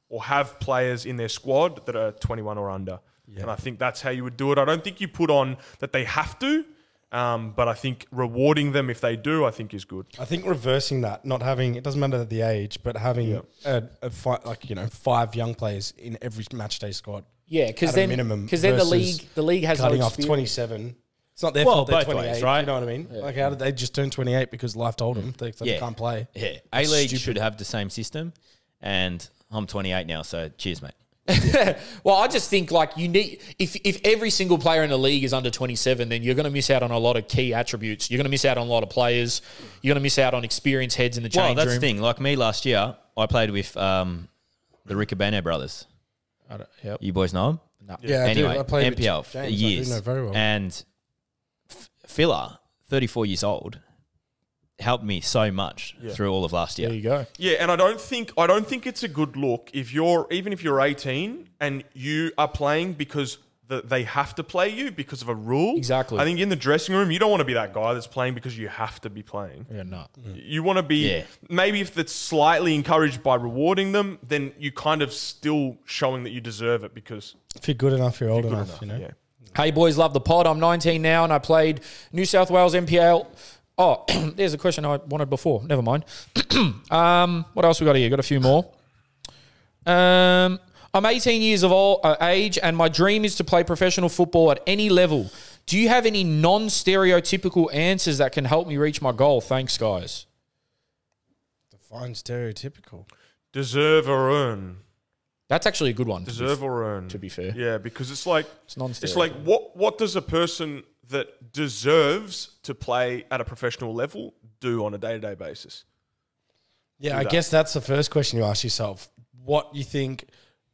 or have players in their squad that are 21 or under. And I think that's how you would do it. I don't think you put on that they have to, um, but I think rewarding them if they do, I think is good. I think reversing that, not having it doesn't matter the age, but having a, a fi- like you know five young players in every match day squad. Yeah, because At a then minimum because then the versus league the league has cutting no off experience. twenty seven. It's not their Well, fault. They're both ways, twenty eight, right? You know what I mean? Like how did they just turn twenty eight because life told them they, they Yeah. can't play? Yeah, A League should have the same system, and I'm 28 now, so cheers, mate. Well, I just think like you need if if every single player in the league is under 27, then you're going to miss out on a lot of key attributes. You're going to miss out on a lot of players. You're going to miss out on experienced heads in the Well, that's room. the thing. Like me last year, I played with um, the Riccobene brothers. I don't- yep. You boys know them? Yeah, I do. anyway, I played with NPL for James, I do years, know very well. and F- Filler, 34 years old, helped me so much through all of last year. There you go. Yeah, and I don't think I don't think it's a good look if you're even if you're 18 and you are playing because the, they have to play you because of a rule. Exactly. I think in the dressing room you don't want to be that guy that's playing because you have to be playing. Yeah, no. You want to be Yeah. maybe if it's slightly encouraged by rewarding them, then you kind of still showing that you deserve it because If you're good enough, you're old enough. You know. Yeah. Hey boys, love the pod. I'm 19 now, and I played New South Wales NPL. Oh, there's a question I wanted before. Never mind. um, what else we got here? Got a few more. Um, I'm 18 years of all, uh, age, and my dream is to play professional football at any level. Do you have any non-stereotypical answers that can help me reach my goal? Thanks, guys. Define stereotypical. Deserve or earn. That's actually a good one. to be Deserve or earn. to be fair. Yeah, because it's like It's non It's like what what does a person that deserves to play at a professional level do on a day to day basis? Yeah, do I that. guess that's the first question you ask yourself. What you think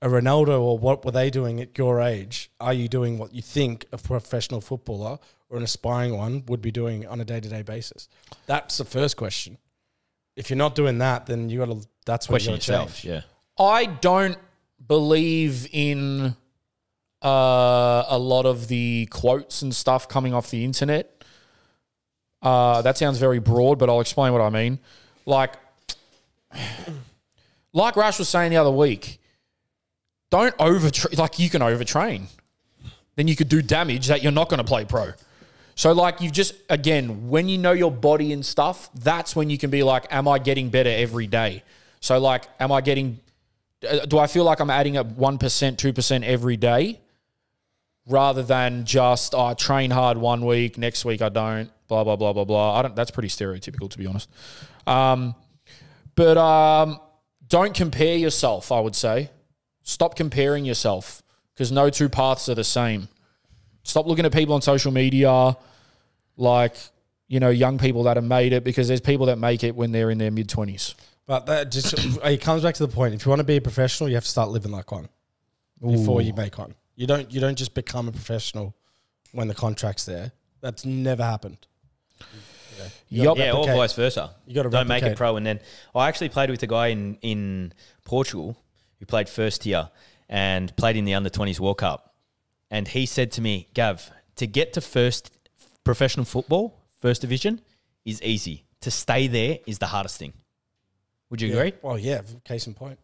a Ronaldo or what were they doing at your age? Are you doing what you think a professional footballer or an aspiring one would be doing on a day to day basis? That's the first question. If you're not doing that, then you got to. That's what you Question got to yourself. change. Yeah. I don't believe in uh, a lot of the quotes and stuff coming off the internet. Uh, that sounds very broad, but I'll explain what I mean. Like, like Rash was saying the other week, don't over like you can overtrain. Then you could do damage that you're not going to play pro. So like you've just again, when you know your body and stuff, that's when you can be like, am I getting better every day? So like, am I getting? uh, Do I feel like I'm adding up one percent, two percent every day, rather than just oh, I train hard one week, next week I don't, blah blah blah blah blah. I don't. That's pretty stereotypical to be honest. Um, but um, don't compare yourself. I would say, stop comparing yourself because no two paths are the same. Stop looking at people on social media, like you know young people that have made it, because there's people that make it when they're in their mid twenties. But that just it comes back to the point. If you want to be a professional, you have to start living like one before you make one. You don't you don't just become a professional when the contract's there. That's never happened. Yup. Yeah, or vice versa. You gotta don't make it pro, and then I actually played with a guy in in Portugal who played first tier and played in the under twenties World Cup, and he said to me, "Gav, to get to first professional football, first division, is easy. To stay there is the hardest thing." Would you agree? Well, yeah. Case in point.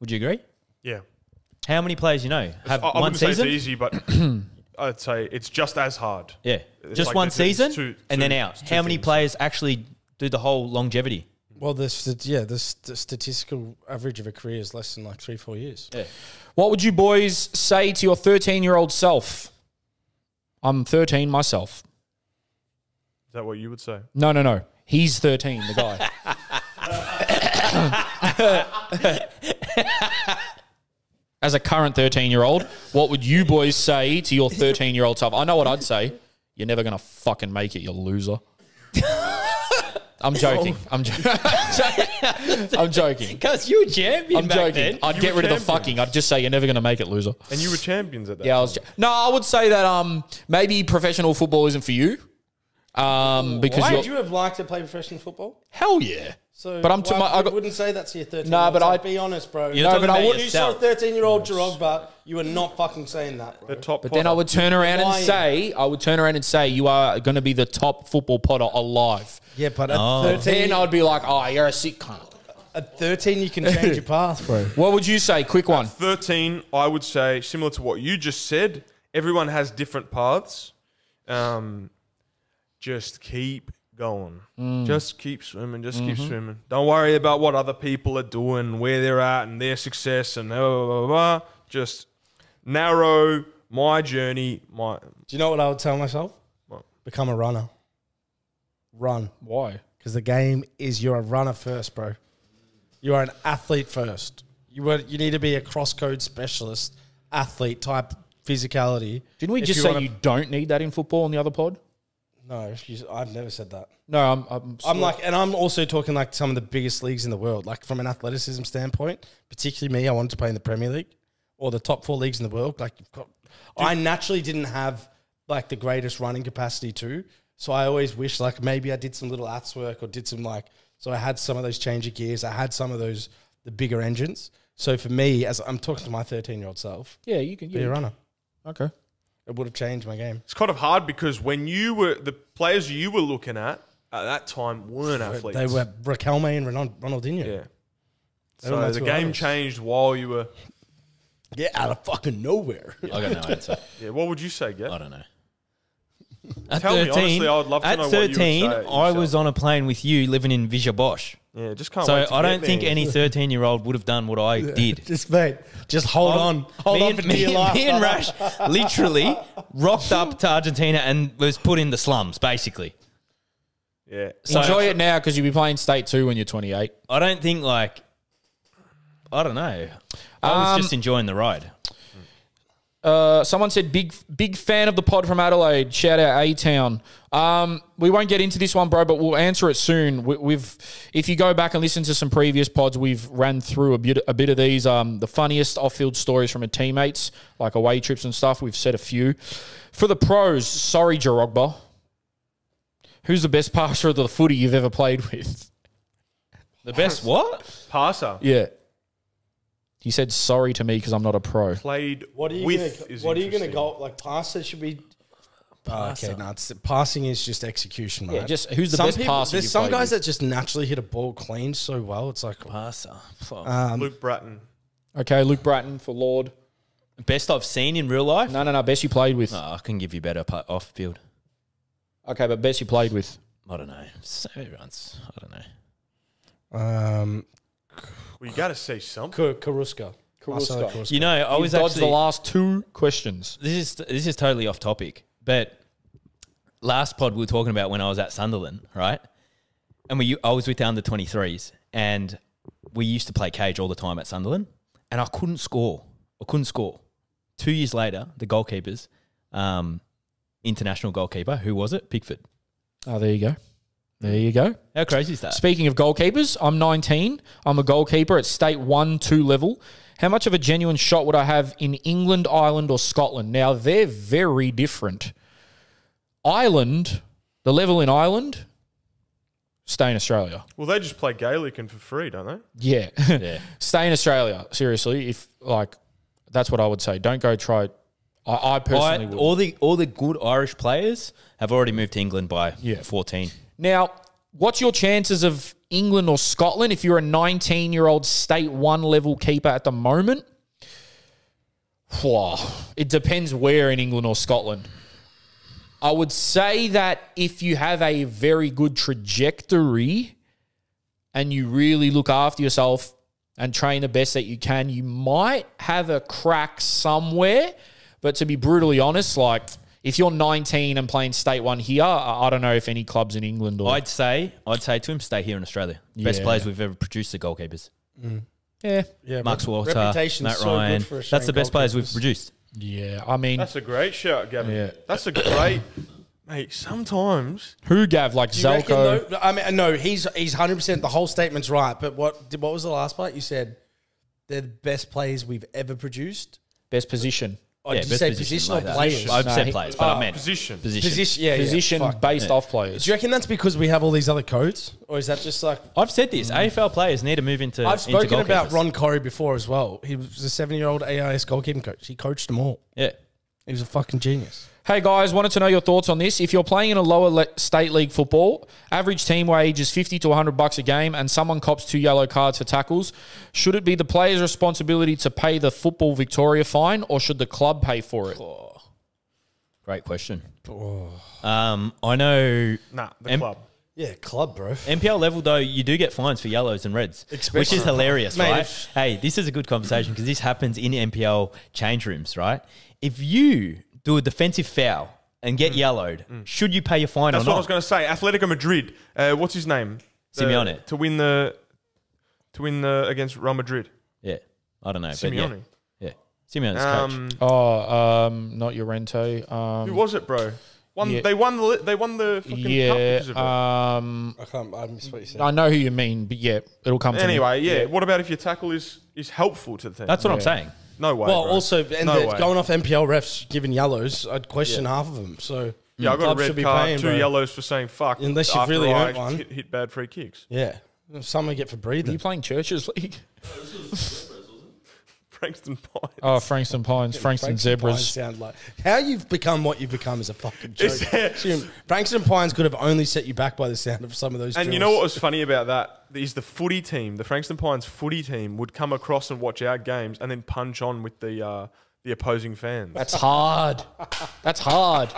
Would you agree? Yeah. How many players you know have I, I one wouldn't say season? it's easy, but I'd say it's just as hard. Yeah, It's just like one it's- it's season two- and then out. How many things. players actually do the whole longevity? Well, the st- yeah, the, st- statistical average of a career is less than like three, four years. Yeah. What would you boys say to your 13 year old self? I'm 13 myself. Is that what you would say? No, no, no. He's 13, the guy. As a current 13 year old, what would you boys say to your 13 year old self? I know what I'd say. You're never going to fucking make it, you loser. I'm joking. I'm, jo- I'm joking. Because you were champion I'm back joking. then. I'd You get were rid of the fucking. I'd just say you're never going to make it, loser. And you were champions at that. Yeah, I was. jo- No, I would say that um maybe professional football isn't for you. Um, because Why you're would you have liked to play professional football? hell yeah. So, But I'm to why- my- I got- wouldn't say that to your 13 Nah, but I'd Be honest, bro. You're No, but I wouldn't- you saw a 13 year old Drogba, you are not fucking saying that, bro. The top. But then I would turn around and lying. say, I would turn around and say, you are going to be the top football potter alive. Yeah, but at, Oh. 13, I'd be like, oh, you're a sick cunt. at 13, you can change your path, bro. What would you say? Quick one. 13, I would say, similar to what you just said, everyone has different paths. Um, just keep going. Mm. Just keep swimming. Just keep mm-hmm. swimming. Don't worry about what other people are doing, where they're at, and their success, and blah, blah, blah, blah. Just narrow my journey. My Do you know what I would tell myself? What? Become a runner. Run. Why? Because the game is you're a runner first, bro. You are an athlete first. You are, you need to be a cross code specialist, athlete type physicality. Didn't we If just you say wanna- you don't need that in football in the other pod? No, you, I've never said that. No, I'm. I'm, I'm like, and I'm also talking like some of the biggest leagues in the world. Like from an athleticism standpoint, particularly me, I wanted to play in the Premier League or the top four leagues in the world. Like, you've got, I naturally didn't have like the greatest running capacity too. So I always wish like maybe I did some little aths work or did some like, so I had some of those change of gears. I had some of those, the bigger engines. So for me, as I'm talking to my 13 year old self, yeah, you can. be a runner. Okay. It would have changed my game. it's kind of hard because when you were the players you were looking at at that time weren't athletes. They were Riquelme and Ronald- Ronaldinho. yeah. They So the game idols. changed while you were. Get out of fucking nowhere. I got no answer. Yeah. What would you say, Get? I don't know. At Tell me, honestly, I would love to at know what you would say. At 13, I yourself. was on a plane with you living in Villa Bosch. Yeah, just can't. So wait to I don't think there. any 13 year old would have done what I did. Just mate, just hold on, hold me on and, for me, dear life. me and. Rash literally rocked up to Argentina and was put in the slums, basically. Yeah. So- Enjoy it now because you'll be playing state two when you're 28. I don't think like I don't know. I was Um, just enjoying the ride. Uh, someone said big big fan of the pod from Adelaide. Shout out A Town. Um, we won't get into this one, bro, but we'll answer it soon. We, we've if you go back and listen to some previous pods, we've ran through a bit a bit of these. Um, the funniest off field stories from our teammates, like away trips and stuff. We've said a few. For the pros, sorry, Jarogba. Who's the best passer of the footy you've ever played with? The best what? Passer Yeah. He said sorry to me because I'm not a pro. played What are you with. gonna? is What are you gonna interesting. go? Like passer should be. Oh, okay, no, it's, passing is just execution, right? Yeah, just who's the some best people, passer There's you some played guys with? that just naturally hit a ball clean so well. It's like Passer. um, Luke Brattan. Okay, Luke Brattan for Lord. Best I've seen in real life. No, no, no. Best you played with. No, I can give you better pa- off field. Okay, but best you played with. I don't know. So everyone's. I don't know. um, Well, you got to say something. Ka- Carrusca. Marcelo Carrusca. You know, I was dodged actually the last two questions. this is this is totally off topic, but last pod we were talking about when I was at Sunderland, right? And we I was with the under twenty threes, and we used to play cage all the time at Sunderland, and I couldn't score. I couldn't score. Two years later, the goalkeepers, um, international goalkeeper, who was it? Pickford. Oh, there you go. There you go. How crazy is that? Speaking of goalkeepers, I'm 19. I'm a goalkeeper at state one, two level. How much of a genuine shot would I have in England, Ireland, or Scotland? Now, they're very different. Ireland, the level in Ireland, stay in Australia. Well, they just play Gaelic and for free, don't they? Yeah. Yeah. stay in Australia. Seriously. If, like, that's what I would say. Don't go try. I, I personally I, would. all the all the good Irish players have already moved to England by Yeah. fourteen. Now, what's your chances of England or Scotland if you're a 19 year old state one level keeper at the moment? Wow. It depends where in England or Scotland. I would say that if you have a very good trajectory and you really look after yourself and train the best that you can, you might have a crack somewhere. But to be brutally honest, like if you're 19 and playing state one here, I I don't know if any clubs in England or I'd say I'd say to him, stay here in Australia. Best Yeah. players we've ever produced are goalkeepers. Mm. yeah, Yeah, Max rep- Walter, reputation's Matt so good Ryan. for That's the best players we've produced. yeah. I mean, That's a great shout, Gavin. Yeah. That's a great. Mate, sometimes who Gav like Do Zelko? though- I mean, no, he's he's hundred percent. The whole statement's right. But what what was the last part? You said they're the best players we've ever produced. Best position, Or yeah, did you say position or players? I've No, said he- players, but I ah, meant position. position. Position, yeah, yeah, position fuck. based off players. Do you reckon that's because we have all these other codes, or is that just like I've said this. AFL players need to move into. I've into spoken about goalkeepers. Ron Corry before as well. He was a seven-year-old AIS goalkeeping coach. He coached them all. Yeah, He was a fucking genius. Hey guys, wanted to know your thoughts on this. If you're playing in a lower le- state league football, average team wage is 50 to 100 bucks a game and someone cops two yellow cards for tackles, should it be the player's responsibility to pay the Football Victoria fine or should the club pay for it? great question. Um, I know Nah, the Em- club. Yeah, club, bro. NPL level though, you do get fines for yellows and reds, which is hilarious, Mate, right? if- hey, this is a good conversation because this happens in NPL change rooms, right? If you do a defensive foul and get yellowed, should you pay your fine That's or what I was going to say. Atletico Madrid. Uh, what's his name? The- Simeone. to win the to win the against Real Madrid. yeah, I don't know, Simeone. but yeah, yeah, Simeone's coach. Um, Oh, um, not Llorente. who Um, was it, bro? Won, yeah. They won the li- they won the fucking cup yeah, because of it. um, I can't. I missed what you said. I know who you mean, but yeah, it'll come to me. Anyway, yeah. What about if your tackle is is helpful to the team? That's what I'm saying. No way. well, bro. also, and No the- way. going off NPL refs giving yellows, I'd question half of them. So yeah, I got a red card, paying, two bro. yellows for saying fuck. Unless you've really earned one. Hit, hit bad free kicks. yeah, some I get for Are you playing Churches League? Frankston Pines. Oh, Frankston Pines, Frankston Pines Zebras. sound like how you've become what you've become is a fucking joke. Is there- Assume- Frankston Pines could have only set you back by the sound of some of those. And you know what was funny about that is the footy team, the Frankston Pines footy team, would come across and watch our games and then punch on with the uh, the opposing fans. That's hard. That's hard.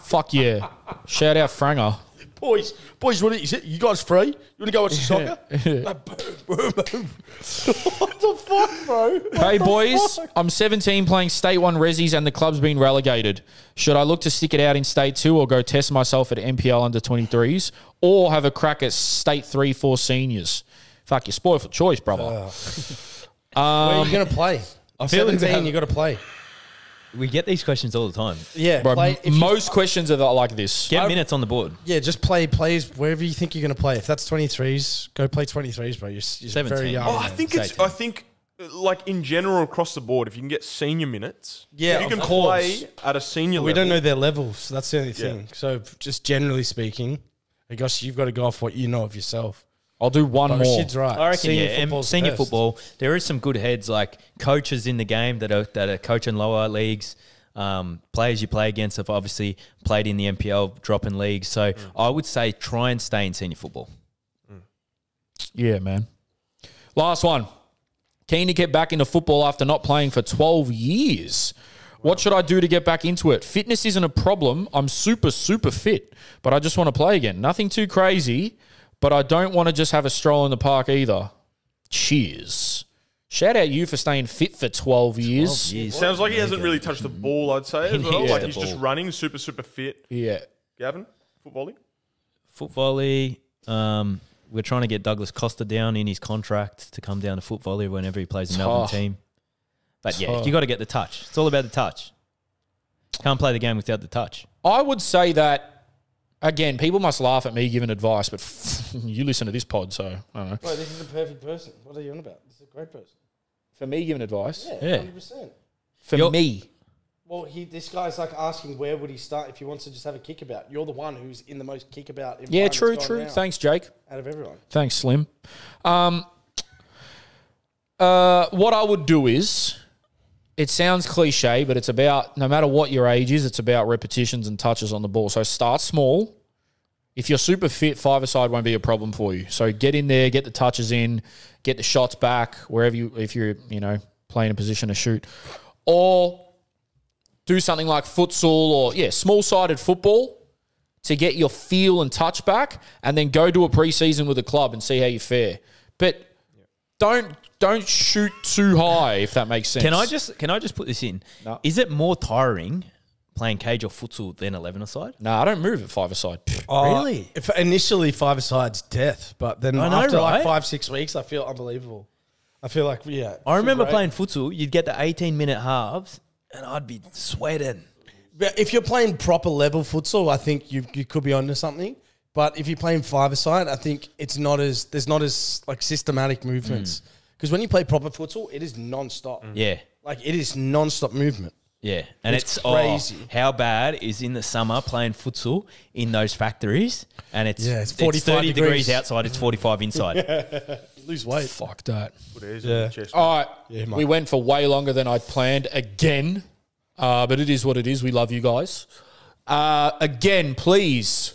Fuck yeah. Shout out Franger. boys, boys, what is it? You guys free? You want to go watch the soccer? Like, boom, boom, boom. what the fuck, bro? What Hey the boys, fuck? I'm 17 playing State 1 Resis and the club's been relegated. Should I look to stick it out in State 2 or go test myself at NPL under 23s or have a crack at State 3 4 seniors? Fuck, you're spoiled for choice, brother. Where are you gonna play? I'm feel like 17. that- You got to play. We get these questions all the time. Yeah, Bro, play. If you, most questions are like this. Get minutes on the board. yeah, just play plays wherever you think you're gonna play. If that's 23s, go play 23s, bro. You're, you're 17. very young. Oh, I think it's. I think, uh, like in general across the board, if you can get senior minutes, Yeah, you can course. play at a senior level. we level. don't know their levels. That's the only Yeah. thing. So just generally speaking, I guess you've got to go off what you know of yourself. I'll do one But more. Rashid's right. I reckon Senior yeah, and senior best. football. There is some good heads like coaches in the game that are that are coaching lower leagues. Um, players you play against have obviously played in the NPL, dropping leagues. So I would say try and stay in senior football. Yeah, man. Last one. Keen to get back into football after not playing for 12 years. What should I do to get back into it? Fitness isn't a problem. I'm super, super fit, but I just want to play again. Nothing too crazy, but I don't want to just have a stroll in the park either. Cheers. Shout out you for staying fit for 12 years. Years. Sounds like he hasn't really touched the ball, I'd say, as well. needs Like he's just running, super, super fit. Yeah. Gavin, footballing? Foot volley. Um, we're trying to get Douglas Costa down in his contract to come down to foot volley whenever he plays a Melbourne Tough. team. But yeah, Tough. you got to get the touch. It's all about the touch. Can't play the game without the touch. I would say that, again, people must laugh at me giving advice, but you listen to this pod, so I don't know. Bro, this is a perfect person. What are you on about? This is a great person. For me giving advice? Yeah. hundred percent. For You're- me. Well, he this guy's like asking where would he start if he wants to just have a kickabout. You're the one who's in the most kickabout. Yeah, true, true. Thanks, Jake. Out of everyone. Thanks, Slim. Um, uh, what I would do is, it sounds cliche, but it's about no matter what your age is, it's about repetitions and touches on the ball. So start small. If you're super fit, five aside won't be a problem for you. So get in there, get the touches in, get the shots back wherever you if you're you know playing a position to shoot, or do something like futsal or yeah small sided football to get your feel and touch back, and then go to a preseason with a club and see how you fare. But don't don't shoot too high if that makes sense. Can I just can I just put this in? No. Is it more tiring playing cage or futsal than eleven aside? No, I don't move at five aside. Oh, really? If initially five aside's death, but then I know, after like five six weeks, I feel unbelievable. I feel like yeah. I feel remember great. playing futsal. You'd get the eighteen minute halves, and I'd be sweating. But if you're playing proper level futsal, I think you you could be onto something. But if you're playing five aside, I think it's not as there's not as like systematic movements. Because when you play proper futsal, it is non-stop. Yeah, Like it is non-stop movement. yeah, and It's it's, crazy. Oh, how bad is in the summer playing futsal in those factories? And it's Yeah, it's it's 45 thirty degrees. degrees. outside. It's forty five inside. Lose weight. Fuck that. Put Yeah. on chest. All right, Yeah, mate. we went for way longer than I planned again, uh, but it is what it is. We love you guys. Uh, again, please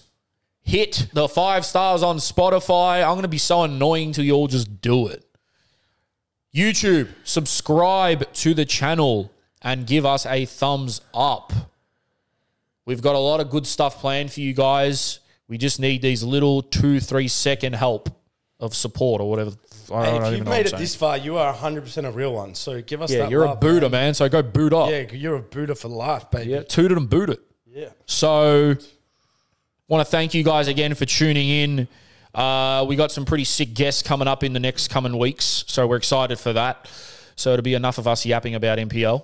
hit the five stars on Spotify. I'm going to be so annoying till you all just do it. YouTube, subscribe to the channel and give us a thumbs up. We've got a lot of good stuff planned for you guys. We just need these little two, three second help of support or whatever. I Hey, if you've made it saying. this far, you are 100% a real one. So give us Yeah, that you're love, a Buddha, man. man. So go boot up. Yeah, you're a Buddha for life, baby. Yeah, toot it and boot it. Yeah. So, want to thank you guys again for tuning in. Uh, we got some pretty sick guests coming up in the next coming weeks, so we're excited for that. So it'll be enough of us yapping about NPL.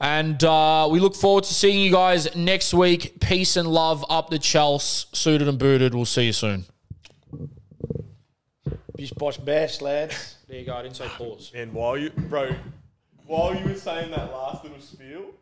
And uh, we look forward to seeing you guys next week. Peace and love up the Chels, suited and booted. We'll see you soon. Bish bosh bash, lads. There you go. I didn't say pause. And while you, bro, while you were saying that last little spiel,